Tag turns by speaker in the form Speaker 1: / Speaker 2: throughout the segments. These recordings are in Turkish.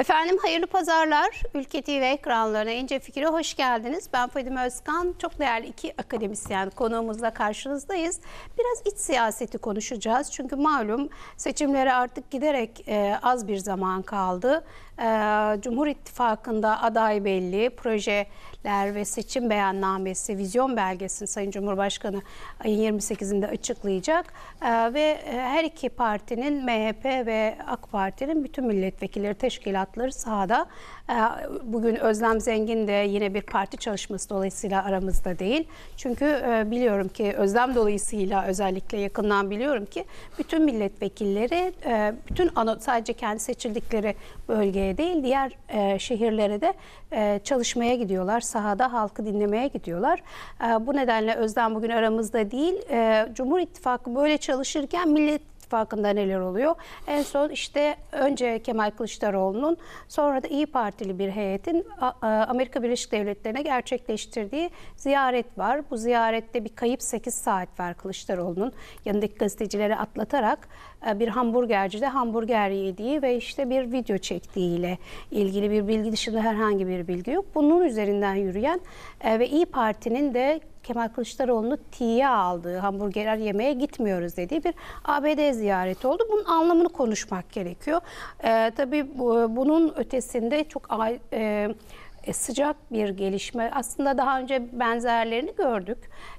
Speaker 1: Efendim hayırlı pazarlar. Ülke TV ekranlarına İnce Fikir'e hoş geldiniz. Ben Fadime Özkan. Çok değerli iki akademisyen konuğumuzla karşınızdayız. Biraz iç siyaseti konuşacağız. Çünkü malum seçimlere artık giderek e, az bir zaman kaldı. E, Cumhur İttifakı'nda aday belli, projeler ve seçim beyannamesi, vizyon belgesini Sayın Cumhurbaşkanı ayın 28'inde açıklayacak. E, ve e, her iki partinin MHP ve AK Parti'nin bütün milletvekilleri teşkilatları sahada. E, bugün Özlem Zengin de yine bir parti çalışması dolayısıyla aramızda değil. Çünkü e, biliyorum ki Özlem dolayısıyla özellikle yakından biliyorum ki bütün milletvekilleri e, bütün sadece kendi seçildikleri bölgeye değil diğer e, şehirlere de çalışmaya gidiyorlar. Sahada halkı dinlemeye gidiyorlar. Bu nedenle Özlem bugün aramızda değil. Cumhur İttifakı böyle çalışırken Millet İttifakı'nda neler oluyor? En son işte önce Kemal Kılıçdaroğlu'nun sonra da İyi Partili bir heyetin Amerika Birleşik Devletleri'ne gerçekleştirdiği ziyaret var. Bu ziyarette bir kayıp 8 saat var Kılıçdaroğlu'nun yanındaki gazetecileri atlatarak bir hamburgercide hamburger yediği ve işte bir video çektiğiyle ilgili bir bilgi dışında herhangi bir bilgi yok. Bunun üzerinden yürüyen e, ve İyi Parti'nin de Kemal Kılıçdaroğlu'nu tiye aldığı, hamburgerler yemeye gitmiyoruz dediği bir ABD ziyareti oldu. Bunun anlamını konuşmak gerekiyor. Ee, tabii bu, bunun ötesinde çok e, e, sıcak bir gelişme. Aslında daha önce benzerlerini gördük.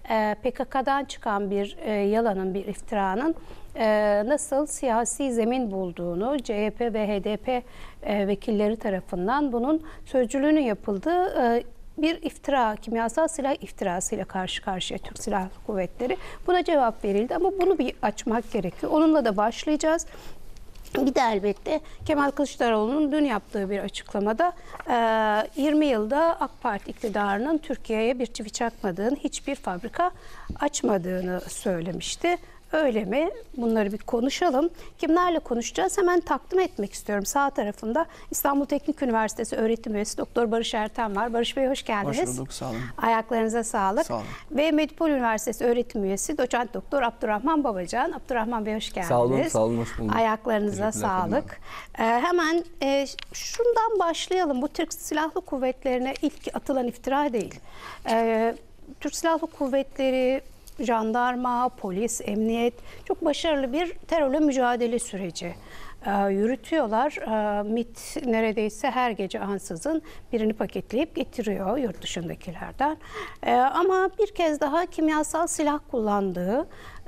Speaker 1: Ee, PKK'dan çıkan bir e, yalanın, bir iftiranın e, nasıl siyasi zemin bulduğunu CHP ve HDP e, vekilleri tarafından bunun sözcülüğünün yapıldığı e, bir iftira, kimyasal silah iftirasıyla karşı karşıya Türk Silahlı Kuvvetleri. Buna cevap verildi ama bunu bir açmak gerekiyor. Onunla da başlayacağız. Bir de elbette Kemal Kılıçdaroğlu'nun dün yaptığı bir açıklamada e, 20 yılda AK Parti iktidarının Türkiye'ye bir çivi çakmadığını, hiçbir fabrika açmadığını söylemişti. Öyle mi? Bunları bir konuşalım. Kimlerle konuşacağız? Hemen takdim etmek istiyorum. Sağ tarafımda İstanbul Teknik Üniversitesi öğretim üyesi Doktor Barış Erten var. Barış Bey hoş geldiniz.
Speaker 2: Hoş bulduk, sağ olun.
Speaker 1: Ayaklarınıza sağlık.
Speaker 2: Sağ olun.
Speaker 1: Ve Medipol Üniversitesi öğretim üyesi Doçent Doktor Abdurrahman Babacan. Abdurrahman Bey hoş geldiniz.
Speaker 3: Sağ olun, sağ olun, hoş bulduk.
Speaker 1: Ayaklarınıza sağlık. Ee, hemen e, şundan başlayalım. Bu Türk Silahlı Kuvvetleri'ne ilk atılan iftira değil. Ee, Türk Silahlı Kuvvetleri, jandarma, polis, emniyet çok başarılı bir terörle mücadele süreci e, yürütüyorlar. E, MIT neredeyse her gece ansızın birini paketleyip getiriyor yurt dışındakilerden. E, ama bir kez daha kimyasal silah kullandığı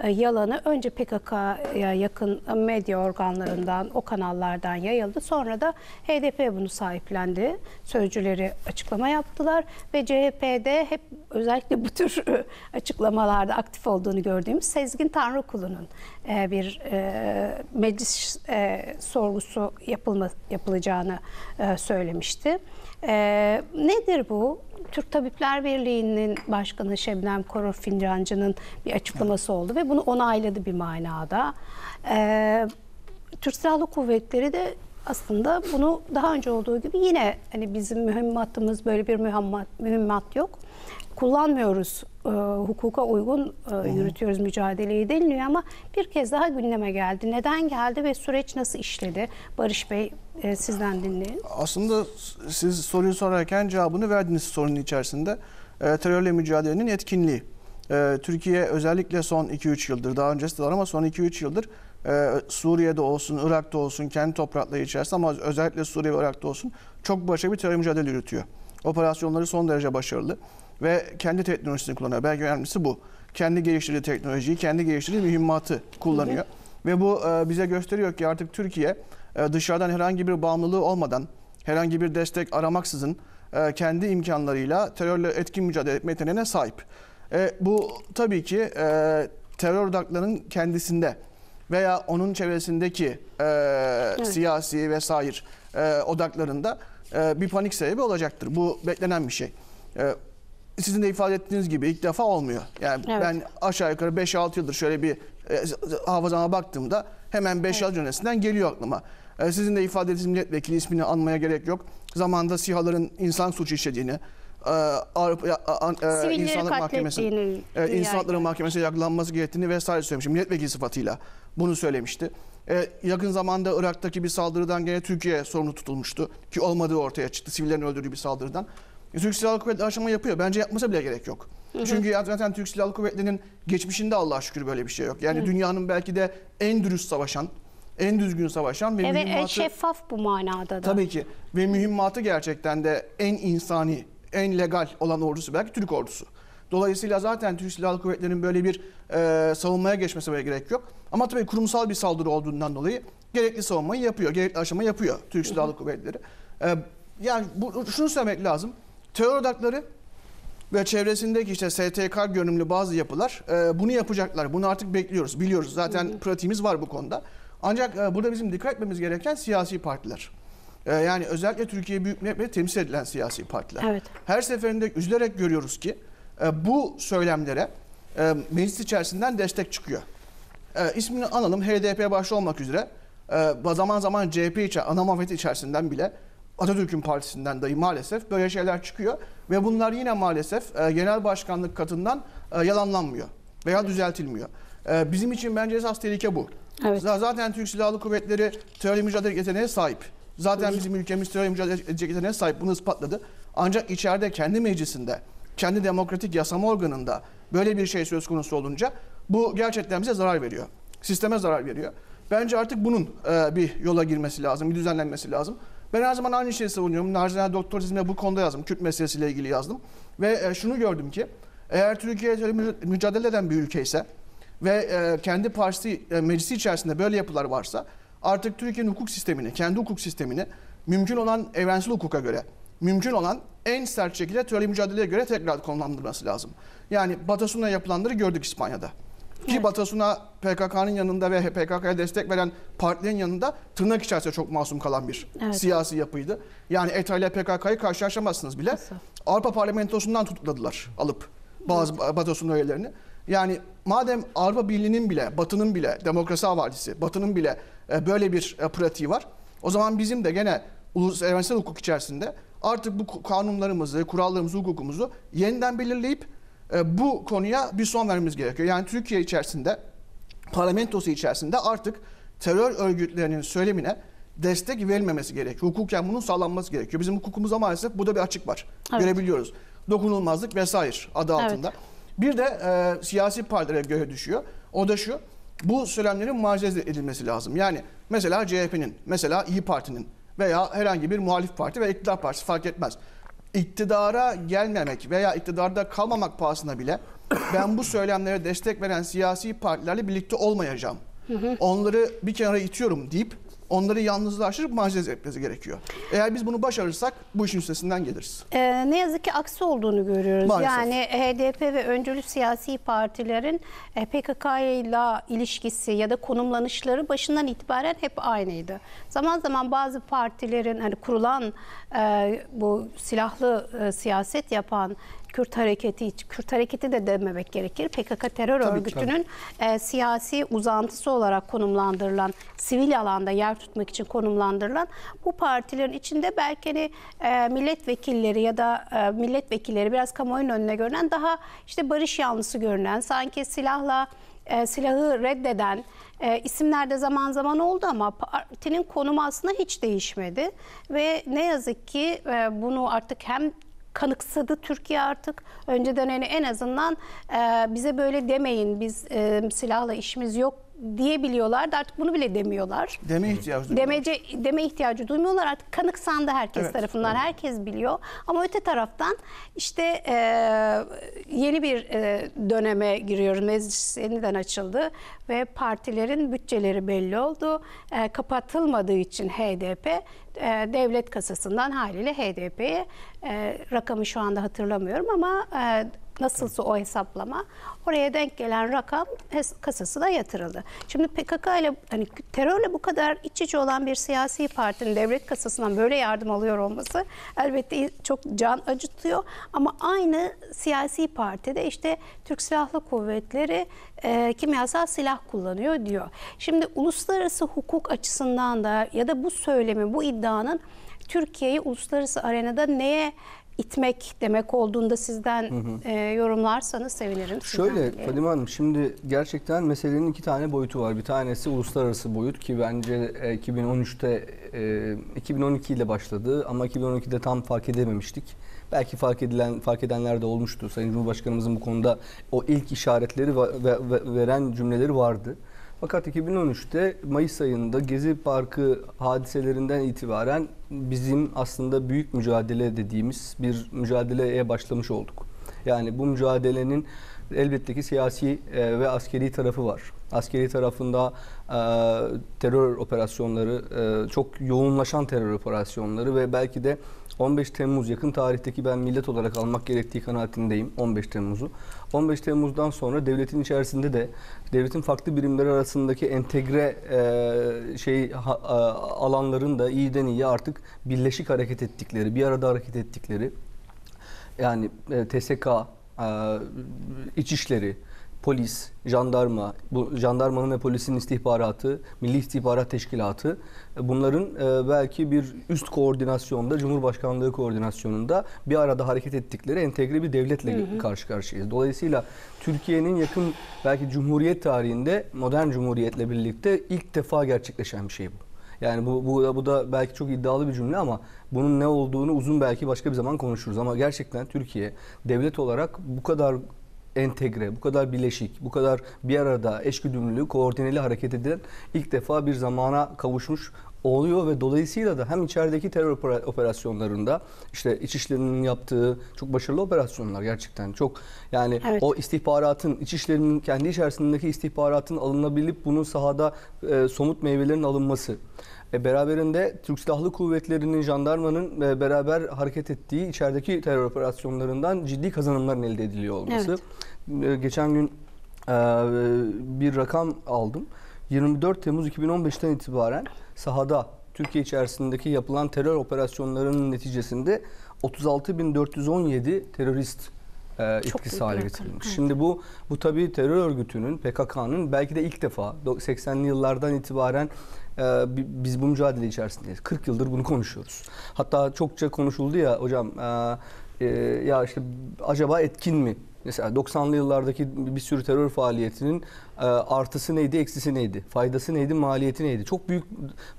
Speaker 1: yalanı önce PKK'ya yakın medya organlarından, o kanallardan yayıldı. Sonra da HDP bunu sahiplendi. Sözcüleri açıklama yaptılar ve CHP'de hep özellikle bu tür e, açıklamalarda aktif olduğunu gördüğümüz Sezgin Tanrıkulu'nun e, bir e, meclis e, sorgusu yapılma, yapılacağını e, söylemişti. E, nedir bu? Türk Tabipler Birliği'nin başkanı Şebnem Korur Fincancı'nın bir açıklaması oldu ve bunu onayladı bir manada. E, Türk Silahlı Kuvvetleri de aslında bunu daha önce olduğu gibi yine hani bizim mühimmatımız böyle bir mühimmat, mühimmat yok. Kullanmıyoruz, e, hukuka uygun e, yürütüyoruz mücadeleyi deniliyor ama bir kez daha gündeme geldi. Neden geldi ve süreç nasıl işledi? Barış Bey e, sizden dinleyin.
Speaker 2: Aslında siz soruyu sorarken cevabını verdiniz sorunun içerisinde. E, terörle mücadelenin etkinliği. E, Türkiye özellikle son 2-3 yıldır, daha öncesi de var ama son 2-3 yıldır e, Suriye'de olsun, Irak'ta olsun, kendi toprakları içerisinde ama özellikle Suriye ve Irak'ta olsun çok başarılı bir terör mücadele yürütüyor. Operasyonları son derece başarılı ve kendi teknolojisini kullanıyor. Belki önemlisi bu. Kendi geliştirdiği teknolojiyi, kendi geliştirdiği mühimmatı kullanıyor. Ve bu e, bize gösteriyor ki artık Türkiye e, dışarıdan herhangi bir bağımlılığı olmadan, herhangi bir destek aramaksızın e, kendi imkanlarıyla terörle etkin mücadele etme yeteneğine sahip. E, bu tabii ki e, terör odaklarının kendisinde veya onun çevresindeki e, siyasi vesaire e, odaklarında e, bir panik sebebi olacaktır. Bu beklenen bir şey. E, sizin de ifade ettiğiniz gibi ilk defa olmuyor. Yani
Speaker 1: Evet.
Speaker 2: ben aşağı yukarı 5-6 yıldır şöyle bir e, hafızama baktığımda hemen 5-6 yıl öncesinden geliyor aklıma. E, sizin de ifade ettiğiniz milletvekili ismini anmaya gerek yok. Zamanında SİHA'ların insan suçu işlediğini, e, Avrupa e,
Speaker 1: Sivilleri
Speaker 2: İnsanlık Mahkemesi,
Speaker 1: katlettiğini
Speaker 2: evet,
Speaker 1: dünyaya
Speaker 2: İnsan Hakları Mahkemesi'ne yargılanması gerektiğini vesaire söylemişti. Milletvekili sıfatıyla bunu söylemişti. E, yakın zamanda Irak'taki bir saldırıdan gene Türkiye sorumlu tutulmuştu. Ki olmadığı ortaya çıktı. Sivillerin öldürdüğü bir saldırıdan. Türk Silahlı Kuvvetleri aşama yapıyor. Bence yapmasa bile gerek yok. Çünkü ya zaten Türk Silahlı Kuvvetleri'nin geçmişinde Allah'a şükür böyle bir şey yok. Yani dünyanın belki de en dürüst savaşan, en düzgün savaşan ve
Speaker 1: Evet, en
Speaker 2: mühimmatı...
Speaker 1: şeffaf bu manada da.
Speaker 2: Tabii ki. Ve mühimmatı gerçekten de en insani, en legal olan ordusu belki Türk ordusu. Dolayısıyla zaten Türk Silahlı Kuvvetleri'nin böyle bir e, savunmaya geçmesine gerek yok. Ama tabii kurumsal bir saldırı olduğundan dolayı gerekli savunmayı yapıyor, gerekli aşama yapıyor Türk Silahlı Kuvvetleri. E, yani bu, şunu söylemek lazım. Terör odakları ve çevresindeki işte STK görünümlü bazı yapılar e, bunu yapacaklar. Bunu artık bekliyoruz, biliyoruz. Zaten pratiğimiz var bu konuda. Ancak e, burada bizim dikkat etmemiz gereken siyasi partiler. E, yani özellikle Türkiye Büyük Millet Meclisi temsil edilen siyasi partiler.
Speaker 1: Evet.
Speaker 2: Her seferinde üzülerek görüyoruz ki e, bu söylemlere e, meclis içerisinden destek çıkıyor. E, ismini analım HDP başta olmak üzere e, zaman zaman CHP içer, ana muhalefet içerisinden bile Atatürk'ün partisinden dahi maalesef böyle şeyler çıkıyor ve bunlar yine maalesef e, genel başkanlık katından e, yalanlanmıyor veya düzeltilmiyor. E, bizim için bence esas tehlike bu.
Speaker 1: Evet.
Speaker 2: Zaten Türk Silahlı Kuvvetleri terörle mücadele yeteneğine sahip. Zaten bizim ülkemiz terörle mücadele edecek yeteneğine sahip. Bunu ispatladı. Ancak içeride kendi meclisinde, kendi demokratik yasama organında böyle bir şey söz konusu olunca bu gerçekten bize zarar veriyor. Sisteme zarar veriyor. Bence artık bunun e, bir yola girmesi lazım, bir düzenlenmesi lazım. Ben her zaman aynı şeyi savunuyorum. Narzena doktor tezime bu konuda yazdım. Kürt meselesiyle ilgili yazdım. Ve e, şunu gördüm ki eğer Türkiye mücadele eden bir ülke ise ve e, kendi partisi e, meclisi içerisinde böyle yapılar varsa artık Türkiye'nin hukuk sistemini, kendi hukuk sistemini mümkün olan evrensel hukuka göre, mümkün olan en sert şekilde terörle mücadeleye göre tekrar konumlandırması lazım. Yani Batasuna yapılanları gördük İspanya'da. Ki
Speaker 1: Evet.
Speaker 2: Batasuna PKK'nın yanında ve PKK'ya destek veren partilerin yanında tırnak içerisinde çok masum kalan bir
Speaker 1: Evet.
Speaker 2: siyasi yapıydı. Yani ETA ile PKK'yı karşılaşamazsınız bile.
Speaker 1: Nasıl?
Speaker 2: Avrupa Parlamentosu'ndan tutukladılar alıp bazı Batasuna üyelerini. Yani madem Avrupa Birliği'nin bile, Batı'nın bile, demokrasi havalisi, Batı'nın bile e, böyle bir e, pratiği var. O zaman bizim de gene uluslararası hukuk içerisinde artık bu kanunlarımızı, kurallarımızı, hukukumuzu yeniden belirleyip bu konuya bir son vermemiz gerekiyor. Yani Türkiye içerisinde, parlamentosu içerisinde artık terör örgütlerinin söylemine destek verilmemesi gerekiyor. Hukuken bunun sağlanması gerekiyor. Bizim hukukumuzda maalesef burada bir açık var.
Speaker 1: Evet.
Speaker 2: Görebiliyoruz. Dokunulmazlık vesaire adı
Speaker 1: Evet.
Speaker 2: altında. Bir de e, siyasi partilere göre düşüyor. O da şu. Bu söylemlerin muazzez edilmesi lazım. Yani mesela CHP'nin, mesela İyi Parti'nin veya herhangi bir muhalif parti ve iktidar partisi fark etmez. İktidara gelmemek veya iktidarda kalmamak pahasına bile ben bu söylemlere destek veren siyasi partilerle birlikte olmayacağım. Onları bir kenara itiyorum deyip onları yalnızlaştırıp muazzez etmesi gerekiyor. Eğer biz bunu başarırsak bu işin üstesinden geliriz.
Speaker 1: Ee, ne yazık ki aksi olduğunu görüyoruz.
Speaker 2: Maalesef.
Speaker 1: Yani HDP ve öncülü siyasi partilerin e, PKK ile ilişkisi ya da konumlanışları başından itibaren hep aynıydı. Zaman zaman bazı partilerin hani kurulan e, bu silahlı e, siyaset yapan Kürt hareketi, Kürt hareketi de dememek gerekir. PKK terör
Speaker 2: Tabii
Speaker 1: örgütünün e, siyasi uzantısı olarak konumlandırılan, sivil alanda yer tutmak için konumlandırılan bu partilerin içinde belki hani, e, milletvekilleri ya da e, milletvekilleri biraz kamuoyunun önüne görünen daha işte barış yanlısı görünen, sanki silahla e, silahı reddeden e, isimler de zaman zaman oldu ama partinin konumu aslında hiç değişmedi ve ne yazık ki e, bunu artık hem kanıksadı Türkiye artık. Önceden hani en azından e, bize böyle demeyin biz e, silahla işimiz yok diyebiliyorlardı. Artık bunu bile demiyorlar.
Speaker 2: Deme ihtiyacı.
Speaker 1: Demece, deme ihtiyacı duymuyorlar artık kanıksandı herkes
Speaker 2: Evet,
Speaker 1: tarafından herkes biliyor ama öte taraftan işte e, yeni bir e, döneme giriyoruz meclis yeniden açıldı ve partilerin bütçeleri belli oldu E, kapatılmadığı için HDP e, devlet kasasından haliyle HDP'ye e, rakamı şu anda hatırlamıyorum ama e, nasılsa o hesaplama oraya denk gelen rakam kasasına yatırıldı. Şimdi PKK ile hani terörle bu kadar iç içe olan bir siyasi partinin devlet kasasından böyle yardım alıyor olması elbette çok can acıtıyor ama aynı siyasi partide işte Türk Silahlı Kuvvetleri e, kimyasal silah kullanıyor diyor. Şimdi uluslararası hukuk açısından da ya da bu söylemi, bu iddianın Türkiye'yi uluslararası arenada neye itmek demek olduğunda sizden e, yorumlarsanız sevinirim.
Speaker 3: Şöyle
Speaker 1: dinleyelim.
Speaker 3: Fadime Hanım şimdi gerçekten meselenin iki tane boyutu var. Bir tanesi uluslararası boyut ki bence e, 2013'te e, 2012 ile başladı ama 2012'de tam fark edememiştik. Belki fark edilen fark edenler de olmuştu. Sayın Cumhurbaşkanımızın bu konuda o ilk işaretleri va- ve- ve- veren cümleleri vardı. Fakat 2013'te Mayıs ayında Gezi Parkı hadiselerinden itibaren bizim aslında büyük mücadele dediğimiz bir mücadeleye başlamış olduk. Yani bu mücadelenin elbette ki siyasi e, ve askeri tarafı var. Askeri tarafında e, terör operasyonları, e, çok yoğunlaşan terör operasyonları ve belki de 15 Temmuz yakın tarihteki ben millet olarak almak gerektiği kanaatindeyim 15 Temmuz'u. 15 Temmuz'dan sonra devletin içerisinde de devletin farklı birimleri arasındaki entegre e, şey ha- e, alanların da iyiden iyiye artık birleşik hareket ettikleri, bir arada hareket ettikleri yani e, TSK, e, İçişleri, polis, jandarma, bu jandarmanın ve polisin istihbaratı, Milli İstihbarat Teşkilatı e, bunların e, belki bir üst koordinasyonda, Cumhurbaşkanlığı koordinasyonunda bir arada hareket ettikleri entegre bir devletle karşı karşıyayız. Dolayısıyla Türkiye'nin yakın belki Cumhuriyet tarihinde modern Cumhuriyet'le birlikte ilk defa gerçekleşen bir şey bu. Yani bu, bu, da- bu da belki çok iddialı bir cümle ama bunun ne olduğunu uzun belki başka bir zaman konuşuruz. Ama gerçekten Türkiye devlet olarak bu kadar entegre, bu kadar bileşik, bu kadar bir arada eşgüdümlü, koordineli hareket eden ilk defa bir zamana kavuşmuş oluyor ve dolayısıyla da hem içerideki terör opera- operasyonlarında işte İçişleri'nin yaptığı çok başarılı operasyonlar gerçekten çok yani
Speaker 1: Evet.
Speaker 3: o istihbaratın içişlerinin kendi içerisindeki istihbaratın alınabilip bunun sahada e, somut meyvelerin alınması. E, beraberinde Türk Silahlı Kuvvetleri'nin, jandarmanın e, beraber hareket ettiği içerideki terör operasyonlarından ciddi kazanımların elde ediliyor olması. E, geçen gün e, bir rakam aldım. 24 Temmuz 2015'ten itibaren sahada Türkiye içerisindeki yapılan terör operasyonlarının neticesinde 36.417 terörist e,
Speaker 1: Çok
Speaker 3: etkisi
Speaker 1: büyük
Speaker 3: hale getirilmiş.
Speaker 1: evet.
Speaker 3: Şimdi bu bu tabii terör örgütünün PKK'nın belki de ilk defa do- 80'li yıllardan itibaren e, bi- biz bu mücadele içerisindeyiz. 40 yıldır bunu konuşuyoruz. Hatta çokça konuşuldu ya hocam e, e, ya işte acaba etkin mi? Mesela 90'lı yıllardaki bir sürü terör faaliyetinin e, artısı neydi, eksisi neydi? Faydası neydi, maliyeti neydi? Çok büyük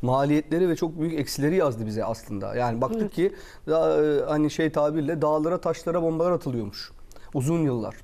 Speaker 3: maliyetleri ve çok büyük eksileri yazdı bize aslında. Yani baktık ki da, e, hani şey tabirle dağlara, taşlara bombalar atılıyormuş. Uzun yıllar.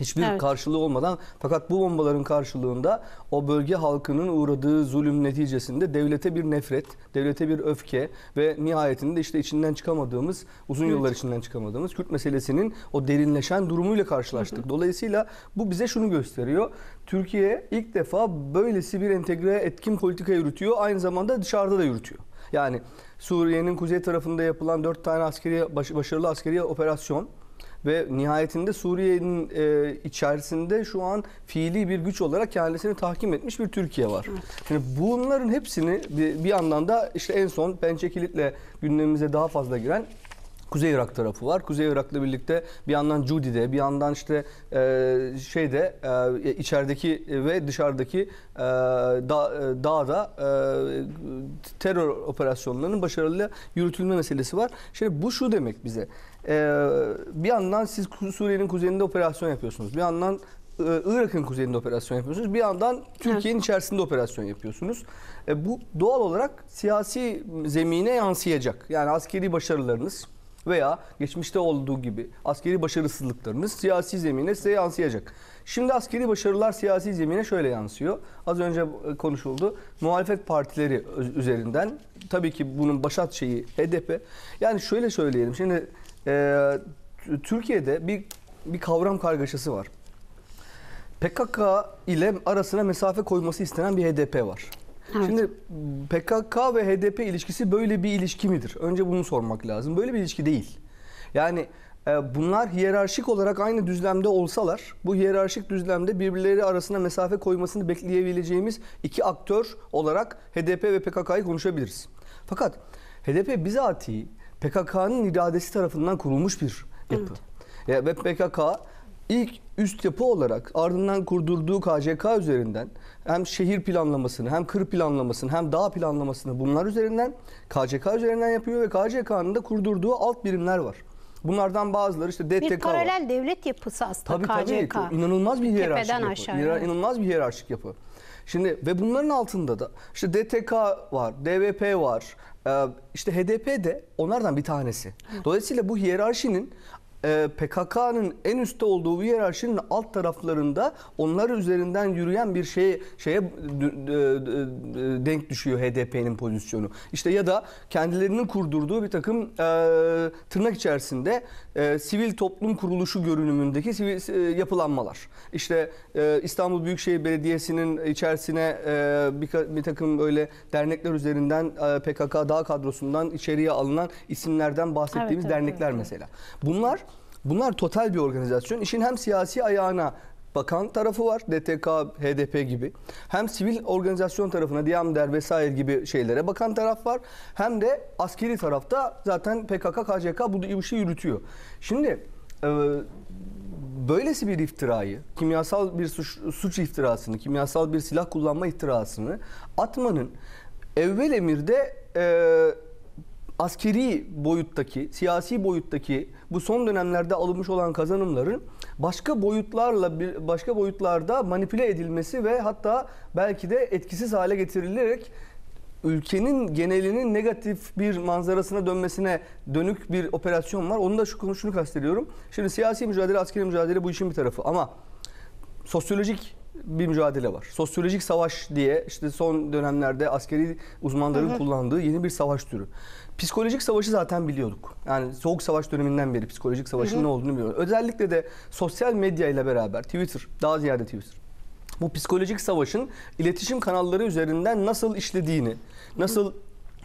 Speaker 3: Hiçbir
Speaker 1: Evet.
Speaker 3: karşılığı olmadan fakat bu bombaların karşılığında o bölge halkının uğradığı zulüm neticesinde devlete bir nefret, devlete bir öfke ve nihayetinde işte içinden çıkamadığımız, uzun yıllar içinden çıkamadığımız Kürt meselesinin o derinleşen durumuyla karşılaştık. Dolayısıyla bu bize şunu gösteriyor. Türkiye ilk defa böylesi bir entegre etkin politika yürütüyor. Aynı zamanda dışarıda da yürütüyor. Yani Suriye'nin kuzey tarafında yapılan dört tane askeri baş- başarılı askeri operasyon ve nihayetinde Suriye'nin e, içerisinde şu an fiili bir güç olarak kendisini tahkim etmiş bir Türkiye var. Şimdi bunların hepsini bir, bir yandan da işte en son Pençe Kilit'le gündemimize daha fazla giren Kuzey Irak tarafı var. Kuzey Irak'la birlikte bir yandan Cudi'de, bir yandan işte e, şeyde e, içerideki ve dışarıdaki e, da, e, dağda e, terör operasyonlarının başarılı yürütülme meselesi var. Şimdi bu şu demek bize. E, bir yandan siz Suriye'nin kuzeyinde operasyon yapıyorsunuz. Bir yandan e, Irak'ın kuzeyinde operasyon yapıyorsunuz. Bir yandan Türkiye'nin içerisinde operasyon yapıyorsunuz. E, bu doğal olarak siyasi zemine yansıyacak. Yani askeri başarılarınız veya geçmişte olduğu gibi askeri başarısızlıklarınız siyasi zemine size yansıyacak. Şimdi askeri başarılar siyasi zemine şöyle yansıyor. Az önce e, konuşuldu. Muhalefet partileri üzerinden tabii ki bunun başat şeyi HDP. Yani şöyle söyleyelim. Şimdi e, Türkiye'de bir bir kavram kargaşası var. PKK ile arasına mesafe koyması istenen bir HDP var.
Speaker 1: Evet.
Speaker 3: Şimdi PKK ve HDP ilişkisi böyle bir ilişki midir? Önce bunu sormak lazım. Böyle bir ilişki değil. Yani e, bunlar hiyerarşik olarak aynı düzlemde olsalar bu hiyerarşik düzlemde birbirleri arasına mesafe koymasını bekleyebileceğimiz iki aktör olarak HDP ve PKK'yı konuşabiliriz. Fakat HDP bizatihi PKK'nın iradesi tarafından kurulmuş bir yapı. Ya ve PKK ilk üst yapı olarak ardından kurdurduğu KCK üzerinden hem şehir planlamasını hem kır planlamasını hem dağ planlamasını bunlar üzerinden KCK üzerinden yapıyor ve KCK'nın da kurdurduğu alt birimler var. Bunlardan bazıları işte
Speaker 1: Bir
Speaker 3: DTK var.
Speaker 1: paralel devlet yapısı aslında
Speaker 3: Tabii tabii
Speaker 1: KCK.
Speaker 3: çok inanılmaz bir hiyerarşik
Speaker 1: Tepeden
Speaker 3: yapı.
Speaker 1: aşağıya,
Speaker 3: Hiyer-
Speaker 1: evet.
Speaker 3: İnanılmaz bir hiyerarşik yapı. Şimdi ve bunların altında da işte DTK var, DVP var, işte HDP de onlardan bir tanesi. Dolayısıyla bu hiyerarşinin e, PKK'nın en üstte olduğu bu hiyerarşinin alt taraflarında onlar üzerinden yürüyen bir şeye şeye denk düşüyor HDP'nin pozisyonu. İşte ya da kendilerinin kurdurduğu bir takım e, tırnak içerisinde e, sivil toplum kuruluşu görünümündeki sivil e, yapılanmalar. İşte e, İstanbul Büyükşehir Belediyesi'nin içerisine e, bir, bir takım böyle dernekler üzerinden e, PKK dağ kadrosundan içeriye alınan isimlerden bahsettiğimiz
Speaker 1: Evet, evet,
Speaker 3: dernekler
Speaker 1: evet.
Speaker 3: mesela. Bunlar bunlar total bir organizasyon. İşin hem siyasi ayağına bakan tarafı var DTK, HDP gibi. Hem sivil organizasyon tarafına Diyamder vesaire gibi şeylere bakan taraf var. Hem de askeri tarafta zaten PKK, KCK bu işi yürütüyor. Şimdi e, böylesi bir iftirayı, kimyasal bir suç, suç iftirasını, kimyasal bir silah kullanma iftirasını atmanın evvel emirde e, askeri boyuttaki, siyasi boyuttaki bu son dönemlerde alınmış olan kazanımların başka boyutlarla başka boyutlarda manipüle edilmesi ve hatta belki de etkisiz hale getirilerek ülkenin genelinin negatif bir manzarasına dönmesine dönük bir operasyon var. Onu da şu şunu kastediyorum. Şimdi siyasi mücadele, askeri mücadele bu işin bir tarafı ama sosyolojik bir mücadele var. Sosyolojik savaş diye işte son dönemlerde askeri uzmanların kullandığı yeni bir savaş türü. Psikolojik savaşı zaten biliyorduk. Yani soğuk savaş döneminden beri psikolojik savaşın ne olduğunu biliyoruz. Özellikle de sosyal medya ile beraber Twitter, daha ziyade Twitter. Bu psikolojik savaşın iletişim kanalları üzerinden nasıl işlediğini, nasıl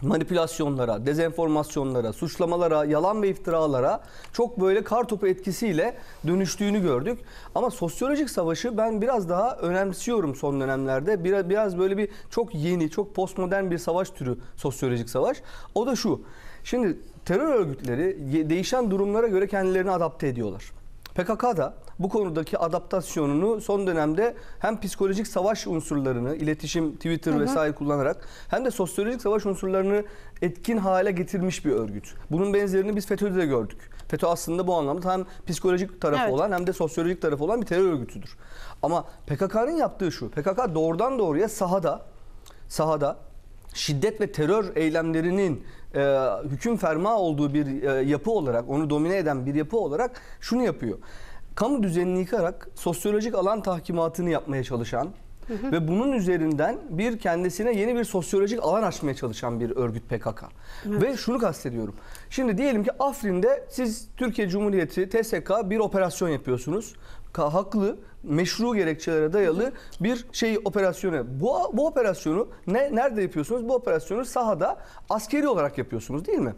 Speaker 3: manipülasyonlara, dezenformasyonlara, suçlamalara, yalan ve iftiralara çok böyle kar topu etkisiyle dönüştüğünü gördük. Ama sosyolojik savaşı ben biraz daha önemsiyorum son dönemlerde. Biraz, biraz böyle bir çok yeni, çok postmodern bir savaş türü sosyolojik savaş. O da şu. Şimdi terör örgütleri değişen durumlara göre kendilerini adapte ediyorlar. PKK da bu konudaki adaptasyonunu son dönemde hem psikolojik savaş unsurlarını, iletişim, Twitter vesaire kullanarak hem de sosyolojik savaş unsurlarını etkin hale getirmiş bir örgüt. Bunun benzerini biz FETÖ'de de gördük. FETÖ aslında bu anlamda hem psikolojik tarafı
Speaker 1: Evet.
Speaker 3: olan hem de sosyolojik tarafı olan bir terör örgütüdür. Ama PKK'nın yaptığı şu. PKK doğrudan doğruya sahada sahada şiddet ve terör eylemlerinin e, hüküm ferma olduğu bir e, yapı olarak, onu domine eden bir yapı olarak şunu yapıyor. Kamu düzenini yıkarak sosyolojik alan tahkimatını yapmaya çalışan ve bunun üzerinden bir kendisine yeni bir sosyolojik alan açmaya çalışan bir örgüt PKK. Ve şunu kastediyorum. Şimdi diyelim ki Afrin'de siz Türkiye Cumhuriyeti TSK bir operasyon yapıyorsunuz. Haklı, meşru gerekçelere dayalı bir şey operasyonu. Bu bu operasyonu ne nerede yapıyorsunuz? Bu operasyonu sahada askeri olarak yapıyorsunuz değil mi?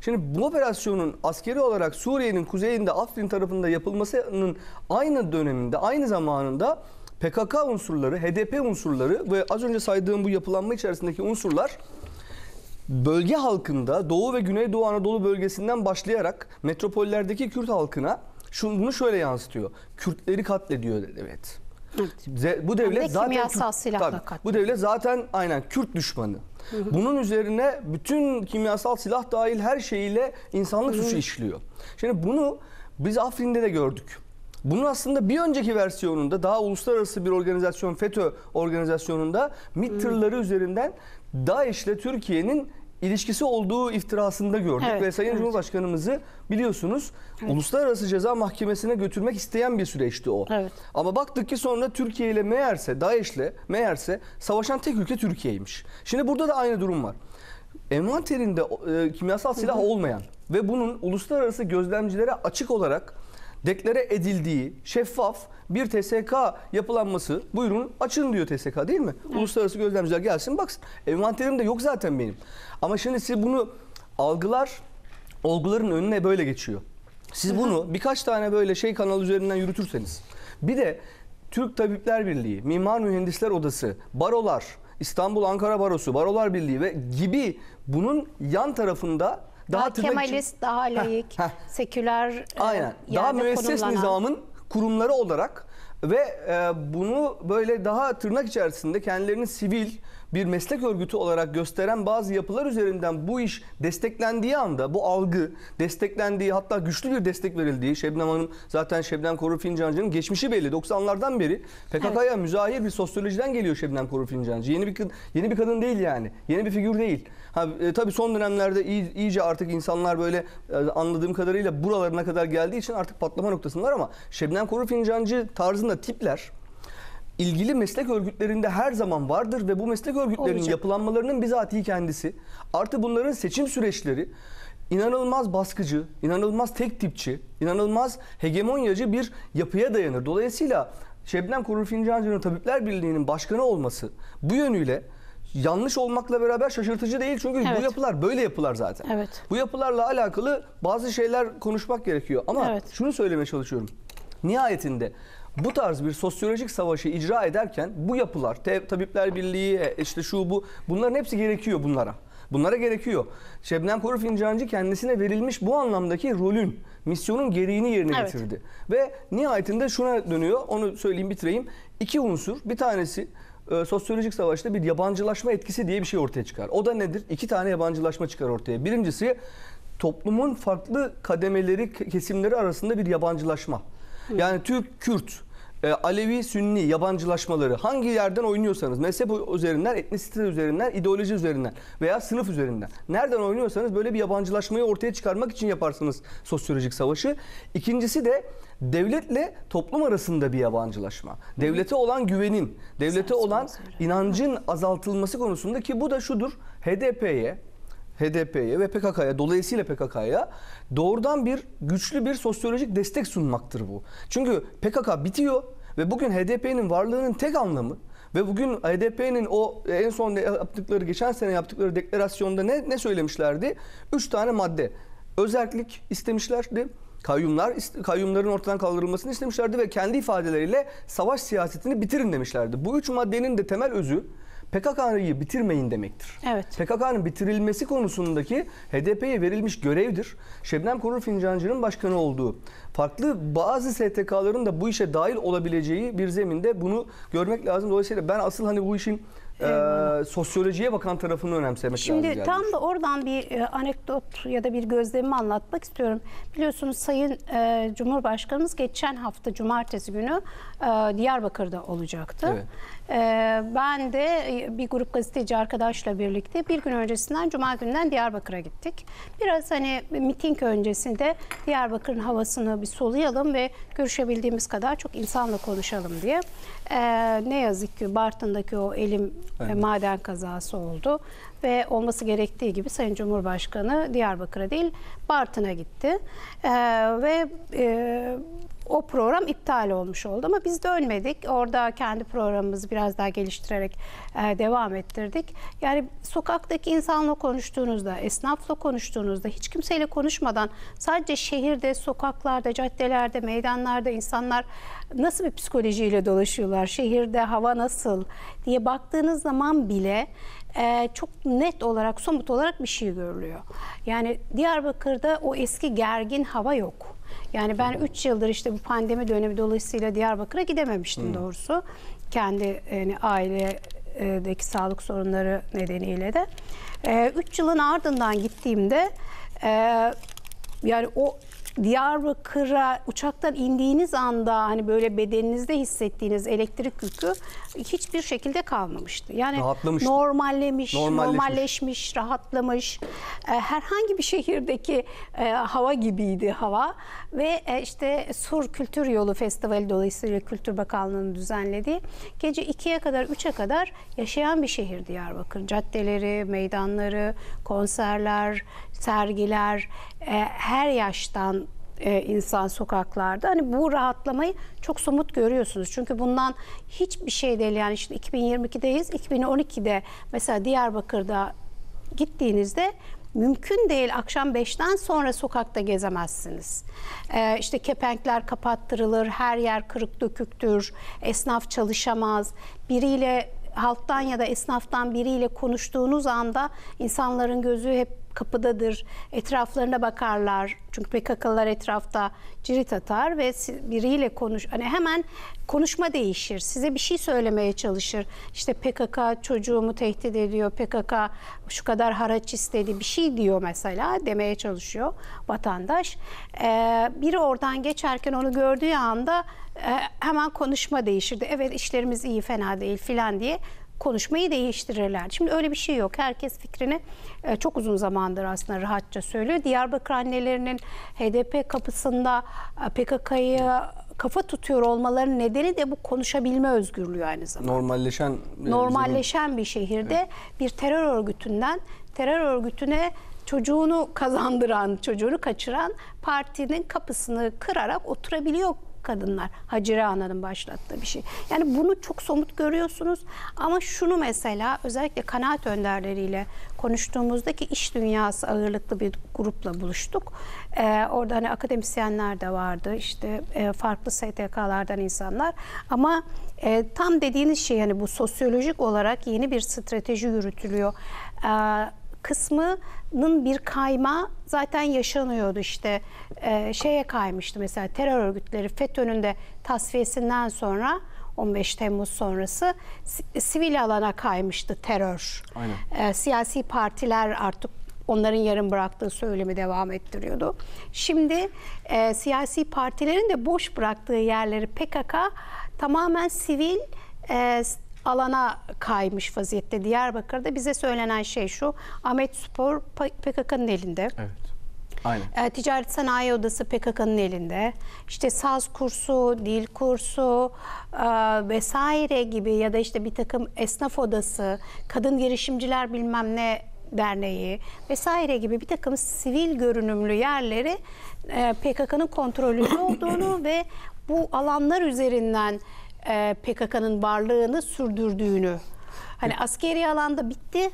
Speaker 3: Şimdi bu operasyonun askeri olarak Suriye'nin kuzeyinde Afrin tarafında yapılmasının aynı döneminde, aynı zamanında PKK unsurları, HDP unsurları ve az önce saydığım bu yapılanma içerisindeki unsurlar bölge halkında Doğu ve Güneydoğu Anadolu bölgesinden başlayarak metropollerdeki Kürt halkına şunu şöyle yansıtıyor. Kürtleri katlediyor evet. Ze- Bu devlet
Speaker 1: de
Speaker 3: zaten
Speaker 1: kimyasal
Speaker 3: Kürt-
Speaker 1: silahla
Speaker 3: Tabii. Bu devlet zaten aynen Kürt düşmanı. Bunun üzerine bütün kimyasal silah dahil her şeyiyle insanlık suçu işliyor. Şimdi bunu biz Afrin'de de gördük. Bunun aslında bir önceki versiyonunda daha uluslararası bir organizasyon FETÖ organizasyonunda MİT tırları üzerinden DAEŞ ile Türkiye'nin ilişkisi olduğu iftirasında gördük
Speaker 1: Evet,
Speaker 3: ve Sayın
Speaker 1: evet.
Speaker 3: Cumhurbaşkanımızı biliyorsunuz Uluslararası Ceza Mahkemesi'ne götürmek isteyen bir süreçti o.
Speaker 1: Evet.
Speaker 3: Ama baktık ki sonra Türkiye ile meğerse DAEŞ'le meğerse savaşan tek ülke Türkiye'ymiş. Şimdi burada da aynı durum var. Envanterinde e, kimyasal silah olmayan ve bunun uluslararası gözlemcilere açık olarak deklare edildiği şeffaf bir TSK yapılanması buyurun açın diyor TSK değil mi? Uluslararası gözlemciler gelsin baksın. Envanterim de yok zaten benim. Ama şimdi siz bunu algılar olguların önüne böyle geçiyor. Siz bunu birkaç tane böyle şey kanal üzerinden yürütürseniz bir de Türk Tabipler Birliği, Mimar Mühendisler Odası, barolar, İstanbul Ankara Barosu, Barolar Birliği ve gibi bunun yan tarafında daha,
Speaker 1: Daha
Speaker 3: tırnak için-
Speaker 1: Kemalist, daha
Speaker 3: heh.
Speaker 1: seküler e,
Speaker 3: Aynen. Daha
Speaker 1: yerde
Speaker 3: müesses
Speaker 1: konumlanan-
Speaker 3: nizamın kurumları olarak ve e, bunu böyle daha tırnak içerisinde kendilerini sivil bir meslek örgütü olarak gösteren bazı yapılar üzerinden bu iş desteklendiği anda bu algı desteklendiği hatta güçlü bir destek verildiği Şebnem Hanım zaten Şebnem Korur Fincancı'nın geçmişi belli 90'lardan beri PKK'ya müzahir bir sosyolojiden geliyor Şebnem Korur Fincancı. Yeni bir yeni bir kadın değil yani. Yeni bir figür değil. Ha e, tabii son dönemlerde iyi- iyice artık insanlar böyle e, anladığım kadarıyla buralarına kadar geldiği için artık patlama noktasındalar ama Şebnem Korur Fincancı tarzında tipler ilgili meslek örgütlerinde her zaman vardır ve bu meslek örgütlerinin
Speaker 1: Olacak.
Speaker 3: yapılanmalarının bizatihi kendisi artı bunların seçim süreçleri inanılmaz baskıcı, inanılmaz tek tipçi, inanılmaz hegemonyacı bir yapıya dayanır. Dolayısıyla Şebnem Korur Fincancı'nın Tabipler Birliği'nin başkanı olması bu yönüyle yanlış olmakla beraber şaşırtıcı değil çünkü
Speaker 1: Evet.
Speaker 3: bu yapılar böyle yapılar zaten.
Speaker 1: Evet.
Speaker 3: Bu yapılarla alakalı bazı şeyler konuşmak gerekiyor ama
Speaker 1: Evet.
Speaker 3: şunu söylemeye çalışıyorum. Nihayetinde bu tarz bir sosyolojik savaşı icra ederken bu yapılar, Tabipler Birliği, e, işte şu bu bunların hepsi gerekiyor bunlara. Bunlara gerekiyor. Şebnem Korur Fincancı kendisine verilmiş bu anlamdaki rolün, misyonun gereğini yerine
Speaker 1: Evet.
Speaker 3: getirdi. Ve nihayetinde şuna dönüyor, onu söyleyeyim bitireyim. İki unsur, bir tanesi e, sosyolojik savaşta bir yabancılaşma etkisi diye bir şey ortaya çıkar. O da nedir? İki tane yabancılaşma çıkar ortaya. Birincisi toplumun farklı kademeleri, kesimleri arasında bir yabancılaşma. Yani Türk, Kürt, e, Alevi, Sünni yabancılaşmaları hangi yerden oynuyorsanız mezhep üzerinden, etnisite üzerinden, ideoloji üzerinden veya sınıf üzerinden nereden oynuyorsanız böyle bir yabancılaşmayı ortaya çıkarmak için yaparsınız sosyolojik savaşı. İkincisi de devletle toplum arasında bir yabancılaşma. Devlete olan güvenin, devlete olan inancın azaltılması konusunda ki bu da şudur. HDP'ye HDP'ye ve PKK'ya dolayısıyla PKK'ya doğrudan bir güçlü bir sosyolojik destek sunmaktır bu. Çünkü PKK bitiyor ve bugün HDP'nin varlığının tek anlamı ve bugün HDP'nin o en son yaptıkları geçen sene yaptıkları deklarasyonda ne ne söylemişlerdi? Üç tane madde. Özellik istemişlerdi. Kayyumlar, kayyumların ortadan kaldırılmasını istemişlerdi ve kendi ifadeleriyle savaş siyasetini bitirin demişlerdi. Bu üç maddenin de temel özü PKK'yı bitirmeyin demektir.
Speaker 1: Evet.
Speaker 3: PKK'nın bitirilmesi konusundaki HDP'ye verilmiş görevdir. Şebnem Korur Fincancı'nın başkanı olduğu farklı bazı STK'ların da bu işe dahil olabileceği bir zeminde bunu görmek lazım. Dolayısıyla ben asıl hani bu işin e, sosyolojiye bakan tarafını önemsemek lazım.
Speaker 1: Şimdi tam da oradan bir e, anekdot ya da bir gözlemimi anlatmak istiyorum. Biliyorsunuz Sayın e, Cumhurbaşkanımız geçen hafta Cumartesi günü e, Diyarbakır'da olacaktı.
Speaker 3: Evet.
Speaker 1: E, ben de bir grup gazeteci arkadaşla birlikte bir gün öncesinden Cuma günden Diyarbakır'a gittik. Biraz hani miting öncesinde Diyarbakır'ın havasını bir soluyalım ve görüşebildiğimiz kadar çok insanla konuşalım diye. E, ne yazık ki Bartın'daki o elim
Speaker 3: Evet.
Speaker 1: maden kazası oldu ve olması gerektiği gibi Sayın Cumhurbaşkanı Diyarbakır'a değil Bartın'a gitti ve e, o program iptal olmuş oldu ama biz dönmedik. Orada kendi programımızı biraz daha geliştirerek e, devam ettirdik. Yani sokaktaki insanla konuştuğunuzda, esnafla konuştuğunuzda hiç kimseyle konuşmadan sadece şehirde, sokaklarda, caddelerde, meydanlarda insanlar nasıl bir psikolojiyle dolaşıyorlar, şehirde hava nasıl diye baktığınız zaman bile e, çok net olarak, somut olarak bir şey görülüyor. Yani Diyarbakır'da o eski gergin hava yok. Yani ben 3 yıldır işte bu pandemi dönemi dolayısıyla Diyarbakır'a gidememiştim doğrusu. Kendi yani ailedeki sağlık sorunları nedeniyle de. 3 yılın ardından gittiğimde e, yani o Diyarbakır'a uçaktan indiğiniz anda hani böyle bedeninizde hissettiğiniz elektrik yükü hiçbir şekilde kalmamıştı. Yani
Speaker 3: Rahatlamıştı.
Speaker 1: normallemiş,
Speaker 3: Normalleşmiş.
Speaker 1: normalleşmiş, rahatlamış. E, herhangi bir şehirdeki e, hava gibiydi hava ve e, işte Sur Kültür Yolu Festivali dolayısıyla Kültür Bakanlığı'nın düzenlediği gece 2'ye kadar 3'e kadar yaşayan bir şehir Diyarbakır. Caddeleri, meydanları, konserler, sergiler, her yaştan e, insan sokaklarda. Hani bu rahatlamayı çok somut görüyorsunuz. Çünkü bundan hiçbir şey değil. Yani şimdi 2022'deyiz. 2012'de mesela Diyarbakır'da gittiğinizde mümkün değil akşam 5'ten sonra sokakta gezemezsiniz. Ee, işte kepenkler kapattırılır, her yer kırık döküktür, esnaf çalışamaz. Biriyle halktan ya da esnaftan biriyle konuştuğunuz anda insanların gözü hep kapıdadır. Etraflarına bakarlar. Çünkü PKK'lılar etrafta cirit atar ve biriyle konuş hani hemen konuşma değişir. Size bir şey söylemeye çalışır. İşte PKK çocuğumu tehdit ediyor. PKK şu kadar haraç istedi. Bir şey diyor mesela demeye çalışıyor vatandaş. Ee, biri oradan geçerken onu gördüğü anda e, hemen konuşma değişirdi. Evet işlerimiz iyi fena değil filan diye konuşmayı değiştirirler. Şimdi öyle bir şey yok. Herkes fikrini e, çok uzun zamandır aslında rahatça söylüyor. Diyarbakır annelerinin HDP kapısında e, PKK'yı kafa tutuyor olmalarının nedeni de bu konuşabilme özgürlüğü aynı zamanda
Speaker 3: Normalleşen e,
Speaker 1: normalleşen bir şehirde bir terör örgütünden terör örgütüne çocuğunu kazandıran, çocuğunu kaçıran partinin kapısını kırarak oturabiliyor kadınlar. Hacire Ana'nın başlattığı bir şey. Yani bunu çok somut görüyorsunuz ama şunu mesela özellikle kanaat önderleriyle konuştuğumuzda ki iş dünyası ağırlıklı bir grupla buluştuk. Ee, orada hani akademisyenler de vardı işte e, farklı STK'lardan insanlar ama e, tam dediğiniz şey hani bu sosyolojik olarak yeni bir strateji yürütülüyor. Ee, kısmının bir kayma zaten yaşanıyordu işte Ee, şeye kaymıştı mesela terör örgütleri FETÖ'nün de tasfiyesinden sonra 15 Temmuz sonrası si- sivil alana kaymıştı terör.
Speaker 3: Aynen.
Speaker 1: Ee, siyasi partiler artık onların yarım bıraktığı söylemi devam ettiriyordu. Şimdi e, siyasi partilerin de boş bıraktığı yerleri PKK tamamen sivil e, alana kaymış vaziyette Diyarbakır'da. Bize söylenen şey şu, Ahmet Spor PKK'nın elinde.
Speaker 3: Evet. Aynen.
Speaker 1: E, Ticaret Sanayi Odası PKK'nın elinde. İşte saz kursu, dil kursu e, vesaire gibi ya da işte bir takım esnaf odası, kadın girişimciler bilmem ne derneği vesaire gibi bir takım sivil görünümlü yerleri e, PKK'nın kontrolünde olduğunu ve bu alanlar üzerinden e, PKK'nın varlığını sürdürdüğünü. Hani askeri alanda bitti.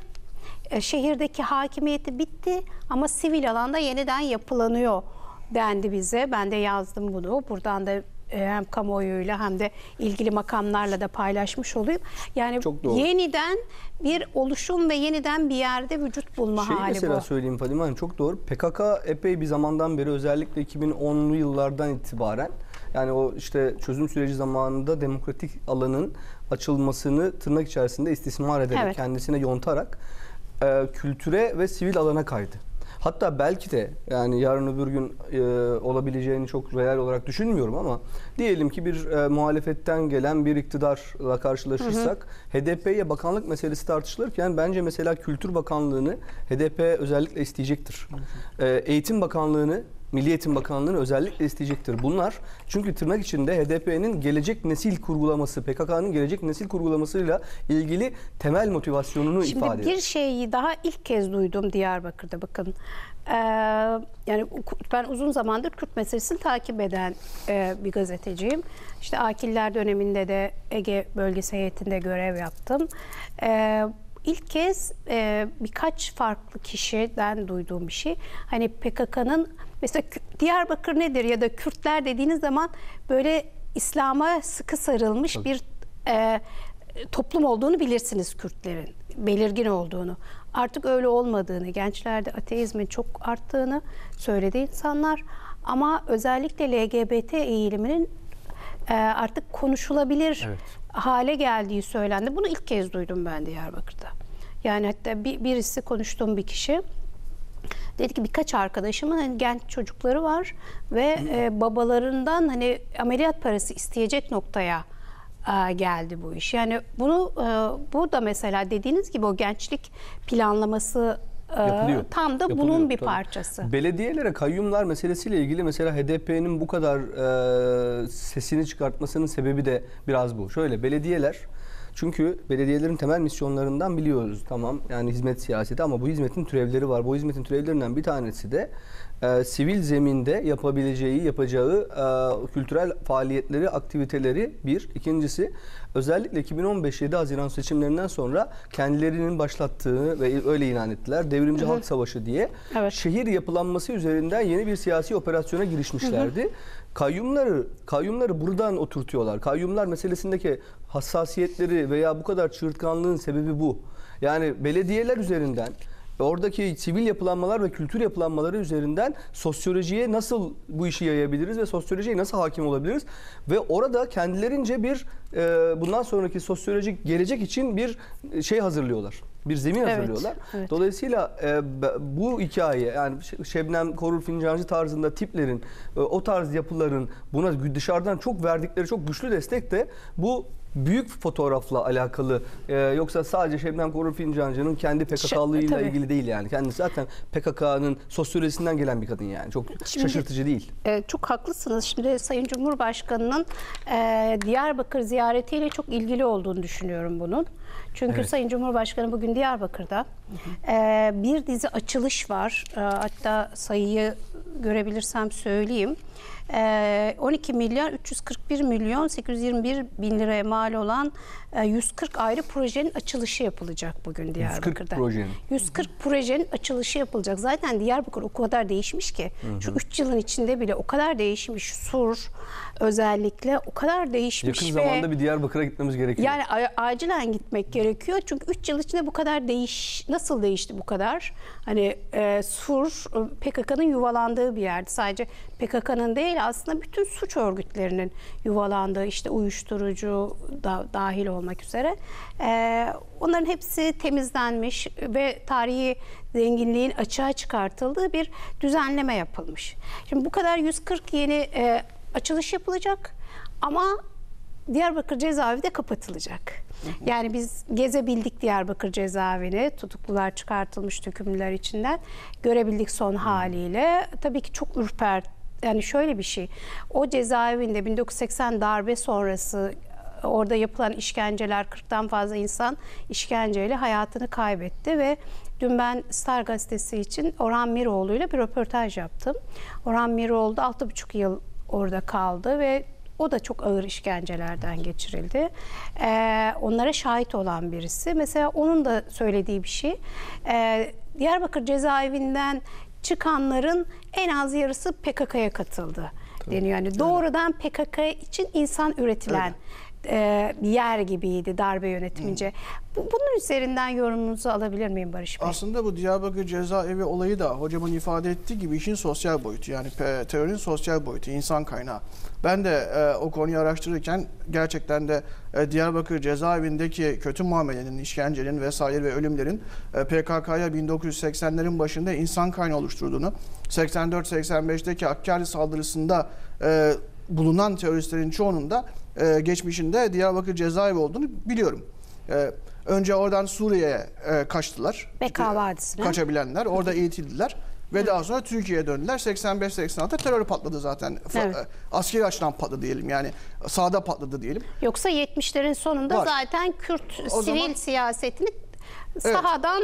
Speaker 1: E, şehirdeki hakimiyeti bitti ama sivil alanda yeniden yapılanıyor dendi bize. Ben de yazdım bunu. Buradan da e, hem kamuoyuyla hem de ilgili makamlarla da paylaşmış olayım. Yani
Speaker 3: Çok doğru.
Speaker 1: yeniden bir oluşum ve yeniden bir yerde vücut bulma
Speaker 3: Şey
Speaker 1: hali
Speaker 3: mesela
Speaker 1: bu.
Speaker 3: söyleyeyim Fadime Hanım çok doğru. PKK epey bir zamandan beri özellikle 2010'lu yıllardan itibaren yani o işte çözüm süreci zamanında demokratik alanın açılmasını tırnak içerisinde istismar ederek
Speaker 1: Evet.
Speaker 3: kendisine yontarak e, kültüre ve sivil alana kaydı. Hatta belki de yani yarın öbür gün e, olabileceğini çok real olarak düşünmüyorum ama diyelim ki bir e, muhalefetten gelen bir iktidarla karşılaşırsak HDP'ye bakanlık meselesi tartışılırken bence mesela Kültür Bakanlığı'nı HDP özellikle isteyecektir. E, Eğitim Bakanlığı'nı Milli Eğitim Bakanlığı'nı özellikle isteyecektir. Bunlar çünkü tırnak içinde HDP'nin gelecek nesil kurgulaması, PKK'nın gelecek nesil kurgulamasıyla ilgili temel motivasyonunu
Speaker 1: Şimdi
Speaker 3: ifade
Speaker 1: bir
Speaker 3: eder.
Speaker 1: şeyi daha ilk kez duydum Diyarbakır'da bakın. Ee, yani ben uzun zamandır Kürt meselesini takip eden e, bir gazeteciyim. İşte Akiller döneminde de Ege bölgesi heyetinde görev yaptım. Ee, ilk kez e, birkaç farklı kişiden duyduğum bir şey. Hani PKK'nın mesela Diyarbakır nedir ya da Kürtler dediğiniz zaman böyle İslam'a sıkı sarılmış bir e, toplum olduğunu bilirsiniz Kürtlerin. Belirgin olduğunu. Artık öyle olmadığını, gençlerde ateizmin çok arttığını söyledi insanlar. Ama özellikle LGBT eğiliminin e, artık konuşulabilir
Speaker 3: Evet.
Speaker 1: hale geldiği söylendi. Bunu ilk kez duydum ben Diyarbakır'da. Yani hatta bir, birisi konuştuğum bir kişi dedi ki birkaç arkadaşımın hani genç çocukları var ve e, babalarından hani ameliyat parası isteyecek noktaya e, geldi bu iş. Yani bunu e, burada mesela dediğiniz gibi o gençlik planlaması e,
Speaker 3: Yapılıyor.
Speaker 1: tam da
Speaker 3: Yapılıyor,
Speaker 1: bunun bir
Speaker 3: tabii.
Speaker 1: parçası.
Speaker 3: Belediyelere kayyumlar meselesiyle ilgili mesela HDP'nin bu kadar e, sesini çıkartmasının sebebi de biraz bu. Şöyle belediyeler çünkü belediyelerin temel misyonlarından biliyoruz tamam yani hizmet siyaseti ama bu hizmetin türevleri var. Bu hizmetin türevlerinden bir tanesi de e, sivil zeminde yapabileceği, yapacağı e, kültürel faaliyetleri, aktiviteleri bir. İkincisi özellikle 2015 7 Haziran seçimlerinden sonra kendilerinin başlattığı ve öyle ilan ettiler. Devrimci Halk Savaşı diye
Speaker 1: Evet.
Speaker 3: şehir yapılanması üzerinden yeni bir siyasi operasyona girişmişlerdi. Kayyumları kayyumları buradan oturtuyorlar. Kayyumlar meselesindeki hassasiyetleri veya bu kadar çığırtkanlığın sebebi bu. Yani belediyeler üzerinden oradaki sivil yapılanmalar ve kültür yapılanmaları üzerinden sosyolojiye nasıl bu işi yayabiliriz ve sosyolojiye nasıl hakim olabiliriz ve orada kendilerince bir e, bundan sonraki sosyolojik gelecek için bir şey hazırlıyorlar. Bir zemin
Speaker 1: Evet,
Speaker 3: hazırlıyorlar.
Speaker 1: evet.
Speaker 3: Dolayısıyla e, bu hikaye yani Şebnem Korur Fincancı tarzında tiplerin e, o tarz yapıların buna dışarıdan çok verdikleri çok güçlü destek de bu büyük fotoğrafla alakalı E, yoksa sadece Şebnem Korur Fincancı'nın kendi PKK'lığıyla
Speaker 1: tabii.
Speaker 3: ilgili değil yani. Kendisi zaten PKK'nın sosyolojisinden gelen bir kadın yani. Çok
Speaker 1: Şimdi-
Speaker 3: şaşırtıcı değil.
Speaker 1: E, çok haklısınız. Şimdi Sayın Cumhurbaşkanı'nın e, Diyarbakır ziyaretiyle çok ilgili olduğunu düşünüyorum bunun. Çünkü
Speaker 3: Evet.
Speaker 1: Sayın Cumhurbaşkanı bugün Diyarbakır'da. E, bir dizi açılış var. E, hatta sayıyı görebilirsem söyleyeyim. E, 12 milyar 341 milyon 821 bin liraya mal olan e, 140 ayrı projenin açılışı yapılacak bugün Diyarbakır'da.
Speaker 3: projenin.
Speaker 1: 140 projenin açılışı yapılacak. Zaten Diyarbakır o kadar değişmiş ki. Şu 3 yılın içinde bile o kadar değişmiş. Sur özellikle o kadar değişmiş
Speaker 3: Yakın
Speaker 1: ve
Speaker 3: zamanda bir Diyarbakır'a gitmemiz gerekiyor.
Speaker 1: yani acilen gitmek gerekiyor. Çünkü 3 yıl içinde bu kadar değiş nasıl değişti bu kadar? Hani e, Sur e, PKK'nın yuvalandığı bir yerdi. Sadece PKK'nın değil aslında bütün suç örgütlerinin yuvalandığı işte uyuşturucu da dahil olmak üzere. E, onların hepsi temizlenmiş ve tarihi zenginliğin açığa çıkartıldığı bir düzenleme yapılmış. Şimdi bu kadar 140 yeni e, açılış yapılacak ama Diyarbakır cezaevi de kapatılacak. Yani biz gezebildik Diyarbakır cezaevini. Tutuklular çıkartılmış hükümlüler içinden. Görebildik son haliyle. Tabii ki çok ürper. Yani şöyle bir şey. O cezaevinde 1980 darbe sonrası orada yapılan işkenceler 40'tan fazla insan işkenceyle hayatını kaybetti ve dün ben Star gazetesi için Orhan Miroğlu ile bir röportaj yaptım. Orhan Miroğlu da 6,5 yıl orada kaldı ve o da çok ağır işkencelerden geçirildi. Ee, onlara şahit olan birisi. Mesela onun da söylediği bir şey. Ee, Diyarbakır cezaevinden çıkanların en az yarısı PKK'ya katıldı deniyor. Yani doğrudan PKK için insan üretilen e, yer gibiydi darbe yönetimince. Bu, bunun üzerinden yorumunuzu alabilir miyim Barış Bey?
Speaker 2: Aslında bu Diyarbakır cezaevi olayı da hocamın ifade ettiği gibi işin sosyal boyutu. Yani terörün sosyal boyutu, insan kaynağı. Ben de e, o konuyu araştırırken gerçekten de e, Diyarbakır cezaevindeki kötü muamelenin, işkencenin vesaire ve ölümlerin e, PKK'ya 1980'lerin başında insan kaynağı oluşturduğunu, 84-85'teki Hakkari saldırısında e, bulunan teröristlerin çoğunun da e, geçmişinde Diyarbakır cezaevi olduğunu biliyorum. E, önce oradan Suriye'ye e, kaçtılar.
Speaker 1: Beka Vadisi'ne.
Speaker 2: Kaçabilenler orada eğitildiler ve daha sonra Türkiye'ye döndüler. 85-86'da terör patladı zaten.
Speaker 1: Evet.
Speaker 2: e, Askeri açıdan patladı diyelim yani sağda patladı diyelim.
Speaker 1: Yoksa 70'lerin sonunda
Speaker 2: Var.
Speaker 1: zaten Kürt
Speaker 2: O
Speaker 1: sivil
Speaker 2: zaman-
Speaker 1: siyasetini sahadan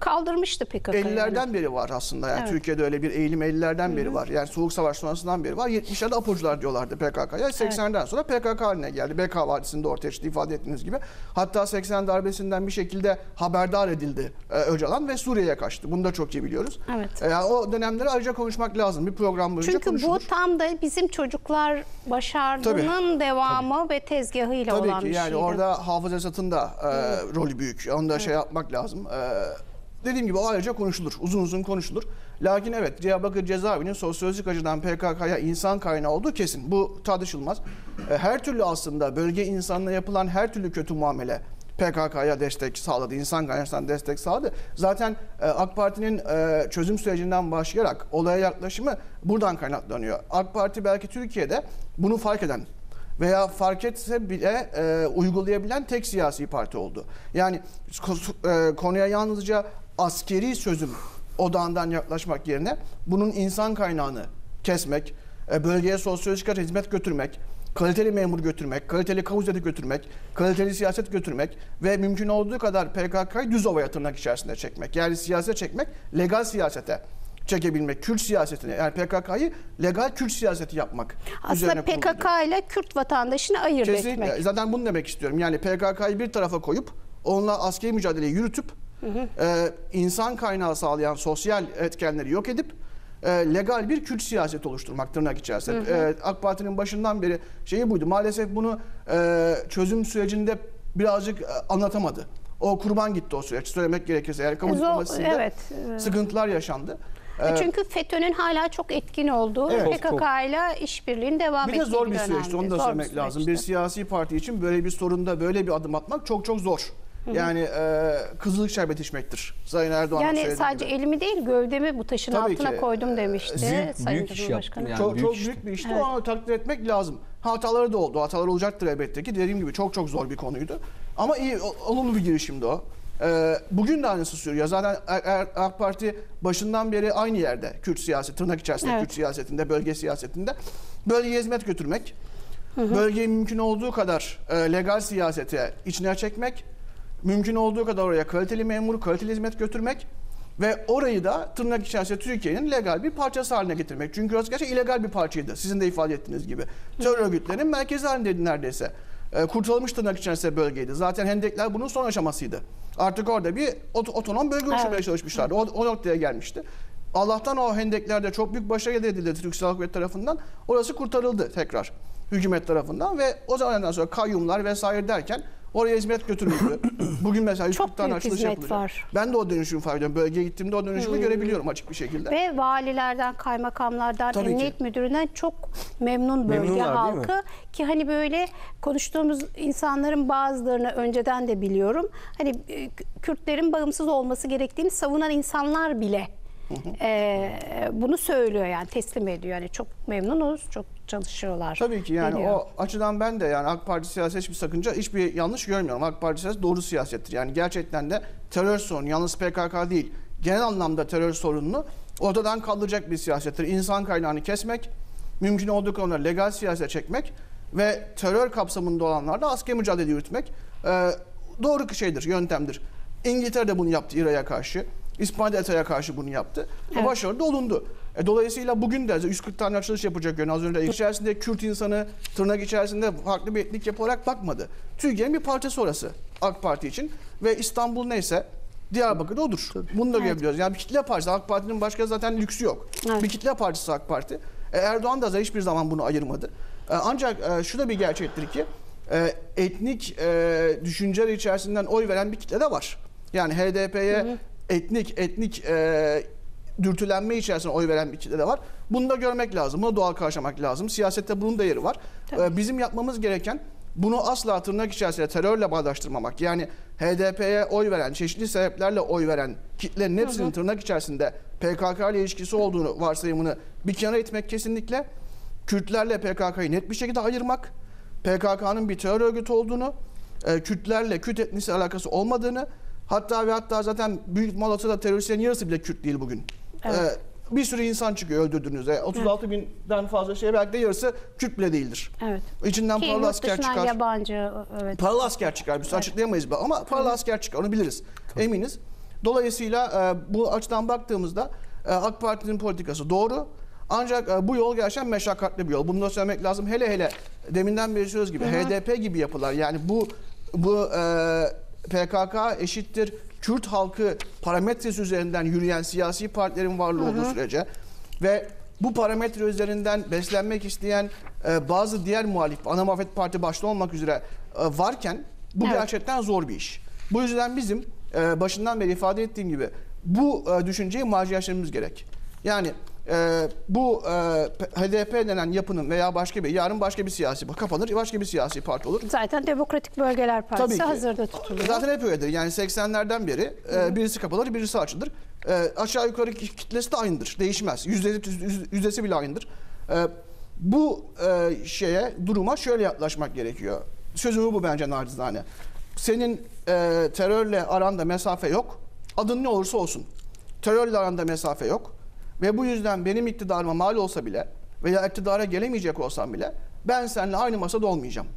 Speaker 1: kaldırmıştı PKK.
Speaker 2: 50'lerden beri var aslında. Yani
Speaker 1: Evet.
Speaker 2: Türkiye'de öyle bir eğilim 50'lerden beri var. Yani Soğuk Savaş sonrasından beri var. 70'lerde Apocular diyorlardı PKK'ya. 80'den sonra PKK haline geldi. BK Vadisi'nde ortaya çıktı ifade ettiğiniz gibi. Hatta 80 darbesinden bir şekilde haberdar edildi e, Öcalan ve Suriye'ye kaçtı. Bunu da çok iyi biliyoruz.
Speaker 1: Evet.
Speaker 2: E, yani o dönemleri ayrıca konuşmak lazım. Bir program boyunca
Speaker 1: Çünkü
Speaker 2: konuşulur.
Speaker 1: bu tam da bizim çocuklar başardığının devamı ve tezgahıyla
Speaker 2: Tabii
Speaker 1: olan
Speaker 2: ki
Speaker 1: bir
Speaker 2: yani
Speaker 1: şeydi.
Speaker 2: orada Hafız Esat'ın da e, rolü büyük. Onu da şey yapmak lazım. E, dediğim gibi ayrıca konuşulur. Uzun uzun konuşulur. Lakin evet Diyarbakır cezaevinin sosyolojik açıdan PKK'ya insan kaynağı olduğu kesin. Bu tartışılmaz. E, her türlü aslında bölge insanına yapılan her türlü kötü muamele PKK'ya destek sağladı, insan kaynaklarından destek sağladı. Zaten e, AK Parti'nin e, çözüm sürecinden başlayarak olaya yaklaşımı buradan kaynaklanıyor. AK Parti belki Türkiye'de bunu fark eden veya fark etse bile e, uygulayabilen tek siyasi parti oldu. Yani e, konuya yalnızca askeri çözüm odağından yaklaşmak yerine bunun insan kaynağını kesmek, e, bölgeye sosyolojik hizmet götürmek, kaliteli memur götürmek, kaliteli kamu götürmek, kaliteli siyaset götürmek ve mümkün olduğu kadar PKK'yı düz ovaya tırnak içerisinde çekmek. Yani siyasete çekmek, legal siyasete çekebilmek, Kürt siyasetini yani PKK'yı legal Kürt siyaseti yapmak.
Speaker 1: Aslında. PKK ile Kürt vatandaşını ayırt
Speaker 2: Kesinlikle.
Speaker 1: etmek.
Speaker 2: Zaten bunu demek istiyorum. Yani PKK'yı bir tarafa koyup onunla askeri mücadeleyi yürütüp e, insan kaynağı sağlayan sosyal etkenleri yok edip e, legal bir Kürt siyaseti oluşturmak tırnak içerisinde. E, AK Parti'nin başından beri şeyi buydu. Maalesef bunu e, çözüm sürecinde birazcık e, anlatamadı. O kurban gitti o süreç. Söylemek gerekirse eğer kamu
Speaker 1: Zor-
Speaker 2: diplomasisinde
Speaker 1: evet.
Speaker 2: sıkıntılar yaşandı. Ee,
Speaker 1: Çünkü FETÖ'nün hala çok etkin olduğu
Speaker 2: Evet.
Speaker 1: PKK ile işbirliğinin devam
Speaker 2: Bir
Speaker 1: ettiği
Speaker 2: de zor bir süreçti. Onu da
Speaker 1: Zor bir
Speaker 2: söylemek lazım. Bir siyasi parti için böyle bir sorunda böyle bir adım atmak çok çok zor. Yani e, kızılık şerbet içmektir. Sayın Erdoğan'ın
Speaker 1: Yani sadece
Speaker 2: gibi.
Speaker 1: elimi değil gövdemi bu taşın
Speaker 2: Tabii
Speaker 1: altına
Speaker 2: ki.
Speaker 1: koydum demişti
Speaker 3: Büyük-
Speaker 1: Sayın
Speaker 3: büyük iş
Speaker 1: Cumhurbaşkanı.
Speaker 3: yaptım yani.
Speaker 2: çok
Speaker 3: büyük
Speaker 2: çok büyük bir işti.
Speaker 1: Evet.
Speaker 2: Onu takdir etmek lazım. Hataları da oldu. Hatalar olacaktır elbette ki. Dediğim gibi çok çok zor bir konuydu. Ama iyi, olumlu bir girişimdi o. Ee, bugün de aynısı sürüyor. Zaten AK Parti başından beri aynı yerde Kürt siyaseti, tırnak içerisinde
Speaker 1: Evet.
Speaker 2: Kürt siyasetinde, bölge siyasetinde. Bölgeye hizmet götürmek, bölgeyi mümkün olduğu kadar e, legal siyasete içine çekmek, mümkün olduğu kadar oraya kaliteli memur, kaliteli hizmet götürmek ve orayı da tırnak içerisinde Türkiye'nin legal bir parçası haline getirmek. Çünkü orası gerçekten illegal bir parçaydı. Sizin de ifade ettiğiniz gibi. Terör örgütlerinin merkezi halindeydi neredeyse. E, kurtarılmış tırnak içerisinde bölgeydi. Zaten Hendekler bunun son aşamasıydı. Artık orada bir ot- otonom bölge oluşturmaya
Speaker 1: Evet.
Speaker 2: çalışmışlardı. O, o noktaya gelmişti. Allah'tan o hendeklerde çok büyük başarı elde edildi Türk Silahlı Kuvvetleri tarafından. Orası kurtarıldı tekrar hükümet tarafından ve o zamandan sonra kayyumlar vesaire derken oraya hizmet götürüldü. Bugün mesela 140
Speaker 1: Çok
Speaker 2: tane
Speaker 1: büyük
Speaker 2: açılış
Speaker 1: hizmet
Speaker 2: yapılacak.
Speaker 1: var.
Speaker 2: Ben de o dönüşümü fark ediyorum. Bölgeye gittiğimde o dönüşümü görebiliyorum açık bir şekilde.
Speaker 1: Ve valilerden, kaymakamlardan,
Speaker 2: Tabii ki.
Speaker 1: emniyet müdüründen çok memnun bölge
Speaker 3: Memnunlar,
Speaker 1: halkı. Ki hani böyle konuştuğumuz insanların bazılarını önceden de biliyorum. Hani e, Kürtlerin bağımsız olması gerektiğini savunan insanlar bile e, bunu söylüyor yani teslim ediyor. Yani çok memnunuz, çok çalışıyorlar.
Speaker 2: Tabii ki yani
Speaker 1: deniyor.
Speaker 2: o açıdan ben de yani AK Parti siyaseti hiçbir sakınca, hiçbir yanlış görmüyorum. AK Parti siyaseti doğru siyasettir. Yani gerçekten de terör sorunu yalnız PKK değil, genel anlamda terör sorununu ortadan kaldıracak bir siyasettir. İnsan kaynağını kesmek, mümkün olduğu konuda legal siyasete çekmek ve terör kapsamında olanlarda asker mücadele yürütmek e, doğru şeydir, yöntemdir. İngiltere de bunu yaptı İRA'ya karşı. İspanya ETA'ya karşı bunu yaptı. Ve
Speaker 1: Evet.
Speaker 2: başarılı da olundu. E, dolayısıyla bugün de 140 tane açılış yapacak yani az önce içerisinde Kürt insanı tırnak içerisinde farklı bir etnik yapı olarak bakmadı. Türkiye'nin bir parçası orası AK Parti için ve İstanbul neyse Diyarbakır'da odur. Bunu da görebiliyoruz. Yani bir kitle partisi. AK Parti'nin başka zaten lüksü yok.
Speaker 1: Evet.
Speaker 2: Bir kitle partisi AK Parti. E, Erdoğan da hiçbir zaman bunu ayırmadı. E, ancak e, şu da bir gerçektir ki e, etnik e, düşünceler içerisinden oy veren bir kitle de var. Yani HDP'ye etnik etnik e, dürtülenme içerisinde oy veren bir kitle de var. Bunu da görmek lazım. Bunu doğal karşılamak lazım. Siyasette bunun da yeri var.
Speaker 1: Tabii.
Speaker 2: E, bizim yapmamız gereken bunu asla tırnak içerisinde terörle bağdaştırmamak. Yani HDP'ye oy veren, çeşitli sebeplerle oy veren kitlenin hepsinin tırnak içerisinde PKK ile ilişkisi olduğunu varsayımını bir kenara itmek kesinlikle. Kürtlerle PKK'yı net bir şekilde ayırmak. PKK'nın bir terör örgütü olduğunu, e, Kürtlerle, Kürt etnisi alakası olmadığını, hatta ve hatta zaten büyük Malatya'da teröristlerin yarısı bile Kürt değil bugün.
Speaker 1: Evet.
Speaker 2: E, bir sürü insan çıkıyor öldürdüğünüzde. 36 binden fazla şey belki de yarısı Kürt bile değildir.
Speaker 1: Evet.
Speaker 2: İçinden
Speaker 1: Ki
Speaker 2: paralı asker çıkar.
Speaker 1: yabancı evet.
Speaker 2: Paralı asker çıkar. Biz açıklayamayız ama paralı asker çıkar. Onu biliriz. Eminiz. Dolayısıyla e, bu açıdan baktığımızda e, AK Parti'nin politikası doğru. Ancak e, bu yol gerçekten meşakkatli bir yol. Bunu da söylemek lazım. Hele hele deminden beri söz gibi HDP gibi yapılar. Yani bu bu e, PKK eşittir Kürt halkı parametresi üzerinden yürüyen siyasi partilerin varlığı olduğu sürece ve bu parametre üzerinden beslenmek isteyen e, bazı diğer muhalif, ana muhalefet parti başta olmak üzere e, varken bu
Speaker 1: Evet.
Speaker 2: gerçekten zor bir iş. Bu yüzden bizim e, başından beri ifade ettiğim gibi bu e, düşünceyi marjinalleştirmemiz gerek. Yani e, bu e, HDP denen yapının veya başka bir yarın başka bir siyasi kapanır, başka bir siyasi parti olur.
Speaker 1: Zaten Demokratik Bölgeler Partisi
Speaker 2: Tabii ki.
Speaker 1: hazırda tutuluyor.
Speaker 2: Zaten hep öyledir. Yani 80'lerden beri e, birisi kapanır, birisi açılır. E, aşağı yukarı ki- kitlesi de aynıdır. Değişmez. Yüzdesi, yüz- yüzdesi bile aynıdır. E, bu e, şeye, duruma şöyle yaklaşmak gerekiyor. Sözümü bu bence nacizane. Senin e, terörle aranda mesafe yok. Adın ne olursa olsun. Terörle aranda mesafe yok. Ve bu yüzden benim iktidarıma mal olsa bile veya iktidara gelemeyecek olsam bile ben seninle aynı masada olmayacağım.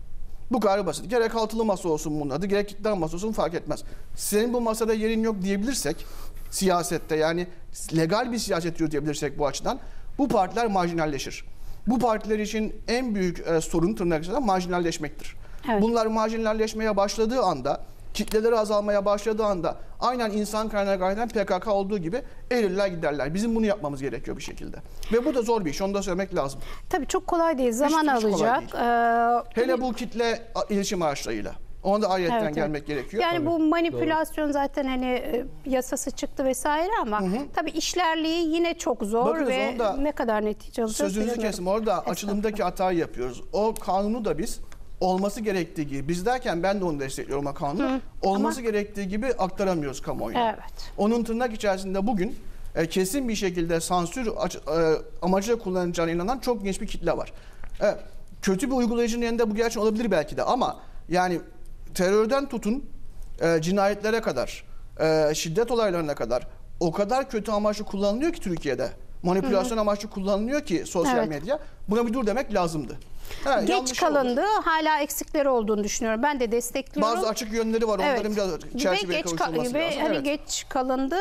Speaker 2: Bu kadar basit. Gerek altılı masa olsun bunun adı, gerek iktidar masası olsun fark etmez. Senin bu masada yerin yok diyebilirsek siyasette yani legal bir siyaset yürütebilirsek bu açıdan bu partiler marjinalleşir. Bu partiler için en büyük e, sorun tırnak içinde marjinalleşmektir.
Speaker 1: Evet.
Speaker 2: Bunlar marjinalleşmeye başladığı anda kitleleri azalmaya başladığı anda aynen insan kaynağı gayeten PKK olduğu gibi erirler giderler. Bizim bunu yapmamız gerekiyor bir şekilde. Ve bu da zor bir iş. Onu da söylemek lazım.
Speaker 1: Tabii çok kolay değil. Zaman
Speaker 2: hiç
Speaker 1: alacak.
Speaker 2: değil.
Speaker 1: Ee,
Speaker 2: Hele bu kitle iletişim araçlarıyla. Ona da ayetten
Speaker 1: Evet, evet.
Speaker 2: gelmek gerekiyor.
Speaker 1: Yani bu manipülasyon zaten hani e, yasası çıktı vesaire ama tabii işlerliği yine çok zor
Speaker 2: Bakınız
Speaker 1: ve ne kadar netice alacağız
Speaker 2: Sözünüzü kesim. Orada açılımdaki hatayı yapıyoruz. O kanunu da biz olması gerektiği gibi, biz derken ben de onu destekliyorum kanunu. Olması gerektiği gibi aktaramıyoruz kamuoyuna.
Speaker 1: Evet.
Speaker 2: Onun tırnak içerisinde bugün e, kesin bir şekilde sansür e, amacıyla kullanacağına inanan çok genç bir kitle var. Evet, kötü bir uygulayıcının elinde bu gerçekten olabilir belki de ama yani terörden tutun e, cinayetlere kadar, e, şiddet olaylarına kadar o kadar kötü amaçlı kullanılıyor ki Türkiye'de. Manipülasyon amaçlı kullanılıyor ki sosyal
Speaker 1: Evet.
Speaker 2: medya. Buna bir dur demek lazımdı. Ha,
Speaker 1: Geç
Speaker 2: yanlış oldu.
Speaker 1: kalındı. Hala eksikleri olduğunu düşünüyorum. Ben de destekliyorum.
Speaker 2: Bazı açık yönleri var. Onların biraz
Speaker 1: ve
Speaker 2: çerçeveye
Speaker 1: geç, ka-
Speaker 2: kavuşturulması
Speaker 1: ve
Speaker 2: lazım.
Speaker 1: hani
Speaker 2: Evet.
Speaker 1: geç kalındı.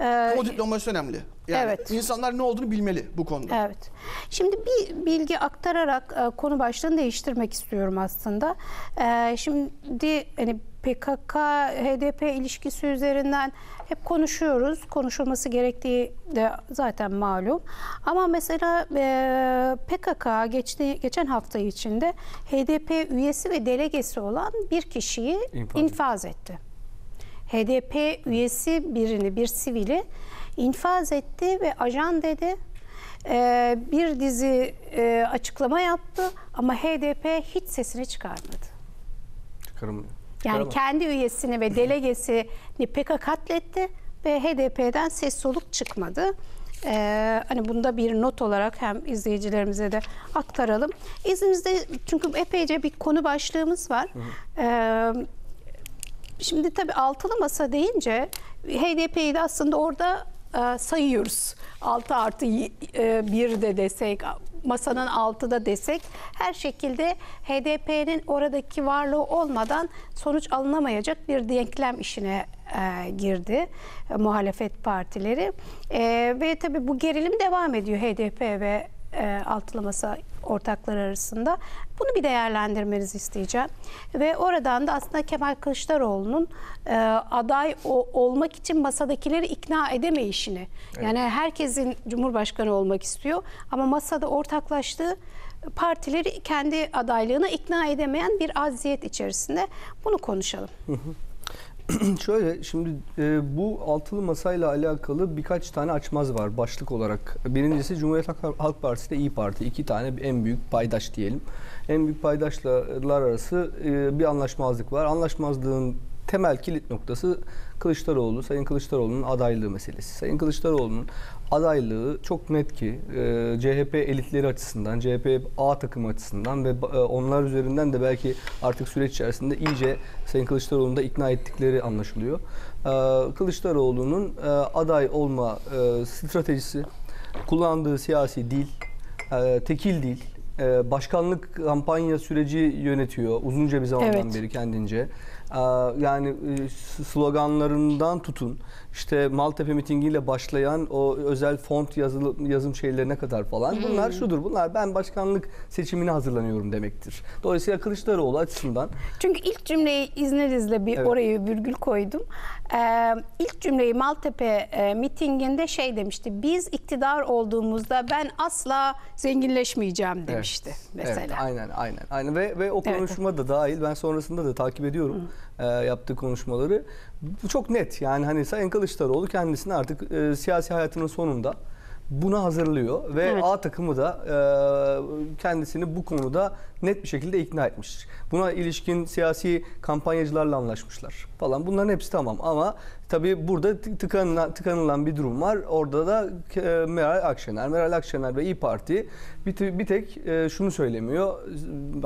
Speaker 1: Ee,
Speaker 2: Ama diplomasi önemli. Yani
Speaker 1: Evet.
Speaker 2: insanlar ne olduğunu bilmeli bu konuda.
Speaker 1: Evet. Şimdi bir bilgi aktararak e, konu başlığını değiştirmek istiyorum aslında. E, Şimdi hani PKK HDP ilişkisi üzerinden hep konuşuyoruz. Konuşulması gerektiği de zaten malum. Ama mesela e, PKK geçti, geçen hafta içinde HDP üyesi ve delegesi olan bir kişiyi
Speaker 3: İnfaz
Speaker 1: infaz etti. HDP üyesi birini, bir sivili infaz etti ve ajan dedi. Ee, bir dizi e, açıklama yaptı ama HDP hiç sesini çıkarmadı.
Speaker 3: Çıkarım.
Speaker 1: Yani
Speaker 3: Çıkaramam.
Speaker 1: kendi üyesini ve delegesini PKK katletti ve HDP'den ses soluk çıkmadı. Ee, hani bunda bir not olarak hem izleyicilerimize de aktaralım. İzninizle çünkü epeyce bir konu başlığımız var. Ee, Şimdi tabii altılı masa deyince HDP'yi de aslında orada e, sayıyoruz. 6 artı 1 de desek, masanın altı da desek her şekilde HDP'nin oradaki varlığı olmadan sonuç alınamayacak bir denklem işine e, girdi e, muhalefet partileri. E, ve tabii bu gerilim devam ediyor HDP ve e, altılı masa ortakları arasında. Bunu bir değerlendirmenizi isteyeceğim. Ve oradan da aslında Kemal Kılıçdaroğlu'nun e, aday o- olmak için masadakileri ikna edemeyişini. Yani herkesin Cumhurbaşkanı olmak istiyor ama masada ortaklaştığı partileri kendi adaylığına ikna edemeyen bir aziyet içerisinde. Bunu konuşalım.
Speaker 3: Şöyle şimdi e, bu altılı masayla alakalı birkaç tane açmaz var başlık olarak. Birincisi Cumhuriyet Halk- Partisi ile İyi Parti. iki tane en büyük paydaş diyelim. En büyük paydaşlar arası e, bir anlaşmazlık var. Anlaşmazlığın temel kilit noktası Kılıçdaroğlu, Sayın Kılıçdaroğlu'nun adaylığı meselesi. Sayın Kılıçdaroğlu'nun adaylığı çok net ki e, CHP elitleri açısından, CHP A takımı açısından ve e, onlar üzerinden de belki artık süreç içerisinde iyice Sayın Kılıçdaroğlu'nu da ikna ettikleri anlaşılıyor. E, Kılıçdaroğlu'nun e, aday olma e, stratejisi, kullandığı siyasi dil, e, tekil dil, e, başkanlık kampanya süreci yönetiyor uzunca bir zamandan
Speaker 1: Evet.
Speaker 3: beri kendince. Yani s- sloganlarından tutun işte Maltepe mitingiyle başlayan o özel font yazılı, yazım şeylerine kadar falan bunlar şudur bunlar ben başkanlık seçimine hazırlanıyorum demektir. Dolayısıyla Kılıçdaroğlu açısından
Speaker 1: Çünkü ilk cümleyi izninizle bir
Speaker 3: Evet.
Speaker 1: oraya virgül koydum. Ee, ilk cümleyi Maltepe e, mitinginde şey demişti. Biz iktidar olduğumuzda ben asla zenginleşmeyeceğim demişti mesela.
Speaker 3: Evet, aynen aynen. Aynen ve ve o
Speaker 1: Evet.
Speaker 3: konuşma da dahil ben sonrasında da takip ediyorum e, yaptığı konuşmaları. Bu çok net. Yani hani Sayın Kılıçdaroğlu kendisini artık e, siyasi hayatının sonunda buna hazırlıyor ve
Speaker 1: Evet.
Speaker 3: A takımı da e, kendisini bu konuda net bir şekilde ikna etmiş. Buna ilişkin siyasi kampanyacılarla anlaşmışlar falan. Bunların hepsi tamam ama tabii burada tı- tıkanılan, tıkanılan bir durum var. Orada da e, Meral Akşener, Meral Akşener ve İyi Parti bir, bir tek e, şunu söylemiyor.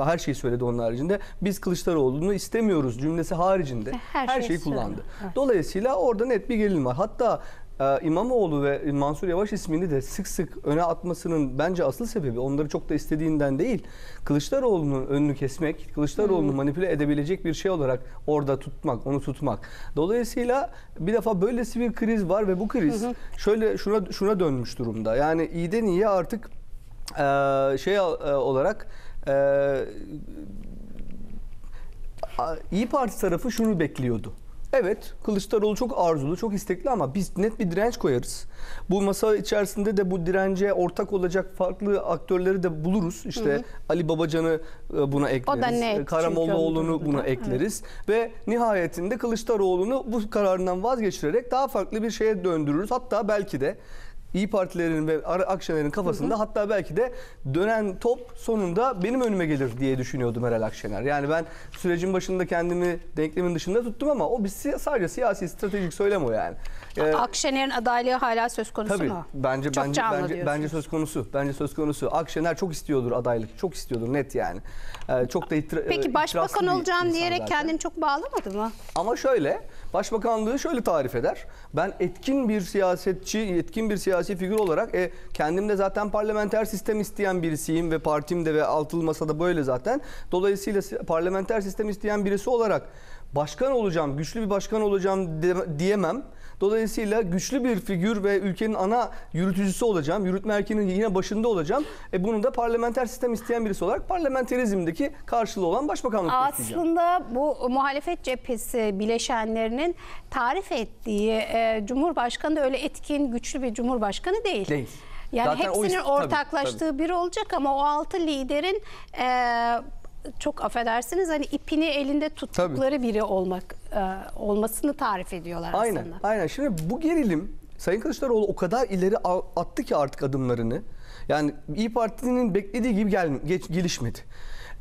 Speaker 3: Her şeyi söyledi onun haricinde. Biz Kılıçdaroğlu'nu istemiyoruz cümlesi haricinde
Speaker 1: Her
Speaker 3: her,
Speaker 1: şeyi
Speaker 3: şeyi kullandı.
Speaker 1: evet.
Speaker 3: Dolayısıyla orada net bir gerilim var. Hatta e, İmamoğlu ve Mansur Yavaş ismini de sık sık öne atmasının bence asıl sebebi onları çok da istediğinden değil. Kılıçdaroğlu'nun önünü kesmek, Kılıçdaroğlu'nu manipüle edebilecek bir şey olarak orada tutmak, onu tutmak. Dolayısıyla bir defa böylesi bir kriz var ve bu kriz şöyle şuna şuna dönmüş durumda. Yani iyiden iyiye artık e, şey e, olarak e, İyi Parti tarafı şunu bekliyordu. Evet Kılıçdaroğlu çok arzulu, çok istekli ama biz net bir direnç koyarız. Bu masa içerisinde de bu dirence ortak olacak farklı aktörleri de buluruz. İşte Ali Babacan'ı e, buna ekleriz.
Speaker 1: onun
Speaker 3: Karamollaoğlu'nu buna ekleriz. Ve nihayetinde Kılıçdaroğlu'nu bu kararından vazgeçirerek daha farklı bir şeye döndürürüz. Hatta belki de İyi Partilerin ve Akşener'in kafasında hatta belki de dönen top sonunda benim önüme gelir diye düşünüyordu Meral Akşener. Yani ben sürecin başında kendimi denklemin dışında tuttum ama o bir sadece siyasi stratejik söylem o yani. Ee,
Speaker 1: Akşener'in adaylığı hala söz konusu
Speaker 3: Tabii
Speaker 1: mu?
Speaker 3: bence
Speaker 1: Çok
Speaker 3: bence bence, bence söz konusu. Bence söz konusu. Akşener çok istiyordur adaylık. Çok istiyordur net yani. Ee, çok da itira- e,
Speaker 1: Peki
Speaker 3: itirazlı
Speaker 1: başbakan olacağım diyerek
Speaker 3: zaten.
Speaker 1: kendini çok bağlamadı mı?
Speaker 3: Ama şöyle, başbakanlığı şöyle tarif eder. Ben etkin bir siyasetçi, etkin bir siyasi figür olarak e, kendim de zaten parlamenter sistem isteyen birisiyim ve partim de ve altılı masada böyle zaten. Dolayısıyla parlamenter sistem isteyen birisi olarak başkan olacağım, güçlü bir başkan olacağım diyemem. Dolayısıyla güçlü bir figür ve ülkenin ana yürütücüsü olacağım. Yürütme erkeğinin yine başında olacağım. E bunu da parlamenter sistem isteyen birisi olarak parlamenterizmdeki karşılığı olan başbakanlık.
Speaker 1: Aslında bu muhalefet cephesi bileşenlerinin tarif ettiği e, Cumhurbaşkanı da öyle etkin, güçlü bir Cumhurbaşkanı değil.
Speaker 3: Değil.
Speaker 1: Yani
Speaker 3: Zaten o
Speaker 1: hepsinin
Speaker 3: ist- tabii,
Speaker 1: ortaklaştığı biri olacak ama o altı liderin e, çok affedersiniz hani ipini elinde tuttukları biri olmak e, olmasını tarif ediyorlar
Speaker 3: Aynen,
Speaker 1: aslında.
Speaker 3: aynen. Şimdi bu gerilim Sayın Kılıçdaroğlu o kadar ileri attı ki artık adımlarını. Yani İyi Parti'nin beklediği gibi gel, geç, gelişmedi.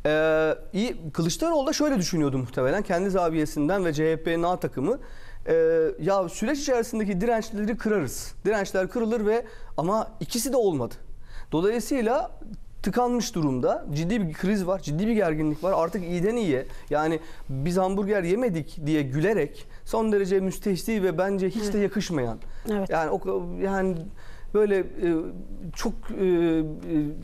Speaker 3: Ee, İyi, Kılıçdaroğlu da şöyle düşünüyordu muhtemelen kendi zaviyesinden ve CHP'nin A takımı. Ee, ya süreç içerisindeki dirençleri kırarız. Dirençler kırılır ve ama ikisi de olmadı. Dolayısıyla tıkanmış durumda. Ciddi bir kriz var, ciddi bir gerginlik var. Artık iyiden iyiye yani biz hamburger yemedik diye gülerek son derece müstehzi ve bence hiç de yakışmayan.
Speaker 1: Evet.
Speaker 3: Yani o yani böyle e, çok e, e,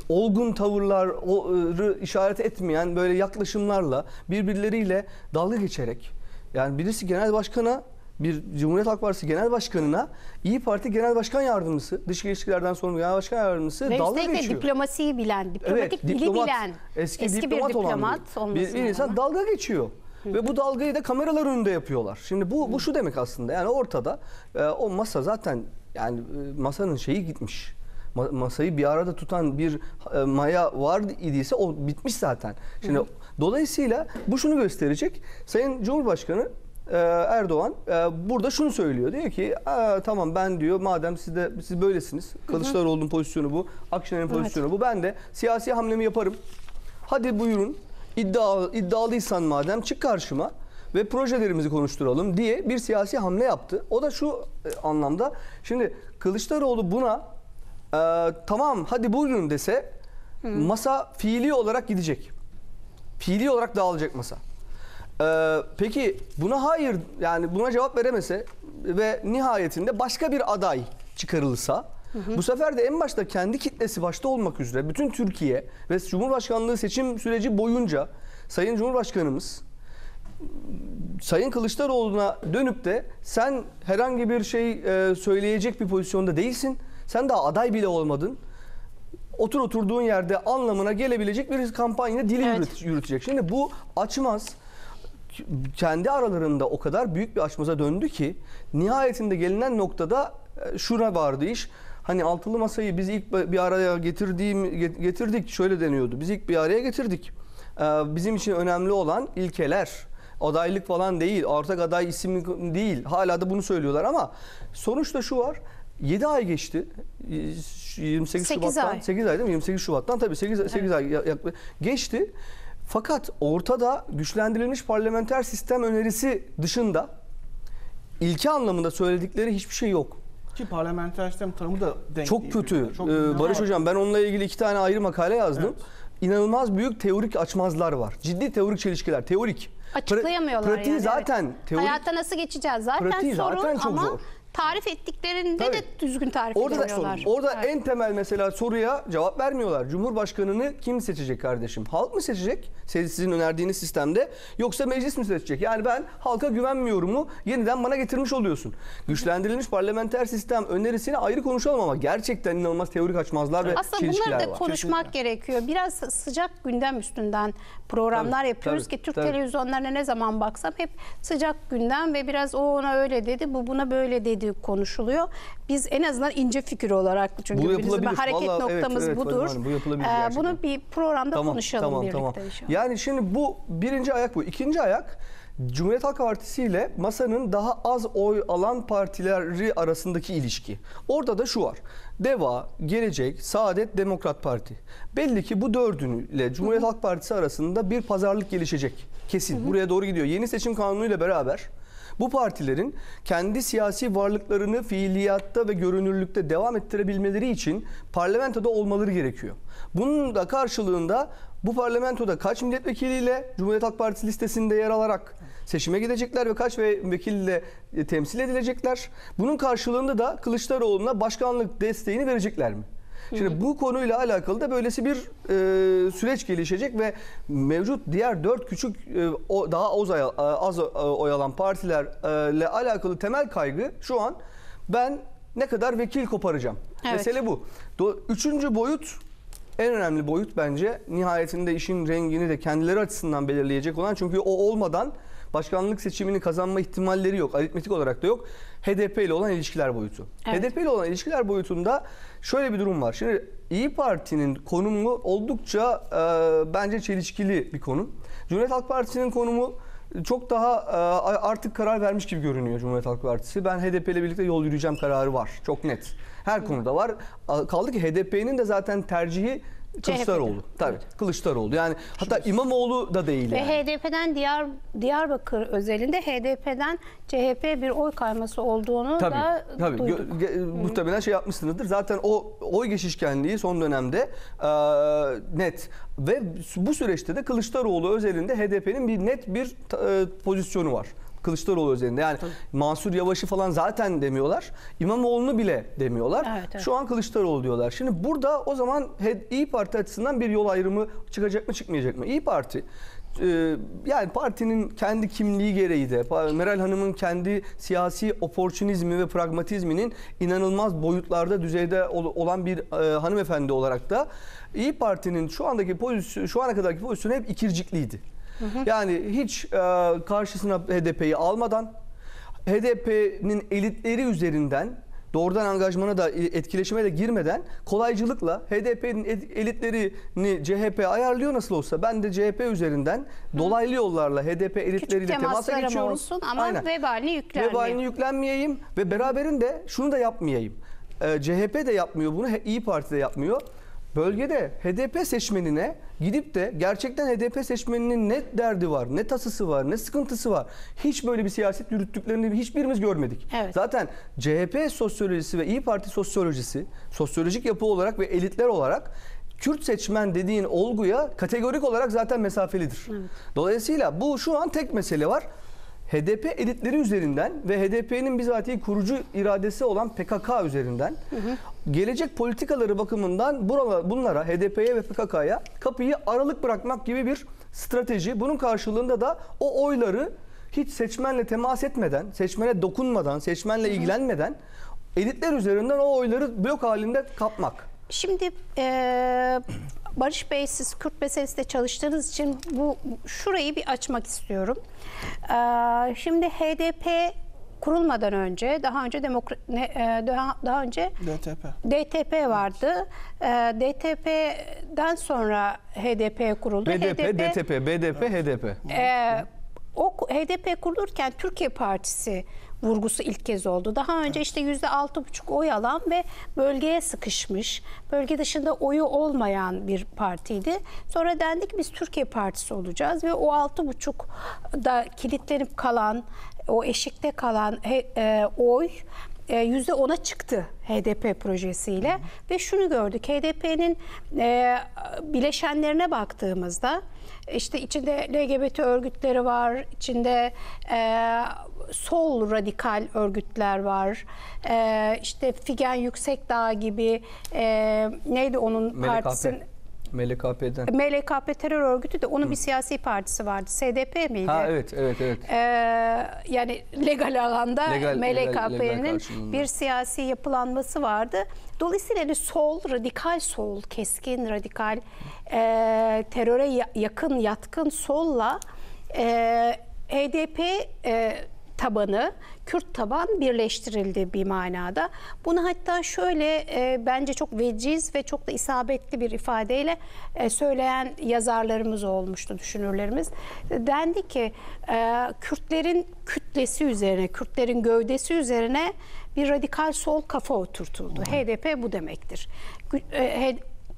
Speaker 3: olgun tavırları işaret etmeyen böyle yaklaşımlarla birbirleriyle dalga geçerek yani birisi genel başkana bir Cumhuriyet Halk Partisi Genel Başkanı'na İyi Parti Genel Başkan Yardımcısı, dış ilişkilerden sorumlu Genel Başkan Yardımcısı
Speaker 1: Ve
Speaker 3: dalga geçiyor.
Speaker 1: diplomasiyi bilen, diplomatik dili
Speaker 3: diplomat,
Speaker 1: bilen,
Speaker 3: eski,
Speaker 1: eski,
Speaker 3: diplomat,
Speaker 1: bir diplomat
Speaker 3: olan bir, bir, bir insan
Speaker 1: rağmen.
Speaker 3: dalga geçiyor. Ve bu dalgayı da kameralar önünde yapıyorlar. Şimdi bu bu şu demek aslında. Yani ortada e, o masa zaten yani e, masanın şeyi gitmiş. Ma- masayı bir arada tutan bir e, maya var idiyse o bitmiş zaten. Şimdi dolayısıyla bu şunu gösterecek. Sayın Cumhurbaşkanı Erdoğan e, burada şunu söylüyor. Diyor ki "Aa, tamam ben diyor madem siz de siz böylesiniz. Kılıçdaroğlu'nun pozisyonu bu. Akşener'in pozisyonu bu. Ben de siyasi hamlemi yaparım. Hadi buyurun. İddia, iddialıysan madem çık karşıma ve projelerimizi konuşturalım diye bir siyasi hamle yaptı. O da şu e, anlamda. Şimdi Kılıçdaroğlu buna e, tamam hadi buyurun dese masa fiili olarak gidecek. Fiili olarak dağılacak masa. Ee, peki buna hayır yani buna cevap veremese ve nihayetinde başka bir aday çıkarılırsa bu sefer de en başta kendi kitlesi başta olmak üzere bütün Türkiye ve Cumhurbaşkanlığı seçim süreci boyunca Sayın Cumhurbaşkanımız Sayın Kılıçdaroğlu'na dönüp de sen herhangi bir şey e, söyleyecek bir pozisyonda değilsin. Sen daha aday bile olmadın. Otur oturduğun yerde anlamına gelebilecek bir kampanya dili
Speaker 1: Evet.
Speaker 3: yürüt- yürütecek. Şimdi bu açmaz kendi aralarında o kadar büyük bir açmaza döndü ki nihayetinde gelinen noktada e, şuna vardı iş. Hani altılı masayı biz ilk bir araya getirdiğim get- getirdik şöyle deniyordu. Biz ilk bir araya getirdik. Ee, Bizim için önemli olan ilkeler, adaylık falan değil, ortak aday isim değil. Hala da bunu söylüyorlar ama sonuçta şu var. 7 ay geçti. 28
Speaker 1: Sekiz
Speaker 3: Şubat'tan
Speaker 1: ay.
Speaker 3: 8 ay değil mi? 28 Şubat'tan tabii 8 8 ay ya- yaklaşık geçti. Fakat ortada güçlendirilmiş parlamenter sistem önerisi dışında ilke anlamında söyledikleri hiçbir şey yok.
Speaker 2: Ki parlamenter sistem tanımı da denk
Speaker 3: Çok
Speaker 2: değil
Speaker 3: kötü.
Speaker 2: birbirine. Çok
Speaker 3: Ee, Barış
Speaker 2: Evet.
Speaker 3: Hocam ben onunla ilgili iki tane ayrı makale yazdım.
Speaker 2: Evet.
Speaker 3: İnanılmaz büyük teorik açmazlar var. Ciddi teorik çelişkiler. Teorik.
Speaker 1: Açıklayamıyorlar
Speaker 3: Pra- Pratiği
Speaker 1: yani.
Speaker 3: zaten
Speaker 1: evet.
Speaker 3: teorik.
Speaker 1: Hayata nasıl geçeceğiz? Zaten
Speaker 3: Pratiği
Speaker 1: sorun
Speaker 3: zaten çok
Speaker 1: ama
Speaker 3: zor.
Speaker 1: Tarif ettiklerinde
Speaker 3: Tabii.
Speaker 1: de düzgün tarif
Speaker 3: Orada da
Speaker 1: edemiyorlar.
Speaker 3: Orada
Speaker 1: Evet.
Speaker 3: en temel mesela soruya cevap vermiyorlar. Cumhurbaşkanını kim seçecek kardeşim? Halk mı seçecek? Sizin önerdiğiniz sistemde yoksa meclis mi seçecek? Yani ben halka güvenmiyorum mu? Yeniden bana getirmiş oluyorsun. Güçlendirilmiş parlamenter sistem önerisini ayrı konuşalım ama gerçekten inanılmaz teorik açmazlar ve
Speaker 1: Aslında
Speaker 3: çelişkiler
Speaker 1: bunları da
Speaker 3: var.
Speaker 1: konuşmak gerekiyor. Biraz sıcak gündem üstünden programlar
Speaker 3: Tabii,
Speaker 1: yapıyoruz
Speaker 3: tabii,
Speaker 1: ki Türk
Speaker 3: tabii.
Speaker 1: televizyonlarına ne zaman baksam hep sıcak gündem ve biraz o ona öyle dedi, bu buna böyle dedi konuşuluyor. Biz en azından ince fikir olarak çünkü
Speaker 3: Bu
Speaker 1: bizim hareket
Speaker 3: Vallahi evet,
Speaker 1: noktamız
Speaker 3: evet,
Speaker 1: budur.
Speaker 3: Hanım, bu yapılabilir
Speaker 1: Ee, bunu bir programda konuşalım birlikte inşallah.
Speaker 3: Yani şimdi bu birinci ayak bu. İkinci ayak Cumhuriyet Halk Partisi ile masanın daha az oy alan partileri arasındaki ilişki. Orada da şu var. Deva, Gelecek, Saadet, Demokrat Parti. Belli ki bu dördünüyle Cumhuriyet Halk Partisi arasında bir pazarlık gelişecek. Kesin. Buraya doğru gidiyor. Yeni seçim kanunu ile beraber bu partilerin kendi siyasi varlıklarını fiiliyatta ve görünürlükte devam ettirebilmeleri için parlamentoda olmaları gerekiyor. Bunun da karşılığında bu parlamentoda kaç milletvekiliyle Cumhuriyet Halk Partisi listesinde yer alarak seçime gidecekler ve kaç ve vekille e, temsil edilecekler. Bunun karşılığında da Kılıçdaroğlu'na başkanlık desteğini verecekler mi? Şimdi bu konuyla alakalı da böylesi bir e, süreç gelişecek ve mevcut diğer dört küçük e, o, daha az, oy- az e, oy alan partilerle alakalı temel kaygı şu an ben ne kadar vekil koparacağım.
Speaker 1: Evet.
Speaker 3: Mesele bu. Üçüncü boyut en önemli boyut bence nihayetinde işin rengini de kendileri açısından belirleyecek olan çünkü o olmadan başkanlık seçimini kazanma ihtimalleri yok. Aritmetik olarak da yok. HDP ile olan ilişkiler boyutu.
Speaker 1: Evet.
Speaker 3: HDP ile olan ilişkiler boyutunda şöyle bir durum var. Şimdi İyi Parti'nin konumu oldukça e, bence çelişkili bir konum. Cumhuriyet Halk Partisi'nin konumu çok daha e, artık karar vermiş gibi görünüyor Cumhuriyet Halk Partisi. Ben HDP ile birlikte yol yürüyeceğim kararı var. Çok net. Her konuda var. Kaldı ki HDP'nin de zaten tercihi Kılıçdaroğlu. Tabii. Kılıçdaroğlu. Yani hatta İmamoğlu da değil
Speaker 1: Ve
Speaker 3: yani.
Speaker 1: HDP'den Diyar, Diyarbakır özelinde HDP'den CHP bir oy kayması olduğunu
Speaker 3: Tabii,
Speaker 1: da
Speaker 3: tabii.
Speaker 1: duyduk.
Speaker 3: Gö- ge- muhtemelen şey yapmışsınızdır. Zaten o oy geçişkenliği son dönemde e, net ve bu süreçte de Kılıçdaroğlu özelinde HDP'nin bir net bir e, pozisyonu var. Kılıçdaroğlu özelinde. Yani Mansur Yavaş'ı falan zaten demiyorlar. İmamoğlu'nu bile demiyorlar.
Speaker 1: Evet, evet.
Speaker 3: Şu an Kılıçdaroğlu diyorlar. Şimdi burada o zaman İyi Parti açısından bir yol ayrımı çıkacak mı çıkmayacak mı? İyi Parti e, yani partinin kendi kimliği gereği de Meral Hanım'ın kendi siyasi oportunizmi ve pragmatizminin inanılmaz boyutlarda düzeyde ol- olan bir e, hanımefendi olarak da İyi Parti'nin şu andaki pozisyon şu ana kadarki pozisyonu hep ikircikliydi. Yani hiç e, karşısına HDP'yi almadan HDP'nin elitleri üzerinden doğrudan angajmana da etkileşime de girmeden kolaycılıkla HDP'nin elitlerini CHP ayarlıyor nasıl olsa ben de CHP üzerinden dolaylı yollarla HDP elitleriyle temasa geçiyorum.
Speaker 1: olsun ama
Speaker 3: Aynen.
Speaker 1: vebalini yüklenmiyor.
Speaker 3: Vebalini yüklenmeyeyim ve beraberinde şunu da yapmayayım. Ee, CHP de yapmıyor bunu, İyi Parti de yapmıyor. Bölgede HDP seçmenine gidip de gerçekten HDP seçmeninin ne derdi var, ne tasısı var, ne sıkıntısı var. Hiç böyle bir siyaset yürüttüklerini hiçbirimiz görmedik.
Speaker 1: Evet.
Speaker 3: Zaten CHP sosyolojisi ve İyi Parti sosyolojisi, sosyolojik yapı olarak ve elitler olarak Kürt seçmen dediğin olguya kategorik olarak zaten mesafelidir. Dolayısıyla bu şu an tek mesele var. HDP elitleri üzerinden ve HDP'nin bizatihi kurucu iradesi olan PKK üzerinden gelecek politikaları bakımından buralar, bunlara HDP'ye ve PKK'ya kapıyı aralık bırakmak gibi bir strateji. Bunun karşılığında da o oyları hiç seçmenle temas etmeden, seçmene dokunmadan, seçmenle ilgilenmeden elitler üzerinden o oyları blok halinde kapmak.
Speaker 1: Şimdi e, Barış Bey siz Kürt meselesinde çalıştığınız için bu şurayı bir açmak istiyorum. E, şimdi HDP kurulmadan önce daha önce demokrat ne, e, daha, daha önce
Speaker 2: DTP.
Speaker 1: DTP vardı. E, DTP'den sonra HDP kuruldu.
Speaker 3: BDP, DTP, BDP, HDP.
Speaker 1: Ee, o HDP kurulurken Türkiye Partisi vurgusu ilk kez oldu. Daha önce işte yüzde altı buçuk oy alan ve bölgeye sıkışmış, bölge dışında oyu olmayan bir partiydi. Sonra dendik biz Türkiye Partisi olacağız ve o altı buçuk da kilitlenip kalan, o eşikte kalan e, oy e, %10'a çıktı HDP projesiyle ve şunu gördük HDP'nin e, bileşenlerine baktığımızda işte içinde LGBT örgütleri var, içinde e, sol radikal örgütler var, e, işte Figen Yüksekdağ gibi e, neydi onun partisinin
Speaker 3: MLKP. MLKP'den.
Speaker 1: MLKP terör örgütü de onun bir siyasi partisi vardı. SDP miydi?
Speaker 3: Ha evet evet evet.
Speaker 1: Ee, yani legal alanda MLKP'nin bir siyasi yapılanması vardı. Dolayısıyla hani sol, radikal sol, keskin radikal, e, teröre ya- yakın, yatkın solla e, HDP e, tabanı, Kürt taban birleştirildi bir manada. Bunu hatta şöyle e, bence çok veciz ve çok da isabetli bir ifadeyle e, söyleyen yazarlarımız olmuştu, düşünürlerimiz. Dendi ki e, Kürtlerin kütlesi üzerine, Kürtlerin gövdesi üzerine bir radikal sol kafa oturtuldu. HDP bu demektir.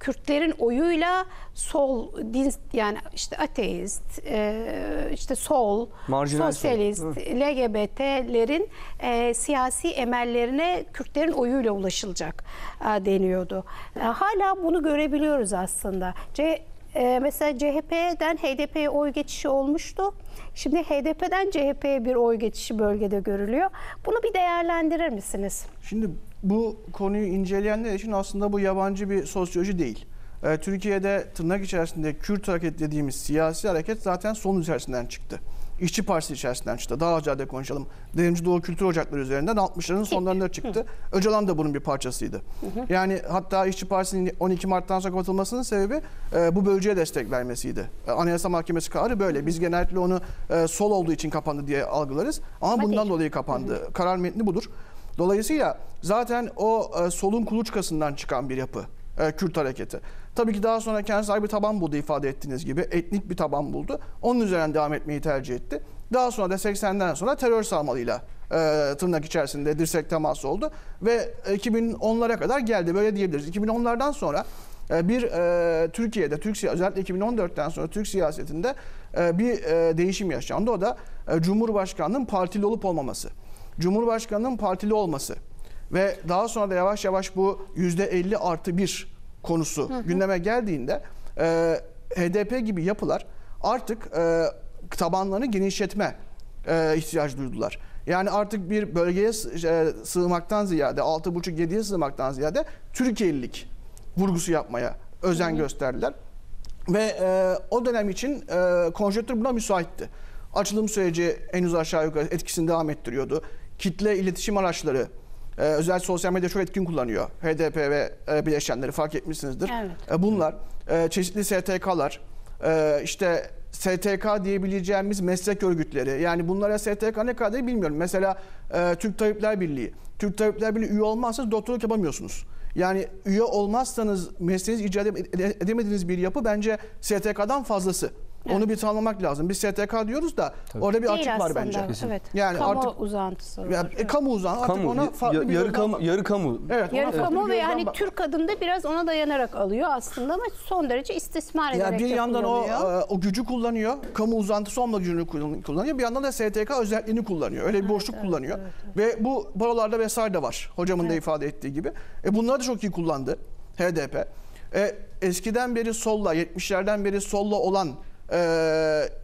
Speaker 1: Kürtlerin oyuyla sol din yani işte ateist, e, işte sol,
Speaker 3: Marjinal sol.
Speaker 1: sosyalist, LGBT'lerin e, siyasi emellerine Kürtlerin oyuyla ulaşılacak e, deniyordu. E, hala bunu görebiliyoruz aslında. C, e, mesela CHP'den HDP'ye oy geçişi olmuştu. Şimdi HDP'den CHP'ye bir oy geçişi bölgede görülüyor. Bunu bir değerlendirir misiniz?
Speaker 2: Şimdi bu konuyu inceleyenler için aslında bu yabancı bir sosyoloji değil. Ee, Türkiye'de tırnak içerisinde Kürt hareket dediğimiz siyasi hareket zaten son içerisinden çıktı. İşçi Partisi içerisinden çıktı. Daha acayip konuşalım. Devrimci Doğu Kültür Ocakları üzerinden 60'ların sonlarında çıktı. Öcalan da bunun bir parçasıydı. Yani hatta İşçi Partisi'nin 12 Mart'tan sonra kapatılmasının sebebi e, bu bölgeye destek vermesiydi. E, Anayasa Mahkemesi kararı böyle. Biz genellikle onu e, sol olduğu için kapandı diye algılarız. Ama bundan dolayı kapandı. Karar metni budur. Dolayısıyla zaten o e, solun kuluçkasından çıkan bir yapı e, Kürt hareketi. Tabii ki daha sonra kendisi bir taban buldu ifade ettiğiniz gibi. Etnik bir taban buldu. Onun üzerinden devam etmeyi tercih etti. Daha sonra da 80'den sonra terör sarmalıyla e, tırnak içerisinde dirsek teması oldu. Ve 2010'lara kadar geldi böyle diyebiliriz. 2010'lardan sonra e, bir e, Türkiye'de, Türk özellikle 2014'ten sonra Türk siyasetinde e, bir e, değişim yaşandı. O da e, Cumhurbaşkanının partili olup olmaması. Cumhurbaşkanının partili olması ve daha sonra da yavaş yavaş bu %50 artı 1 konusu gündeme geldiğinde e, HDP gibi yapılar artık e, tabanlarını genişletme e, ihtiyacı duydular. Yani artık bir bölgeye e, sığmaktan ziyade 6,5-7'ye sığmaktan ziyade Türkiye'lilik vurgusu yapmaya özen gösterdiler. Ve e, o dönem için e, konjonktür buna müsaitti. Açılım süreci henüz aşağı yukarı etkisini devam ettiriyordu. Kitle iletişim araçları, e, özel sosyal medya çok etkin kullanıyor. HDP ve e, bileşenleri fark etmişsinizdir.
Speaker 1: Evet.
Speaker 2: E, bunlar e, çeşitli STK'lar, e, işte STK diyebileceğimiz meslek örgütleri. Yani bunlara STK ne kadar bilmiyorum. Mesela e, Türk Tabipler Birliği. Türk Tabipler Birliği üye olmazsanız doktorluk yapamıyorsunuz. Yani üye olmazsanız mesleğinizi icra ede- edemediğiniz bir yapı bence STK'dan fazlası. Onu bir tanımlamak lazım. Biz STK diyoruz da orada bir
Speaker 1: Değil
Speaker 2: açık var bence.
Speaker 1: Evet.
Speaker 2: Yani
Speaker 1: Kamu
Speaker 2: artık
Speaker 1: uzantısı var.
Speaker 2: ya, e, kamu uzan artık
Speaker 3: Kamu,
Speaker 2: ona farklı
Speaker 3: ya-
Speaker 2: bir
Speaker 3: yarı kamu,
Speaker 2: bak-
Speaker 3: yarı kamu.
Speaker 2: Evet,
Speaker 1: Yarı kamu ve yani
Speaker 2: bak-
Speaker 1: Türk adını biraz ona dayanarak alıyor aslında ama son derece istismar ederek
Speaker 2: Ya bir yandan o e, o gücü kullanıyor. Kamu uzantısı olma gücünü kullan- kullanıyor. Bir yandan da STK özelliğini kullanıyor. Öyle bir boşluk kullanıyor. Ve bu barolarda vesaire de var. Hocamın da ifade ettiği gibi. E bunları da çok iyi kullandı HDP. E, eskiden beri solla, 70'lerden beri solla olan e,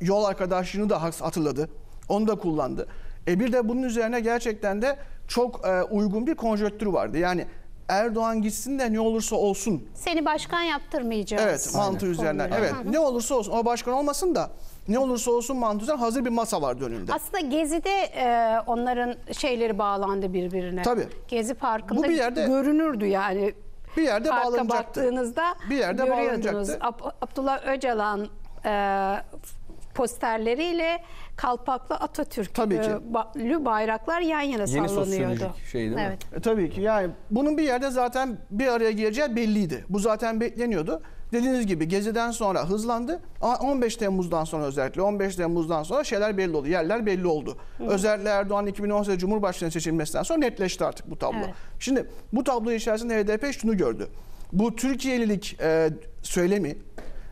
Speaker 2: yol arkadaşlığını da hatırladı. Onu da kullandı. E bir de bunun üzerine gerçekten de çok e, uygun bir konjonktür vardı. Yani Erdoğan gitsin de ne olursa olsun
Speaker 1: Seni başkan yaptırmayacağız.
Speaker 2: Evet mantığı üzerinden. Evet ne olursa olsun o başkan olmasın da ne olursa olsun mantığı üzerinden hazır bir masa vardı önünde.
Speaker 1: Aslında Gezi'de e, onların şeyleri bağlandı birbirine.
Speaker 2: Tabii.
Speaker 1: Gezi Parkı'nda
Speaker 2: Bu bir yerde-
Speaker 1: görünürdü yani.
Speaker 2: Bir yerde
Speaker 1: Parka
Speaker 2: bağlanacaktı.
Speaker 1: baktığınızda
Speaker 2: Bir yerde
Speaker 1: görüyordunuz.
Speaker 2: bağlanacaktı.
Speaker 1: Ab- Abdullah Öcalan e, posterleriyle Kalpaklı Atatürk
Speaker 2: Tabii ki.
Speaker 1: e, ba- bayraklar yan yana
Speaker 3: Yeni
Speaker 1: sallanıyordu.
Speaker 3: şey değil mi?
Speaker 1: Evet.
Speaker 2: E, tabii ki yani bunun bir yerde zaten bir araya geleceği belliydi. Bu zaten bekleniyordu. Dediğiniz gibi Gezi'den sonra hızlandı ama 15 Temmuz'dan sonra özellikle 15 Temmuz'dan sonra şeyler belli oldu. Yerler belli oldu. Özellikle Erdoğan 2018 Cumhurbaşkanı seçilmesinden sonra netleşti artık bu tablo.
Speaker 1: Evet.
Speaker 2: Şimdi bu tablo içerisinde HDP şunu gördü. Bu Türkiye'lilik e, söylemi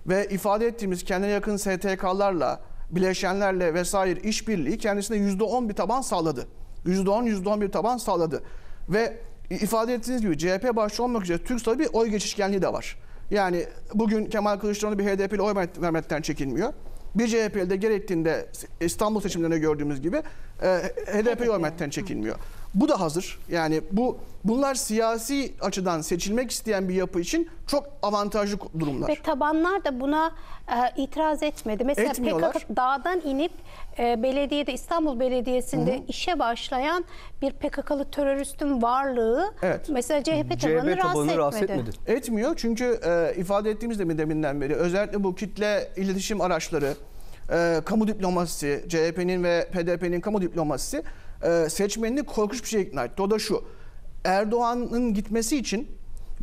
Speaker 2: ve ifade ettiğimiz kendine yakın STK'larla, bileşenlerle vesaire işbirliği kendisine %10 bir taban sağladı. %10, %10 bir taban sağladı. Ve ifade ettiğiniz gibi CHP başta olmak üzere TÜRKSOY'da bir oy geçişkenliği de var. Yani bugün Kemal Kılıçdaroğlu bir HDP'li oy vermekten çekilmiyor. Bir CHP'li de gerektiğinde İstanbul seçimlerinde gördüğümüz gibi e, HDP'yi vermekten çekilmiyor. Bu da hazır. Yani bu bunlar siyasi açıdan seçilmek isteyen bir yapı için çok avantajlı durumlar.
Speaker 1: Ve tabanlar da buna e, itiraz etmedi. Mesela. PKK dağdan inip e, belediyede İstanbul Belediyesi'nde işe başlayan bir PKK'lı teröristin varlığı
Speaker 2: Evet.
Speaker 1: mesela CHP tabanını,
Speaker 3: CHP
Speaker 1: rahatsız,
Speaker 3: tabanını rahatsız
Speaker 1: etmedi.
Speaker 3: etmedi.
Speaker 2: Etmiyor çünkü e, ifade ettiğimiz de mi deminden beri özellikle bu kitle iletişim araçları, e, kamu diplomasisi, CHP'nin ve PDP'nin kamu diplomasisi e, seçmenini korkunç bir şey ikna etti. O da şu, Erdoğan'ın gitmesi için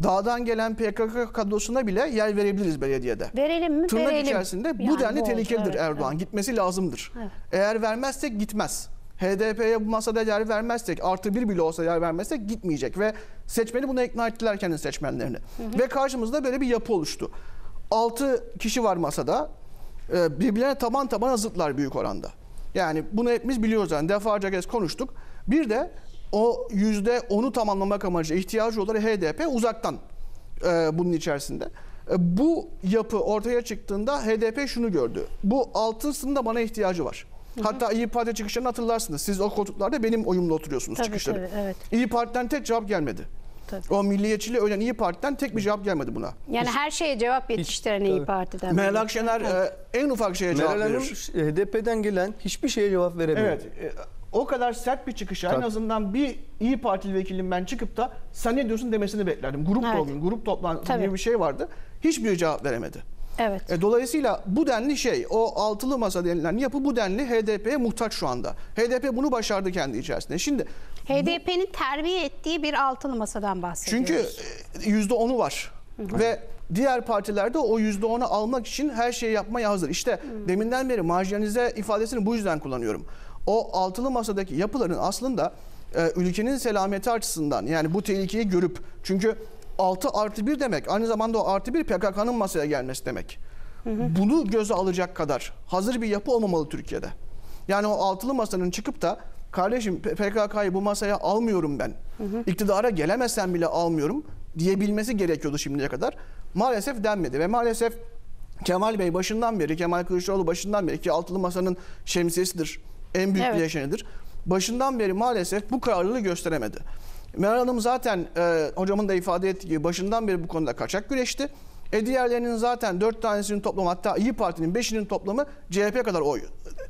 Speaker 2: dağdan gelen PKK kadrosuna bile yer verebiliriz belediyede.
Speaker 1: Verelim mi?
Speaker 2: Tırnak
Speaker 1: Verelim.
Speaker 2: içerisinde bu
Speaker 1: Yani
Speaker 2: denli
Speaker 1: oldu,
Speaker 2: tehlikelidir
Speaker 1: evet,
Speaker 2: Erdoğan.
Speaker 1: evet.
Speaker 2: Gitmesi lazımdır.
Speaker 1: Evet.
Speaker 2: Eğer vermezsek gitmez. HDP'ye bu masada yer vermezsek, artı bir bile olsa yer vermezsek gitmeyecek. Ve seçmeni buna ikna ettiler kendi seçmenlerini. Ve karşımızda böyle bir yapı oluştu. 6 kişi var masada. Ee, Birbirlerine taban tabana zıtlar büyük oranda. Yani bunu hepimiz biliyoruz yani defalarca kez konuştuk. Bir de o yüzde onu tamamlamak amacıyla ihtiyacı olan HDP uzaktan e, bunun içerisinde. E, bu yapı ortaya çıktığında HDP şunu gördü. Bu altısının da bana ihtiyacı var. Hatta İyi Parti çıkışlarını hatırlarsınız. Siz o koltuklarda benim oyumla oturuyorsunuz
Speaker 1: Tabii,
Speaker 2: çıkışları.
Speaker 1: tabii, evet.
Speaker 2: İyi Parti'den tek cevap gelmedi.
Speaker 1: Tabii.
Speaker 2: O milliyetçiliği ölen İyi Parti'den tek bir cevap gelmedi buna.
Speaker 1: Yani her şeye cevap yetiştiren İyi
Speaker 3: tabii.
Speaker 1: Parti'den.
Speaker 2: Meral. Akşener e, en ufak şeye cevap
Speaker 3: Meral Hanım
Speaker 2: verir.
Speaker 3: HDP'den gelen hiçbir şeye cevap veremiyor.
Speaker 2: Evet. e, o kadar sert bir çıkışa en azından bir iyi Partili vekilin ben çıkıp da sen ne diyorsun demesini beklerdim. Grup
Speaker 1: Evet.
Speaker 2: evet. grup toplantısı
Speaker 1: Tabii.
Speaker 2: gibi bir şey vardı. Hiçbir cevap veremedi.
Speaker 1: Evet.
Speaker 2: E, dolayısıyla bu denli şey, o altılı masa denilen yapı bu denli HDP'ye muhtaç şu anda. HDP bunu başardı kendi içerisinde. Şimdi
Speaker 1: HDP'nin terbiye ettiği bir altılı masadan bahsediyoruz.
Speaker 2: çünkü e, yüzde onu var. Ve diğer partilerde o yüzde onu almak için her şeyi yapmaya hazır. İşte deminden beri marjinalize ifadesini bu yüzden kullanıyorum. O altılı masadaki yapıların aslında e, ülkenin selameti açısından yani bu tehlikeyi görüp çünkü 6 artı 1 demek aynı zamanda o artı 1 PKK'nın masaya gelmesi demek. Bunu göze alacak kadar hazır bir yapı olmamalı Türkiye'de. Yani o altılı masanın çıkıp da kardeşim PKK'yı bu masaya almıyorum ben. İktidara gelemezsem bile almıyorum diyebilmesi gerekiyordu şimdiye kadar. Maalesef denmedi ve maalesef Kemal Bey başından beri, Kemal Kılıçdaroğlu başından beri ki altılı masanın şemsiyesidir, en büyük
Speaker 1: Evet.
Speaker 2: bileşenidir. Başından beri maalesef bu kararlılığı gösteremedi. Meral Hanım zaten e, hocamın da ifade ettiği gibi başından beri bu konuda kaçak güreşti. E diğerlerinin zaten dört tanesinin toplamı hatta İyi Parti'nin beşinin toplamı CHP kadar oy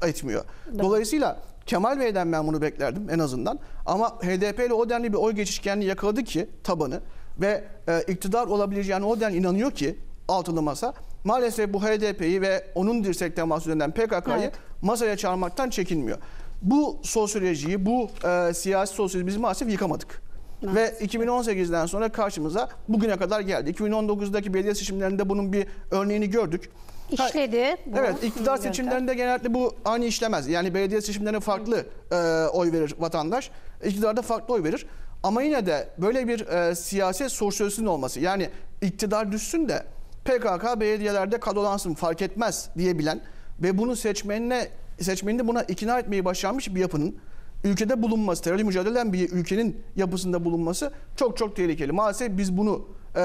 Speaker 2: etmiyor. Dolayısıyla Kemal Bey'den ben bunu beklerdim en azından. Ama HDP ile o denli bir oy geçişkenliği yakaladı ki tabanı ve e, iktidar olabileceğine o denli inanıyor ki altılı masa. Maalesef bu HDP'yi ve onun dirsek teması üzerinden PKK'yı
Speaker 1: Evet.
Speaker 2: Masaya çağırmaktan çekinmiyor. Bu sosyolojiyi, bu e, siyasi sosyolojiyi biz maalesef yıkamadık. Ve 2018'den sonra karşımıza bugüne kadar geldi. 2019'daki belediye seçimlerinde bunun bir örneğini gördük.
Speaker 1: İşledi. bu.
Speaker 2: Evet, iktidar seçimlerinde genellikle bu aynı işlemez. Yani belediye seçimlerine farklı e, oy verir vatandaş, iktidarda farklı oy verir. Ama yine de böyle bir e, siyaset sosyolojisinin olması, yani iktidar düşsün de PKK belediyelerde kadrolansın fark etmez diyebilen ve bunu seçmenine seçmenini buna ikna etmeyi başarmış bir yapının ülkede bulunması, terörle mücadele eden bir ülkenin yapısında bulunması çok çok tehlikeli. Maalesef biz bunu e,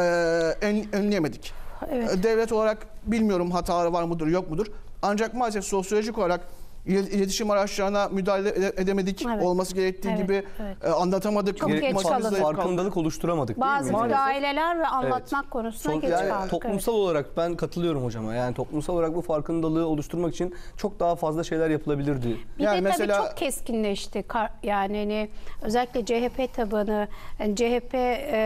Speaker 2: en, önleyemedik.
Speaker 1: Evet.
Speaker 2: Devlet olarak bilmiyorum hataları var mıdır yok mudur. Ancak maalesef sosyolojik olarak iletişim araçlarına müdahale ede- edemedik.
Speaker 1: Evet.
Speaker 2: Olması gerektiği
Speaker 1: Evet,
Speaker 2: gibi
Speaker 1: evet.
Speaker 2: e, anlatamadık.
Speaker 1: Çok geç
Speaker 2: Masamızda
Speaker 1: kalındı.
Speaker 2: hep kaldı.
Speaker 3: Farkındalık oluşturamadık değil
Speaker 1: Bazı
Speaker 3: mi?
Speaker 1: müdahaleler ve anlatmak konusunda
Speaker 3: Son-
Speaker 1: geç
Speaker 3: yani
Speaker 1: kaldık.
Speaker 3: toplumsal olarak ben katılıyorum hocama. Yani toplumsal olarak bu farkındalığı oluşturmak için çok daha fazla şeyler yapılabilirdi.
Speaker 1: Bir
Speaker 2: Yani
Speaker 1: de
Speaker 2: mesela-
Speaker 1: tabii çok keskinleşti. Yani hani özellikle CHP tabanı, yani CHP e,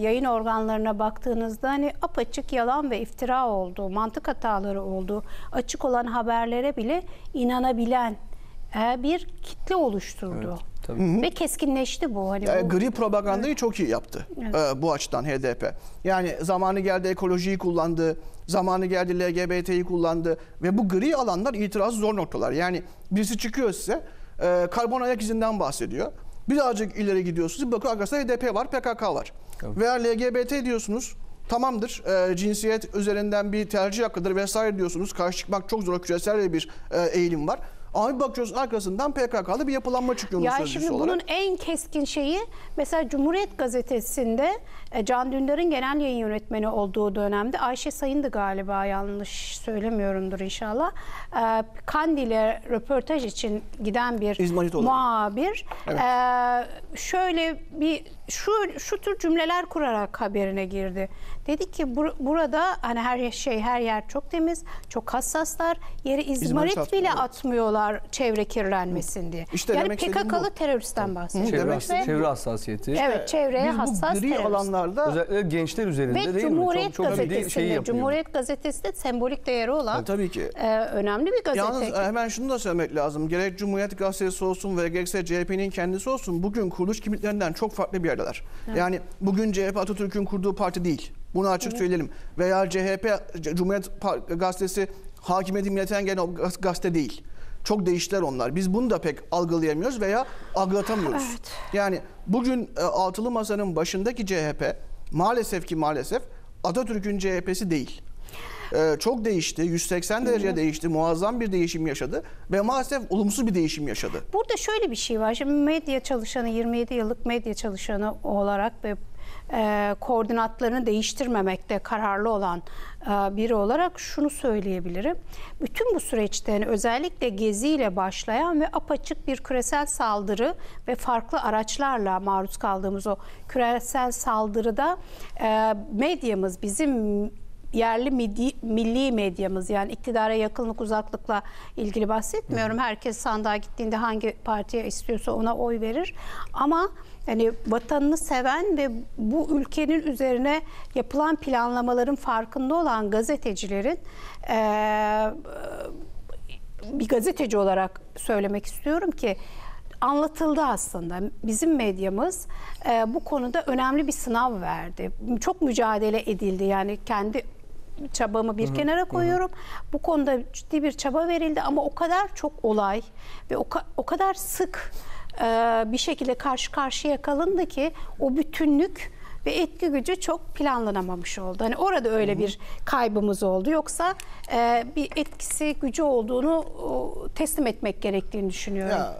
Speaker 1: yayın organlarına baktığınızda hani apaçık yalan ve iftira oldu, mantık hataları oldu. Açık olan haberlere bile inanabilen e, bir kitle oluşturdu.
Speaker 3: tabii.
Speaker 1: Ve keskinleşti bu. Hani
Speaker 2: Yani
Speaker 1: bu
Speaker 2: gri propagandayı çok iyi yaptı
Speaker 1: Evet.
Speaker 2: e, bu açıdan HDP. Yani zamanı geldi ekolojiyi kullandı, zamanı geldi LGBT'yi kullandı ve bu gri alanlar itiraz zor noktalar. Yani birisi çıkıyor size e, karbon ayak izinden bahsediyor. Birazcık ileri gidiyorsunuz bir bakıyor arkasında HDP var, PKK var.
Speaker 3: Tabii.
Speaker 2: Veya LGBT diyorsunuz. Tamamdır. e, cinsiyet üzerinden bir tercih hakkıdır vesaire diyorsunuz. Karşı çıkmak çok zor. Küresel bir e, eğilim var. Ama bir bakıyoruz arkasından PKK'lı bir yapılanma çıkıyor
Speaker 1: Ya şimdi
Speaker 2: olarak.
Speaker 1: bunun en keskin şeyi mesela Cumhuriyet Gazetesi'nde Can Dündar'ın genel yayın yönetmeni olduğu dönemde Ayşe Sayın'dı galiba yanlış söylemiyorumdur inşallah. E, Kandil'e röportaj için giden bir
Speaker 2: İzmarit
Speaker 1: muhabir
Speaker 2: Evet.
Speaker 1: e, şöyle bir şu şu tür cümleler kurarak haberine girdi. Dedi ki "Bur- burada hani her şey her yer çok temiz, çok hassaslar. Yere izmarit
Speaker 2: atmıyor,
Speaker 1: bile atmıyorlar çevre kirlenmesin diye.
Speaker 2: İşte
Speaker 1: yani PKK'lı
Speaker 2: bu.
Speaker 1: teröristten bahsediyoruz.
Speaker 3: Çevre, çevre hassasiyeti.
Speaker 1: Evet, çevreye
Speaker 2: Biz bu
Speaker 1: hassas
Speaker 2: gri
Speaker 1: terörist.
Speaker 2: Alanlarda
Speaker 3: Özellikle gençler üzerinde
Speaker 1: Ve
Speaker 3: değil mi?
Speaker 1: Cumhuriyet
Speaker 3: çok, çok ciddi
Speaker 1: Gazetesi'nde,
Speaker 3: şey.
Speaker 1: Cumhuriyet Gazetesi de sembolik değeri olan
Speaker 2: tabii ki.
Speaker 1: e, önemli bir gazete.
Speaker 2: Yalnız e, hemen şunu da söylemek lazım. Gerek Cumhuriyet Gazetesi olsun ve gerekse CHP'nin kendisi olsun bugün kuruluş kimliklerinden çok farklı bir yerdeler. Yani bugün CHP Atatürk'ün kurduğu parti değil. Bunu açık söyleyelim. Veya CHP Cumhuriyet Gazetesi hakimiyeti milleten gelen gazete değil. Çok değiştiler onlar. Biz bunu da pek algılayamıyoruz veya algılatamıyoruz.
Speaker 1: Evet.
Speaker 2: Yani bugün e, altılı masanın başındaki CHP maalesef ki maalesef Atatürk'ün CHP'si değil. Ee, çok değişti. 180 derece değişti. Muazzam bir değişim yaşadı ve maalesef olumsuz bir değişim yaşadı.
Speaker 1: Burada şöyle bir şey var. Şimdi medya çalışanı, 27 yıllık medya çalışanı olarak ve e, koordinatlarını değiştirmemekte kararlı olan e, biri olarak şunu söyleyebilirim. Bütün bu süreçte yani özellikle geziyle başlayan ve apaçık bir küresel saldırı ve farklı araçlarla maruz kaldığımız o küresel saldırıda e, medyamız bizim yerli midi- milli medyamız yani iktidara yakınlık uzaklıkla ilgili bahsetmiyorum. Herkes sandığa gittiğinde hangi partiye istiyorsa ona oy verir. Ama hani vatanını seven ve bu ülkenin üzerine yapılan planlamaların farkında olan gazetecilerin eee, bir gazeteci olarak söylemek istiyorum ki anlatıldı aslında. Bizim medyamız e, bu konuda önemli bir sınav verdi. Çok mücadele edildi. Yani kendi çabamı bir kenara koyuyorum. Bu konuda ciddi bir çaba verildi ama o kadar çok olay ve o, ka- o kadar sık e, bir şekilde karşı karşıya kalındı ki o bütünlük ve etki gücü çok planlanamamış oldu. Hani orada öyle bir kaybımız oldu. Yoksa e, bir etkisi gücü olduğunu o, teslim etmek gerektiğini düşünüyorum.
Speaker 2: Ya,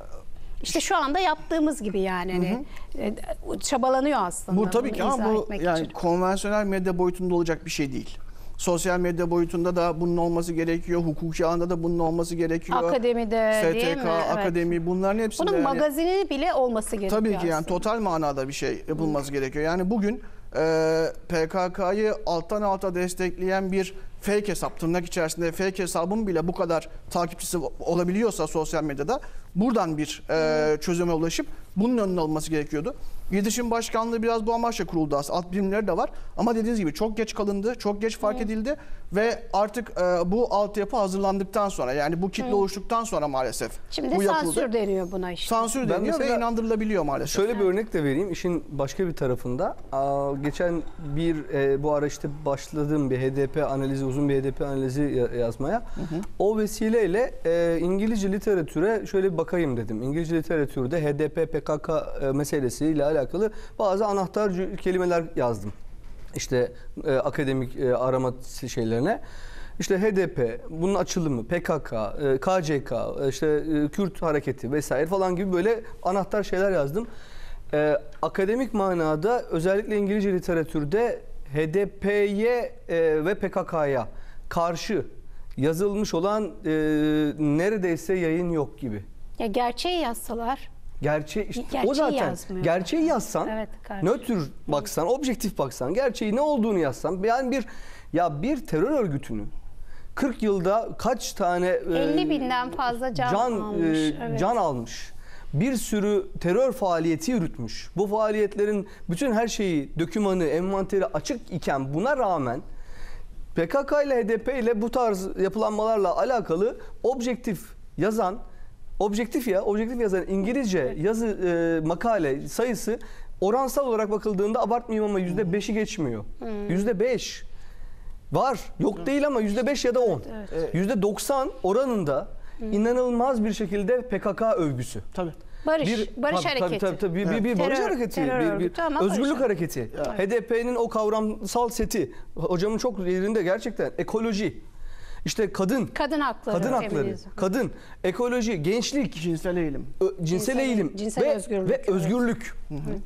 Speaker 1: işte şu anda yaptığımız gibi yani hani, e, çabalanıyor aslında.
Speaker 2: Bu tabii ki ama bu yani
Speaker 1: için.
Speaker 2: konvansiyonel medya boyutunda olacak bir şey değil. Sosyal medya boyutunda da bunun olması gerekiyor. Hukuki alanda da bunun olması gerekiyor.
Speaker 1: Akademide
Speaker 2: STK,
Speaker 1: değil mi? Evet.
Speaker 2: akademi bunların hepsinde
Speaker 1: Bunun
Speaker 2: yani-
Speaker 1: magazini bile olması gerekiyor
Speaker 2: Tabii ki yani
Speaker 1: aslında.
Speaker 2: total manada bir şey yapılması gerekiyor. Yani bugün e, PKK'yı alttan alta destekleyen bir fake hesap, tırnak içerisinde fake hesabın bile bu kadar takipçisi olabiliyorsa sosyal medyada buradan bir e, çözüme ulaşıp bunun önüne alınması gerekiyordu. İletişim Başkanlığı biraz bu amaçla kuruldu aslında. Alt birimleri de var. Ama dediğiniz gibi çok geç kalındı, çok geç fark edildi ve artık e, bu altyapı hazırlandıktan sonra yani bu kitle oluştuktan sonra maalesef
Speaker 1: Şimdi
Speaker 2: bu yapıldı.
Speaker 1: sansür deniyor buna işte.
Speaker 2: Sansür
Speaker 3: Ben
Speaker 2: deniyor ve
Speaker 3: mesela-
Speaker 2: inandırılabiliyor maalesef.
Speaker 3: Şöyle bir örnek de vereyim. İşin başka bir tarafında. Aa, geçen bir e, bu ara işte başladığım bir HDP analizi, uzun bir HDP analizi ya- yazmaya. O vesileyle e, İngilizce literatüre şöyle bir bakayım dedim. İngilizce literatürde HDP PKK e, meselesiyle alakalı bazı anahtar cü- kelimeler yazdım. İşte e, akademik e, arama şeylerine. İşte HDP, bunun açılımı, PKK, e, KCK, e, işte e, Kürt hareketi vesaire falan gibi böyle anahtar şeyler yazdım. E, akademik manada özellikle İngilizce literatürde HDP'ye e, ve PKK'ya karşı yazılmış olan e, neredeyse yayın yok gibi.
Speaker 1: Ya gerçeği yazsalar
Speaker 3: Gerçeği işte
Speaker 1: Gerçeği
Speaker 3: o zaten
Speaker 1: yazmıyor.
Speaker 3: gerçeği yazsan
Speaker 1: Evet, karşı.
Speaker 3: nötr baksan objektif baksan gerçeği ne olduğunu yazsan yani bir ya bir terör örgütünü 40 yılda kaç tane e,
Speaker 1: 50 binden fazla can almış,
Speaker 3: e,
Speaker 1: evet.
Speaker 3: can almış bir sürü terör faaliyeti yürütmüş. Bu faaliyetlerin bütün her şeyi, dökümanı, envanteri açık iken buna rağmen PKK ile HDP ile bu tarz yapılanmalarla alakalı objektif yazan objektif ya objektif yazan İngilizce yazı e, makale sayısı oransal olarak bakıldığında abartmayayım ama yüzde beşi geçmiyor. Yüzde beş var yok değil ama yüzde beş ya da on. Yüzde doksan oranında inanılmaz bir şekilde PKK övgüsü.
Speaker 2: Tabii.
Speaker 1: barış, barış
Speaker 3: tabii,
Speaker 1: hareketi.
Speaker 3: Tabii tabii, bir, bir, bir barış
Speaker 1: Terör-
Speaker 3: hareketi,
Speaker 1: terör
Speaker 3: bir, bir
Speaker 1: ama barış
Speaker 3: özgürlük
Speaker 1: hareketi.
Speaker 3: hareketi. HDP'nin o kavramsal seti, hocamın çok yerinde gerçekten ekoloji. İşte kadın,
Speaker 1: Kadın hakları,
Speaker 3: kadın hakları,
Speaker 1: feminizm.
Speaker 3: kadın, ekoloji, gençlik,
Speaker 2: Cinsel eğilim.
Speaker 3: Ö- cinsel,
Speaker 1: Cinsel-
Speaker 3: eğilim
Speaker 1: cinsel
Speaker 3: ve,
Speaker 1: özgürlük,
Speaker 3: ve
Speaker 1: evet.
Speaker 3: özgürlük.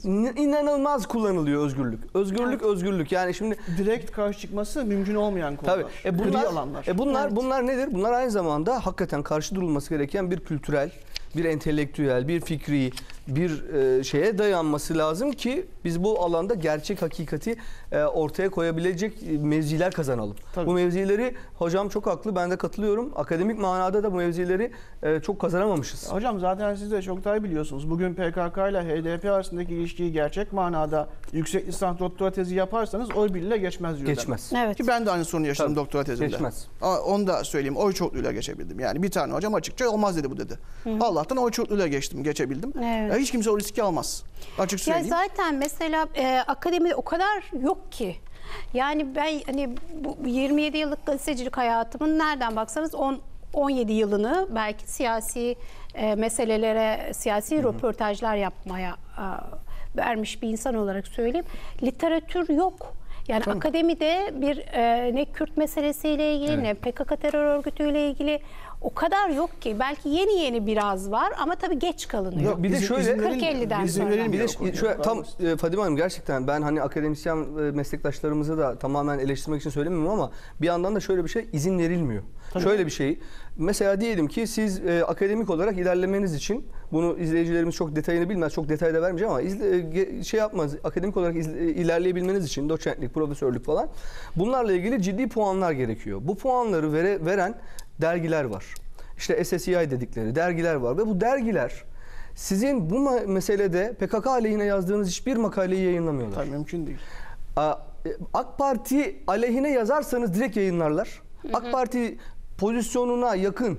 Speaker 3: İn- İnanılmaz kullanılıyor özgürlük. Özgürlük, özgürlük. Yani şimdi
Speaker 2: Direkt karşı çıkması mümkün olmayan konular.
Speaker 3: Tabii. E bunlar,
Speaker 2: Gri alanlar.
Speaker 3: E bunlar,
Speaker 1: Evet.
Speaker 3: bunlar nedir? Bunlar aynı zamanda hakikaten karşı durulması gereken bir kültürel, bir entelektüel, bir fikri, bir e, şeye dayanması lazım ki biz bu alanda gerçek hakikati e, ortaya koyabilecek mevziler kazanalım.
Speaker 2: Tabii.
Speaker 3: Bu mevzileri hocam çok haklı ben de katılıyorum. Akademik manada da bu mevzileri e, çok kazanamamışız.
Speaker 2: Hocam zaten siz de çok daha iyi biliyorsunuz. Bugün PKK ile HDP arasındaki ilişkiyi gerçek manada yüksek lisans doktora tezi yaparsanız oy birliğiyle geçmez diyor.
Speaker 3: Geçmez.
Speaker 1: Evet.
Speaker 2: Ki ben de aynı sorunu yaşadım
Speaker 3: Tabii,
Speaker 2: doktora tezimde.
Speaker 3: geçmez.
Speaker 2: Onu da söyleyeyim. Oy çokluğuyla geçebildim. Yani bir tane hocam açıkça olmaz dedi bu dedi. Allah'tan oy çokluğuyla geçtim, geçebildim.
Speaker 1: Evet.
Speaker 2: Ya hiç kimse o riski almaz. Açık
Speaker 1: Ya
Speaker 2: söyleyeyim.
Speaker 1: zaten mesela e, akademide o kadar yok ki. Yani ben hani bu bu 27 yıllık gazetecilik hayatımın nereden baksanız 10 17 yılını belki siyasi e, meselelere, siyasi röportajlar yapmaya e, vermiş bir insan olarak söyleyeyim. Literatür yok. Yani akademide bir e, ne Kürt meselesiyle ilgili ne PKK terör örgütüyle ilgili o kadar yok ki. Belki yeni yeni biraz var ama tabii geç kalınıyor.
Speaker 3: Yok, bir de şöyle-
Speaker 2: izin verilmiyor.
Speaker 1: 40-50'den
Speaker 2: İzin
Speaker 1: sonra.
Speaker 3: Bir de şöyle tam e, Fadime Hanım gerçekten ben hani akademisyen e, meslektaşlarımızı da tamamen eleştirmek için söylemiyorum ama bir yandan da şöyle bir şey izin verilmiyor. Şöyle bir şey. Mesela diyelim ki siz e, akademik olarak ilerlemeniz için bunu izleyicilerimiz çok detayını bilmez, çok detayda vermeyeceğim ama izle- e, şey yapmaz. Akademik olarak iz- e, ilerleyebilmeniz için doçentlik, profesörlük falan bunlarla ilgili ciddi puanlar gerekiyor. Bu puanları vere, veren dergiler var. İşte SSEI dedikleri dergiler var ve bu dergiler sizin bu meselede PKK aleyhine yazdığınız hiçbir makaleyi yayınlamıyorlar.
Speaker 2: Tabii mümkün değil.
Speaker 3: E, AK Parti aleyhine yazarsanız direkt yayınlarlar. AK Parti pozisyonuna yakın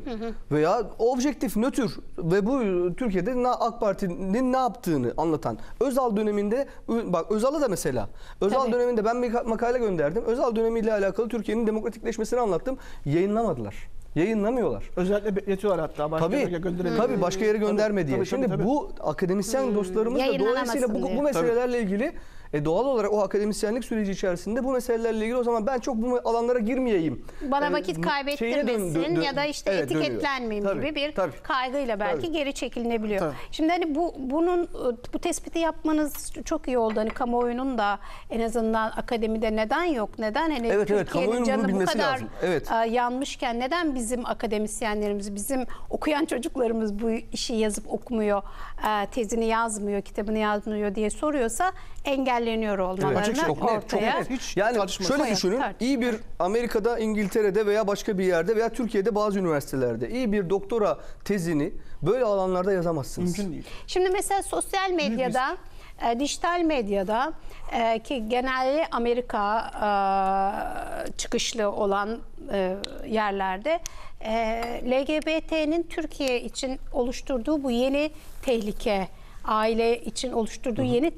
Speaker 3: veya objektif, nötr ve bu e, Türkiye'de na- AK Parti'nin ne yaptığını anlatan Özal döneminde bak Özal'a da mesela Özal
Speaker 1: Tabii.
Speaker 3: döneminde ben bir ka- makale gönderdim. Özal dönemiyle alakalı Türkiye'nin demokratikleşmesini anlattım. Yayınlamadılar. Yayınlamıyorlar.
Speaker 2: Özellikle bekletiyorlar hatta. Başka
Speaker 3: Tabii,
Speaker 2: yere
Speaker 3: tabii başka yere gönderme
Speaker 2: Tabii,
Speaker 3: diye.
Speaker 2: tabii,
Speaker 3: Şimdi
Speaker 2: tabii, tabii.
Speaker 3: bu akademisyen dostlarımız da dolayısıyla bu, bu meselelerle ilgili e, doğal olarak o akademisyenlik süreci içerisinde bu meselelerle ilgili o zaman ben çok bu alanlara girmeyeyim.
Speaker 1: Bana
Speaker 3: E,
Speaker 1: vakit kaybettirmesin ya da işte
Speaker 3: evet,
Speaker 1: etiketlenmeyeyim
Speaker 3: Tabii,
Speaker 1: gibi bir
Speaker 3: tabii.
Speaker 1: kaygıyla belki
Speaker 3: Tabii.
Speaker 1: geri çekilinebiliyor.
Speaker 2: Tabii.
Speaker 1: Şimdi hani bu bunun e, bu tespiti yapmanız çok iyi oldu. Hani kamuoyunun da en azından akademide neden yok? Neden hani
Speaker 3: Evet, evet,
Speaker 1: Türkiye'nin
Speaker 3: kamuoyunun bunu
Speaker 1: canı bu
Speaker 3: bilmesi
Speaker 1: kadar
Speaker 3: lazım. Evet.
Speaker 1: e, yanmışken neden bizim akademisyenlerimiz, bizim okuyan çocuklarımız bu işi yazıp okumuyor, e, tezini yazmıyor, kitabını yazmıyor diye soruyorsa engelleniyor olmalarını
Speaker 3: Açık çok çok
Speaker 1: ortaya.
Speaker 3: net.
Speaker 2: Hiç
Speaker 3: yani şöyle düşünün.
Speaker 1: tartışmasız.
Speaker 3: iyi bir Amerika'da, İngiltere'de veya başka bir yerde veya Türkiye'de bazı üniversitelerde iyi bir doktora tezini böyle alanlarda yazamazsınız.
Speaker 2: Mümkün değil.
Speaker 1: Şimdi mesela sosyal medyada, e, dijital medyada e, ki genelde Amerika e, çıkışlı olan e, yerlerde e, LGBT'nin Türkiye için oluşturduğu bu yeni tehlike, aile için oluşturduğu yeni a- e,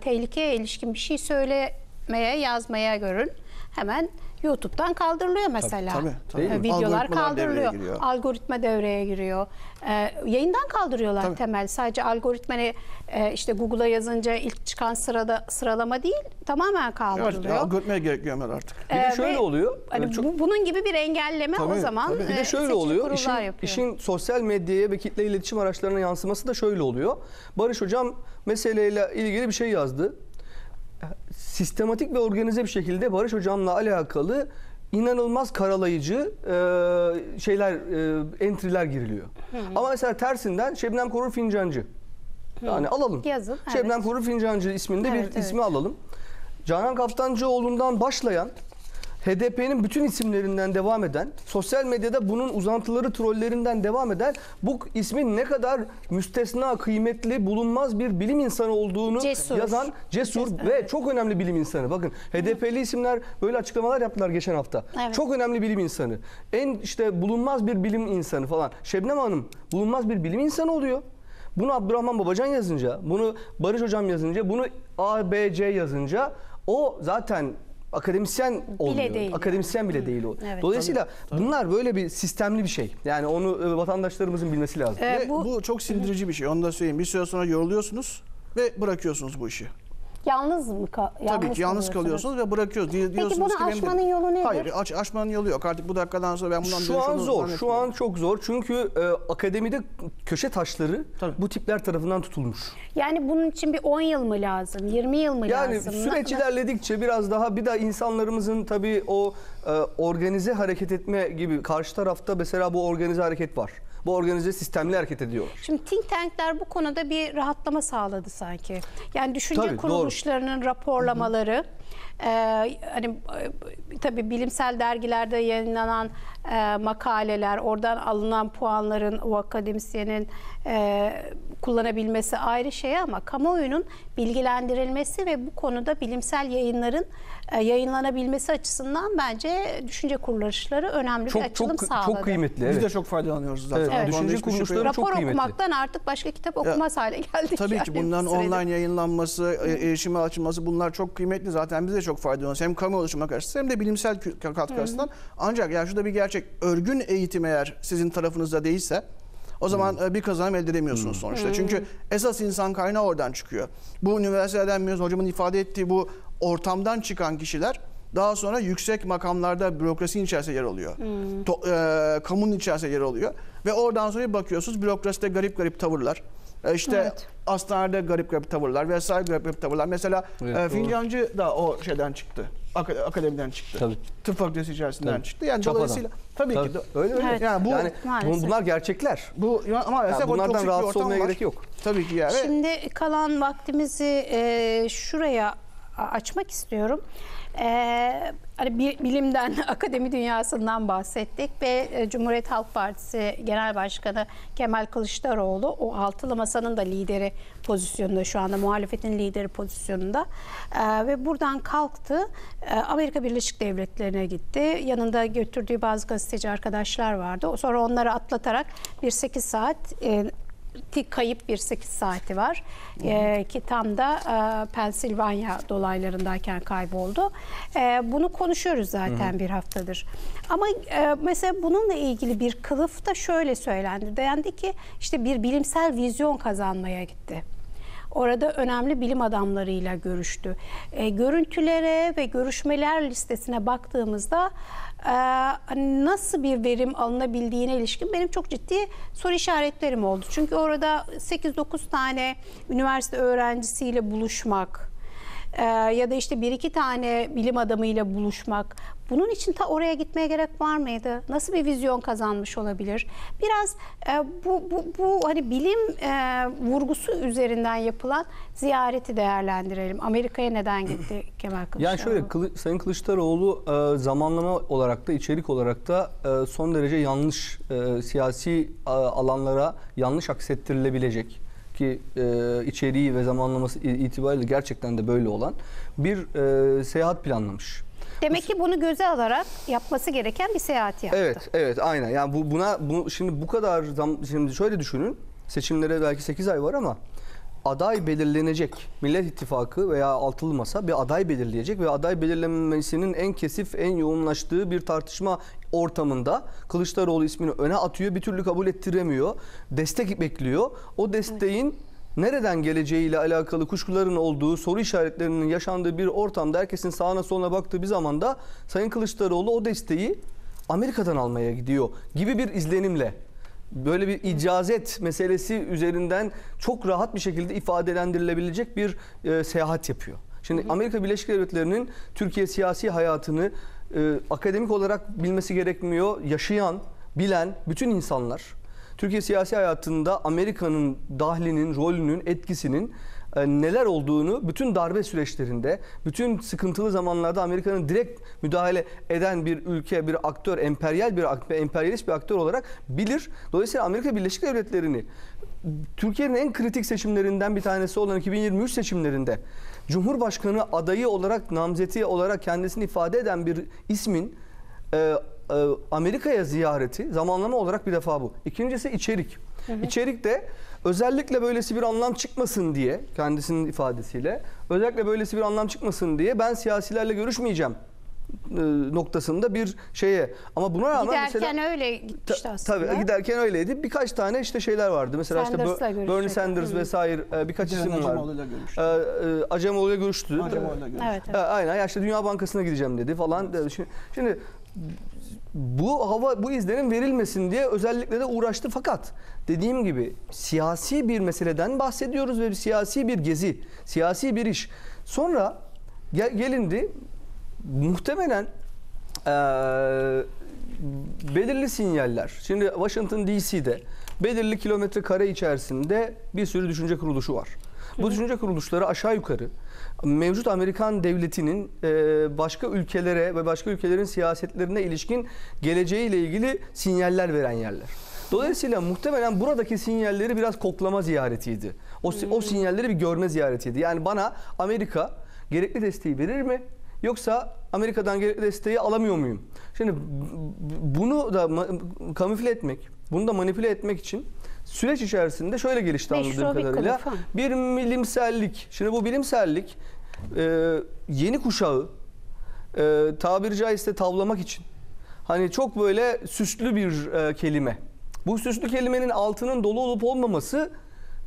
Speaker 1: tehlikeye ilişkin bir şey söylemeye, yazmaya görün. Hemen YouTube'dan kaldırılıyor mesela.
Speaker 2: tabii, tabii.
Speaker 1: E,
Speaker 2: Değil mi?
Speaker 1: Videolar
Speaker 2: devreye
Speaker 1: kaldırılıyor.
Speaker 2: giriyor.
Speaker 1: Algoritma devreye giriyor. Ee, yayından kaldırıyorlar
Speaker 2: Tabii.
Speaker 1: temel. Sadece algoritmanı e, işte Google'a yazınca ilk çıkan sırada sıralama değil, tamamen
Speaker 2: Evet,
Speaker 1: kaldırılıyor.
Speaker 2: algoritmaya gerek görmüyorlar artık.
Speaker 3: Bir de
Speaker 1: Ee,
Speaker 3: şöyle
Speaker 1: ve
Speaker 3: oluyor.
Speaker 1: Hani
Speaker 3: Çok-
Speaker 1: bu- bunun gibi bir engelleme o
Speaker 2: Tabii,
Speaker 1: zaman
Speaker 2: tabii.
Speaker 3: Bir
Speaker 1: e,
Speaker 3: de şöyle oluyor. İşin,
Speaker 1: yapıyor.
Speaker 3: işin sosyal medyaya ve kitle iletişim araçlarına yansıması da şöyle oluyor. Barış Hocam meseleyle ilgili bir şey yazdı. Sistematik ve organize bir şekilde Barış Hocam'la alakalı inanılmaz karalayıcı e, şeyler, e, entry'ler giriliyor. Ama mesela tersinden Şebnem Korur Fincancı. Yani alalım.
Speaker 1: Yazın, evet.
Speaker 3: Şebnem Korur Fincancı isminde
Speaker 1: Evet,
Speaker 3: bir
Speaker 1: evet.
Speaker 3: ismi alalım. Canan Kaftancıoğlu'ndan başlayan HDP'nin bütün isimlerinden devam eden, sosyal medyada bunun uzantıları trollerinden devam eden bu ismin ne kadar müstesna, kıymetli, bulunmaz bir bilim insanı olduğunu
Speaker 1: Cesur.
Speaker 3: yazan cesur
Speaker 1: Cesur,
Speaker 3: ve
Speaker 1: evet.
Speaker 3: çok önemli bilim insanı. Bakın HDP'li isimler böyle açıklamalar yaptılar geçen hafta.
Speaker 1: Evet.
Speaker 3: Çok önemli bilim insanı. En işte bulunmaz bir bilim insanı falan. Şebnem Hanım bulunmaz bir bilim insanı oluyor. Bunu Abdurrahman Babacan yazınca, bunu Barış Hocam yazınca, bunu ABC yazınca o zaten akademisyen olmuyor.
Speaker 1: değil
Speaker 3: Akademisyen bile değil o.
Speaker 1: Evet.
Speaker 3: Dolayısıyla bunlar böyle bir sistemli bir şey. Yani onu e, vatandaşlarımızın bilmesi lazım.
Speaker 1: Ee, bu-
Speaker 2: bu, çok sindirici bir şey. Onu da söyleyeyim. Bir süre sonra yoruluyorsunuz ve bırakıyorsunuz bu işi.
Speaker 1: Yalnız mı? ka-
Speaker 2: Tabii ki yalnız
Speaker 1: kalıyorsunuz?
Speaker 2: ve bırakıyoruz. Diyor- diyorsunuz
Speaker 1: bunu
Speaker 2: ki benim de-
Speaker 1: aşmanın yolu nedir?
Speaker 2: Hayır aç, aşmanın yolu yok. Artık bu dakikadan sonra ben bundan
Speaker 3: Şu an zor. Şu an çok zor. Çünkü e, akademide köşe taşları
Speaker 2: Tabii.
Speaker 3: bu tipler tarafından tutulmuş.
Speaker 1: Yani bunun için bir 10 yıl mı lazım? 20 yıl mı
Speaker 3: Yani
Speaker 1: lazım?
Speaker 3: süreç
Speaker 1: Na-
Speaker 3: ilerledikçe biraz daha bir de insanlarımızın tabii o e, organize hareket etme gibi karşı tarafta mesela bu organize hareket var. Bu organize sistemli hareket ediyor.
Speaker 1: Şimdi think tankler bu konuda bir rahatlama sağladı sanki. Yani düşünce
Speaker 3: Tabii, doğru.
Speaker 1: kuruluşlarının raporlamaları, e, hani e, tabii bilimsel dergilerde yayınlanan e, makaleler, oradan alınan puanların o akademisyenin e, kullanabilmesi ayrı şey ama kamuoyunun bilgilendirilmesi ve bu konuda bilimsel yayınların yayınlanabilmesi açısından bence düşünce kuruluşları önemli bir
Speaker 3: Çok
Speaker 1: açılım
Speaker 3: çok
Speaker 1: sağladı.
Speaker 3: çok kıymetli.
Speaker 2: Biz
Speaker 3: Evet.
Speaker 2: de çok faydalanıyoruz zaten.
Speaker 3: Evet, düşünce kuruluşları çok
Speaker 1: Rapor
Speaker 3: kıymetli.
Speaker 1: okumaktan artık başka kitap okumaz hale geldik.
Speaker 2: Tabii ki
Speaker 1: yani
Speaker 2: bunların
Speaker 1: bu sürede.
Speaker 2: online yayınlanması, e, erişime açılması bunlar çok kıymetli. Zaten biz de çok faydalanıyoruz. Hem kamu oluşturmak açısından hem de bilimsel katkı açısından. Ancak ya şurada bir gerçek. Örgün eğitim eğer sizin tarafınızda değilse o zaman e, bir kazanım elde edemiyorsunuz sonuçta. Çünkü esas insan kaynağı oradan çıkıyor. Bu üniversiteden mezun hocamın ifade ettiği bu ortamdan çıkan kişiler daha sonra yüksek makamlarda bürokrasinin içerisinde yer alıyor. To- e, kamunun içerisinde yer alıyor. Ve oradan sonra bakıyorsunuz bürokraside garip garip tavırlar. E, işte
Speaker 1: Evet.
Speaker 2: hastanede garip garip tavırlar vesaire garip garip tavırlar. Mesela
Speaker 3: Evet,
Speaker 2: e, fincancı da o şeyden çıktı. Ak- akademiden çıktı.
Speaker 3: Tabii.
Speaker 2: Tıp fakültesi içerisinden
Speaker 3: Tabii.
Speaker 2: çıktı. Yani
Speaker 3: Çapadan.
Speaker 2: dolayısıyla tabii,
Speaker 3: Tabii.
Speaker 2: ki de-
Speaker 3: öyle öyle.
Speaker 1: Evet.
Speaker 2: Yani bu
Speaker 3: yani
Speaker 1: Maalesef.
Speaker 3: bunlar gerçekler.
Speaker 2: bu ama o
Speaker 3: bunlardan rahatsız olmaya
Speaker 2: var.
Speaker 3: gerek yok.
Speaker 2: Tabii ki yani.
Speaker 1: Şimdi kalan vaktimizi e, şuraya açmak istiyorum. E, hani bi- bilimden, akademi dünyasından bahsettik ve e, Cumhuriyet Halk Partisi Genel Başkanı Kemal Kılıçdaroğlu o altılı masanın da lideri pozisyonunda şu anda muhalefetin lideri pozisyonunda E, ve buradan kalktı E, Amerika Birleşik Devletleri'ne gitti. Yanında götürdüğü bazı gazeteci arkadaşlar vardı. Sonra onları atlatarak bir 8 saat e, kayıp bir 8 saati var. Ee, ki tam da e, Pensilvanya dolaylarındayken kayboldu. Ee, bunu konuşuyoruz zaten bir haftadır. Ama e, mesela bununla ilgili bir kılıf da şöyle söylendi. Dendi ki işte bir bilimsel vizyon kazanmaya gitti. Orada önemli bilim adamlarıyla görüştü. E, görüntülere ve görüşmeler listesine baktığımızda e, nasıl bir verim alınabildiğine ilişkin benim çok ciddi soru işaretlerim oldu. Çünkü orada 8-9 tane üniversite öğrencisiyle buluşmak, e, ya da işte bir iki tane bilim adamıyla buluşmak. Bunun için ta oraya gitmeye gerek var mıydı? Nasıl bir vizyon kazanmış olabilir? Biraz e, bu, bu, bu hani bilim e, vurgusu üzerinden yapılan ziyareti değerlendirelim. Amerika'ya neden gitti Kemal Kılıçdaroğlu?
Speaker 3: Yani şöyle Kılı- Sayın Kılıçdaroğlu e, zamanlama olarak da içerik olarak da e, son derece yanlış e, siyasi e, alanlara yanlış aksettirilebilecek ki e, içeriği ve zamanlaması itibariyle gerçekten de böyle olan bir e, seyahat planlamış.
Speaker 1: Demek ki bunu göze alarak yapması gereken bir seyahat yaptı.
Speaker 3: Evet, evet aynen. Yani bu buna bu şimdi bu kadar zam, şimdi şöyle düşünün. Seçimlere belki 8 ay var ama aday belirlenecek. Millet İttifakı veya altılı masa bir aday belirleyecek ve aday belirlenmesinin en kesif, en yoğunlaştığı bir tartışma ortamında Kılıçdaroğlu ismini öne atıyor. Bir türlü kabul ettiremiyor. Destek bekliyor. O desteğin nereden geleceğiyle alakalı kuşkuların olduğu, soru işaretlerinin yaşandığı bir ortamda herkesin sağına soluna baktığı bir zamanda Sayın Kılıçdaroğlu o desteği Amerika'dan almaya gidiyor gibi bir izlenimle böyle bir icazet meselesi üzerinden çok rahat bir şekilde ifadelendirilebilecek bir e, seyahat yapıyor. Şimdi Amerika Birleşik Devletleri'nin Türkiye siyasi hayatını e, akademik olarak bilmesi gerekmiyor. Yaşayan, bilen bütün insanlar Türkiye siyasi hayatında Amerika'nın dahlinin, rolünün, etkisinin e, neler olduğunu bütün darbe süreçlerinde, bütün sıkıntılı zamanlarda Amerika'nın direkt müdahale eden bir ülke, bir aktör, emperyal bir emperyalist bir aktör olarak bilir. Dolayısıyla Amerika Birleşik Devletleri'ni Türkiye'nin en kritik seçimlerinden bir tanesi olan 2023 seçimlerinde Cumhurbaşkanı adayı olarak namzeti olarak kendisini ifade eden bir ismin e, e, Amerika'ya ziyareti zamanlama olarak bir defa bu. İkincisi içerik. İçerik de özellikle böylesi bir anlam çıkmasın diye kendisinin ifadesiyle özellikle böylesi bir anlam çıkmasın diye ben siyasilerle görüşmeyeceğim e, noktasında bir şeye. Ama buna rağmen
Speaker 1: Giderken
Speaker 3: mesela
Speaker 1: öyle gitmişti aslında.
Speaker 3: Tabii giderken öyleydi. Birkaç tane işte şeyler vardı. Mesela
Speaker 1: Sanders'la
Speaker 3: işte. Bernie Sanders
Speaker 1: Hı.
Speaker 3: vesaire e, birkaç
Speaker 2: Ceren
Speaker 3: isim var.
Speaker 2: Acemoğlu'yla görüştü.
Speaker 3: Ee, e, Acemoğlu'yla görüştü.
Speaker 2: Acemoğlu'yla görüştü.
Speaker 1: Evet, evet.
Speaker 3: E, Aynen ya işte Dünya Bankası'na gideceğim dedi falan. Şimdi, şimdi bu hava bu izlenim verilmesin diye özellikle de uğraştı fakat dediğim gibi siyasi bir meseleden bahsediyoruz ve bir siyasi bir gezi, siyasi bir iş. Sonra gel, gelindi muhtemelen eee, belirli sinyaller. Şimdi Washington DC'de belirli kilometre kare içerisinde bir sürü düşünce kuruluşu var. Bu düşünce kuruluşları aşağı yukarı mevcut Amerikan devletinin e, başka ülkelere ve başka ülkelerin siyasetlerine ilişkin geleceğiyle ilgili sinyaller veren yerler. Dolayısıyla muhtemelen buradaki sinyalleri biraz koklama ziyaretiydi. O, si- o sinyalleri bir görme ziyaretiydi. Yani bana Amerika gerekli desteği verir mi? Yoksa Amerika'dan gerekli desteği alamıyor muyum? Şimdi bunu da kamufle etmek, bunu da manipüle etmek için süreç içerisinde şöyle gelişti
Speaker 1: Meşru
Speaker 3: anladığım kadarıyla.
Speaker 1: kılıf.
Speaker 3: Bir bilimsellik. Şimdi bu bilimsellik e, yeni kuşağı e, tabiri caizse tavlamak için hani çok böyle süslü bir e, kelime. Bu süslü kelimenin altının dolu olup olmaması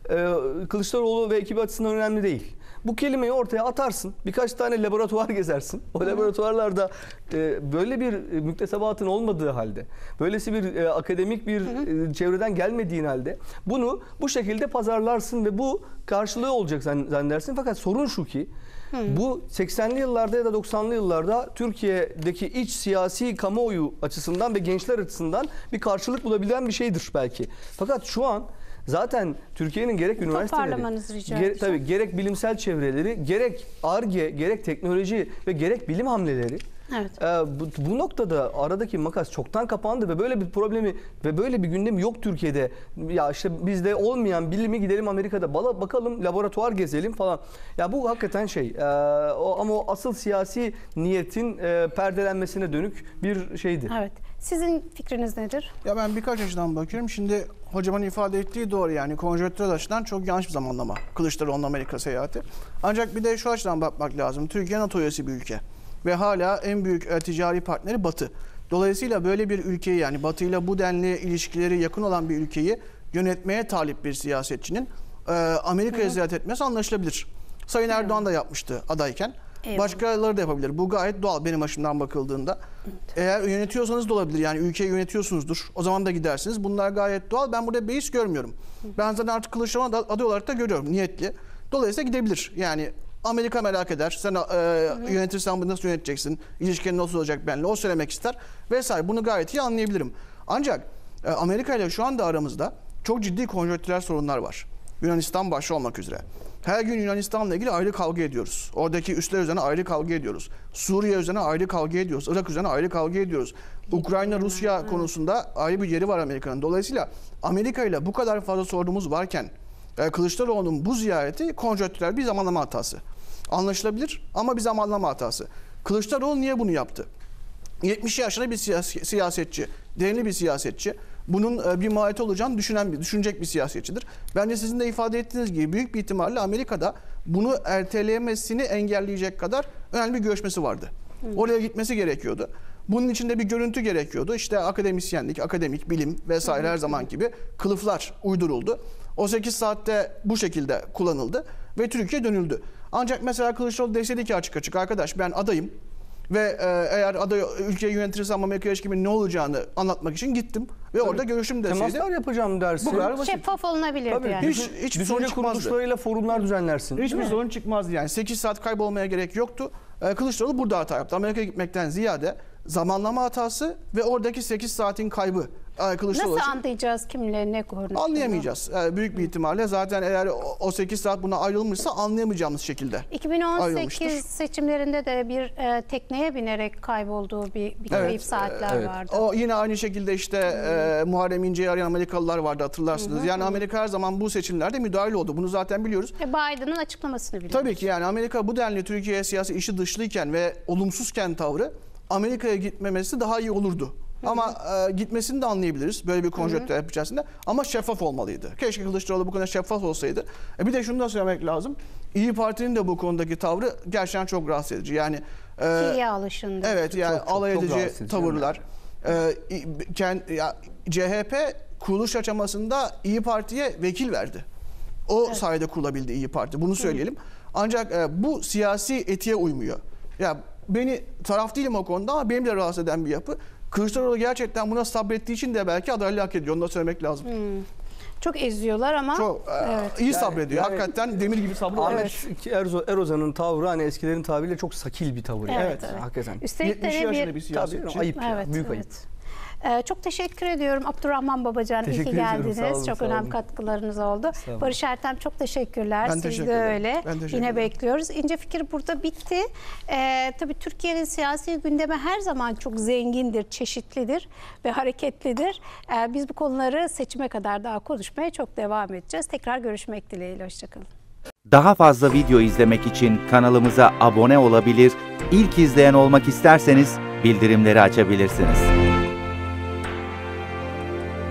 Speaker 3: e, Kılıçdaroğlu ve ekibi açısından önemli değil. Bu kelimeyi ortaya atarsın. Birkaç tane laboratuvar gezersin. O laboratuvarlarda e, böyle bir e, müktesebatın olmadığı halde, böylesi bir e, akademik bir e, çevreden gelmediğin halde bunu bu şekilde pazarlarsın ve bu karşılığı olacak zan- zannedersin. Fakat sorun şu ki bu 80'li yıllarda ya da 90'lı yıllarda Türkiye'deki iç siyasi kamuoyu açısından ve gençler açısından bir karşılık bulabilen bir şeydir belki. Fakat şu an zaten Türkiye'nin gerek üniversiteleri,
Speaker 1: edeceğim.
Speaker 3: tabii gerek bilimsel çevreleri, gerek ARGE, gerek teknoloji ve gerek bilim hamleleri
Speaker 1: Evet.
Speaker 3: ee, bu, bu noktada aradaki makas çoktan kapandı ve böyle bir problemi ve böyle bir gündem yok Türkiye'de. Ya işte bizde olmayan bilimi gidelim Amerika'da bala bakalım laboratuvar gezelim falan. Ya bu hakikaten şey e, o, ama o asıl siyasi niyetin e, perdelenmesine dönük bir şeydi.
Speaker 1: Evet. Sizin fikriniz nedir?
Speaker 2: Ya ben birkaç açıdan bakıyorum. Şimdi hocamın ifade ettiği doğru yani konjonktürel açıdan çok yanlış bir zamanlama. Kılıçdaroğlu'nun Amerika seyahati. Ancak bir de şu açıdan bakmak lazım. Türkiye NATO üyesi bir ülke. Ve hala en büyük e, ticari partneri Batı. Dolayısıyla böyle bir ülkeyi yani Batı ile bu denli ilişkileri yakın olan bir ülkeyi yönetmeye talip bir siyasetçinin e, Amerika'ya ziyaret etmesi anlaşılabilir. Sayın Erdoğan da yapmıştı adayken.
Speaker 1: Eyvallah.
Speaker 2: Başkaları da yapabilir. Bu gayet doğal benim açımdan bakıldığında. Eğer yönetiyorsanız da olabilir. Yani ülkeyi yönetiyorsunuzdur. O zaman da gidersiniz. Bunlar gayet doğal. Ben burada beis görmüyorum. Ben zaten artık Kılıçdaroğlu da- aday olarak da görüyorum. Niyetli. Dolayısıyla gidebilir. Yani Amerika merak eder. Sen e, yönetirsen bunu nasıl yöneteceksin? İlişkin nasıl olacak benimle? O söylemek ister. Vesaire. Bunu gayet iyi anlayabilirim. Ancak e, Amerika ile şu anda aramızda çok ciddi konjonktürel sorunlar var. Yunanistan başta olmak üzere. Her gün Yunanistan'la ilgili ayrı kavga ediyoruz. Oradaki üsler üzerine ayrı kavga ediyoruz. Suriye üzerine ayrı kavga ediyoruz. Irak üzerine ayrı kavga ediyoruz. Ukrayna-Rusya konusunda ayrı bir yeri var Amerika'nın. Dolayısıyla Amerika ile bu kadar fazla sorunumuz varken e, Kılıçdaroğlu'nun bu ziyareti konjonktürel bir zamanlama hatası. Anlaşılabilir ama bir zamanlama hatası. Kılıçdaroğlu niye bunu yaptı? 70 yaşında bir siyasetçi, değerli bir siyasetçi. Bunun e, bir maliyeti olacağını düşünen bir, düşünecek bir siyasetçidir. Bence sizin de ifade ettiğiniz gibi büyük bir ihtimalle Amerika'da bunu erteleyemesini engelleyecek kadar önemli bir görüşmesi vardı. Oraya gitmesi gerekiyordu. Bunun için de bir görüntü gerekiyordu. İşte akademisyenlik, akademik, bilim vesaire her zaman gibi kılıflar uyduruldu. O 8 saatte bu şekilde kullanıldı ve Türkiye dönüldü. Ancak mesela Kılıçdaroğlu deseydi ki açık açık arkadaş ben adayım ve e, eğer aday ülkeyi yönetirsem Amerika ilişkimin ne olacağını anlatmak için gittim ve orada görüşüm deseydi.
Speaker 3: Temaslar yapacağım dersin.
Speaker 2: Bu kadar basit.
Speaker 1: Şeffaf olunabilirdi
Speaker 3: Tabii.
Speaker 1: yani.
Speaker 2: Hiç-
Speaker 3: Hiç, düşünce
Speaker 2: sorun çıkmazdı.
Speaker 3: kuruluşlarıyla forumlar düzenlersin.
Speaker 2: Hiçbir sorun çıkmazdı yani. 8 saat kaybolmaya gerek yoktu. Ee, Kılıçdaroğlu burada hata yaptı. Amerika'ya gitmekten ziyade zamanlama hatası ve oradaki 8 saatin kaybı. Kılıçdaroğlu
Speaker 1: Nasıl anlayacağız kimle ne konuştuğunu?
Speaker 2: anlayamayacağız. Ee, büyük bir ihtimalle zaten eğer o- o 8 saat buna ayrılmışsa anlayamayacağımız şekilde.
Speaker 1: 2018
Speaker 2: ayrılmıştır.
Speaker 1: seçimlerinde de bir e, tekneye binerek kaybolduğu bir, bir
Speaker 2: Evet,
Speaker 1: kayıp saatler
Speaker 3: evet.
Speaker 1: vardı.
Speaker 2: O yine aynı şekilde işte e, Muharrem İnce'yi arayan Amerikalılar vardı hatırlarsınız. Yani Amerika her zaman bu seçimlerde müdahil oldu. Bunu zaten biliyoruz.
Speaker 1: E, Biden'ın açıklamasını biliyoruz.
Speaker 2: Tabii ki yani Amerika bu denli Türkiye'ye siyasi işi dışlıyken ve olumsuzken tavrı Amerika'ya gitmemesi daha iyi olurdu. Ama e, gitmesini de anlayabiliriz böyle bir konjonktür içerisinde. Ama şeffaf olmalıydı. Keşke Kılıçdaroğlu bu konuda şeffaf olsaydı. E, bir de şunu da söylemek lazım. İyi Parti'nin de bu konudaki tavrı gerçekten çok rahatsız edici. Yani e,
Speaker 1: Ki iyi alışındı.
Speaker 2: Evet yani
Speaker 3: Çok, çok,
Speaker 2: alay
Speaker 3: çok
Speaker 2: edici
Speaker 3: edici,
Speaker 2: tavırlar. İ- kend- ya, CHP kuruluş aşamasında İyi Parti'ye vekil verdi. O sayede kurulabildi İyi Parti. Bunu söyleyelim. Ancak e, bu siyasi etiğe uymuyor. Ya beni taraf değilim o konuda ama benim de rahatsız eden bir yapı. Kılıçdaroğlu gerçekten buna sabrettiği için de belki adaylığı hak ediyor. Onu da söylemek lazım.
Speaker 1: Çok eziyorlar ama
Speaker 2: Çok e,
Speaker 1: evet.
Speaker 2: iyi sabrediyor.
Speaker 3: yani-
Speaker 2: Hakikaten demir gibi sabrı var.
Speaker 3: Ahmet Erzo, Erozan'ın tavrı hani eskilerin tabiriyle çok sakil bir tavır. yani.
Speaker 1: Evet, evet.
Speaker 3: Hakikaten.
Speaker 1: Üstelik de
Speaker 2: 70
Speaker 1: ne
Speaker 2: yaşında
Speaker 1: bir
Speaker 2: bir siyasetçi.
Speaker 3: Tabii, ayıp ya,
Speaker 1: Evet,
Speaker 3: büyük
Speaker 1: evet.
Speaker 3: ayıp.
Speaker 1: Ee, çok teşekkür ediyorum Abdurrahman Babacan. İyi
Speaker 3: Teşekkür
Speaker 1: ki
Speaker 3: ediyorum,
Speaker 1: geldiniz.
Speaker 3: olun,
Speaker 1: çok önemli
Speaker 3: olun.
Speaker 1: katkılarınız oldu. Barış Ertem çok teşekkürler.
Speaker 2: Ben
Speaker 1: Siz
Speaker 2: teşekkür
Speaker 1: de öyle.
Speaker 2: Ben teşekkür
Speaker 1: Yine
Speaker 2: ederim.
Speaker 1: bekliyoruz. İnce Fikir burada bitti. Ee, tabii Türkiye'nin siyasi gündemi her zaman çok zengindir, çeşitlidir ve hareketlidir. Ee, biz bu konuları seçime kadar daha konuşmaya çok devam edeceğiz. Tekrar görüşmek dileğiyle. Hoşçakalın.
Speaker 4: Daha fazla video izlemek için kanalımıza abone olabilir, ilk izleyen olmak isterseniz bildirimleri açabilirsiniz.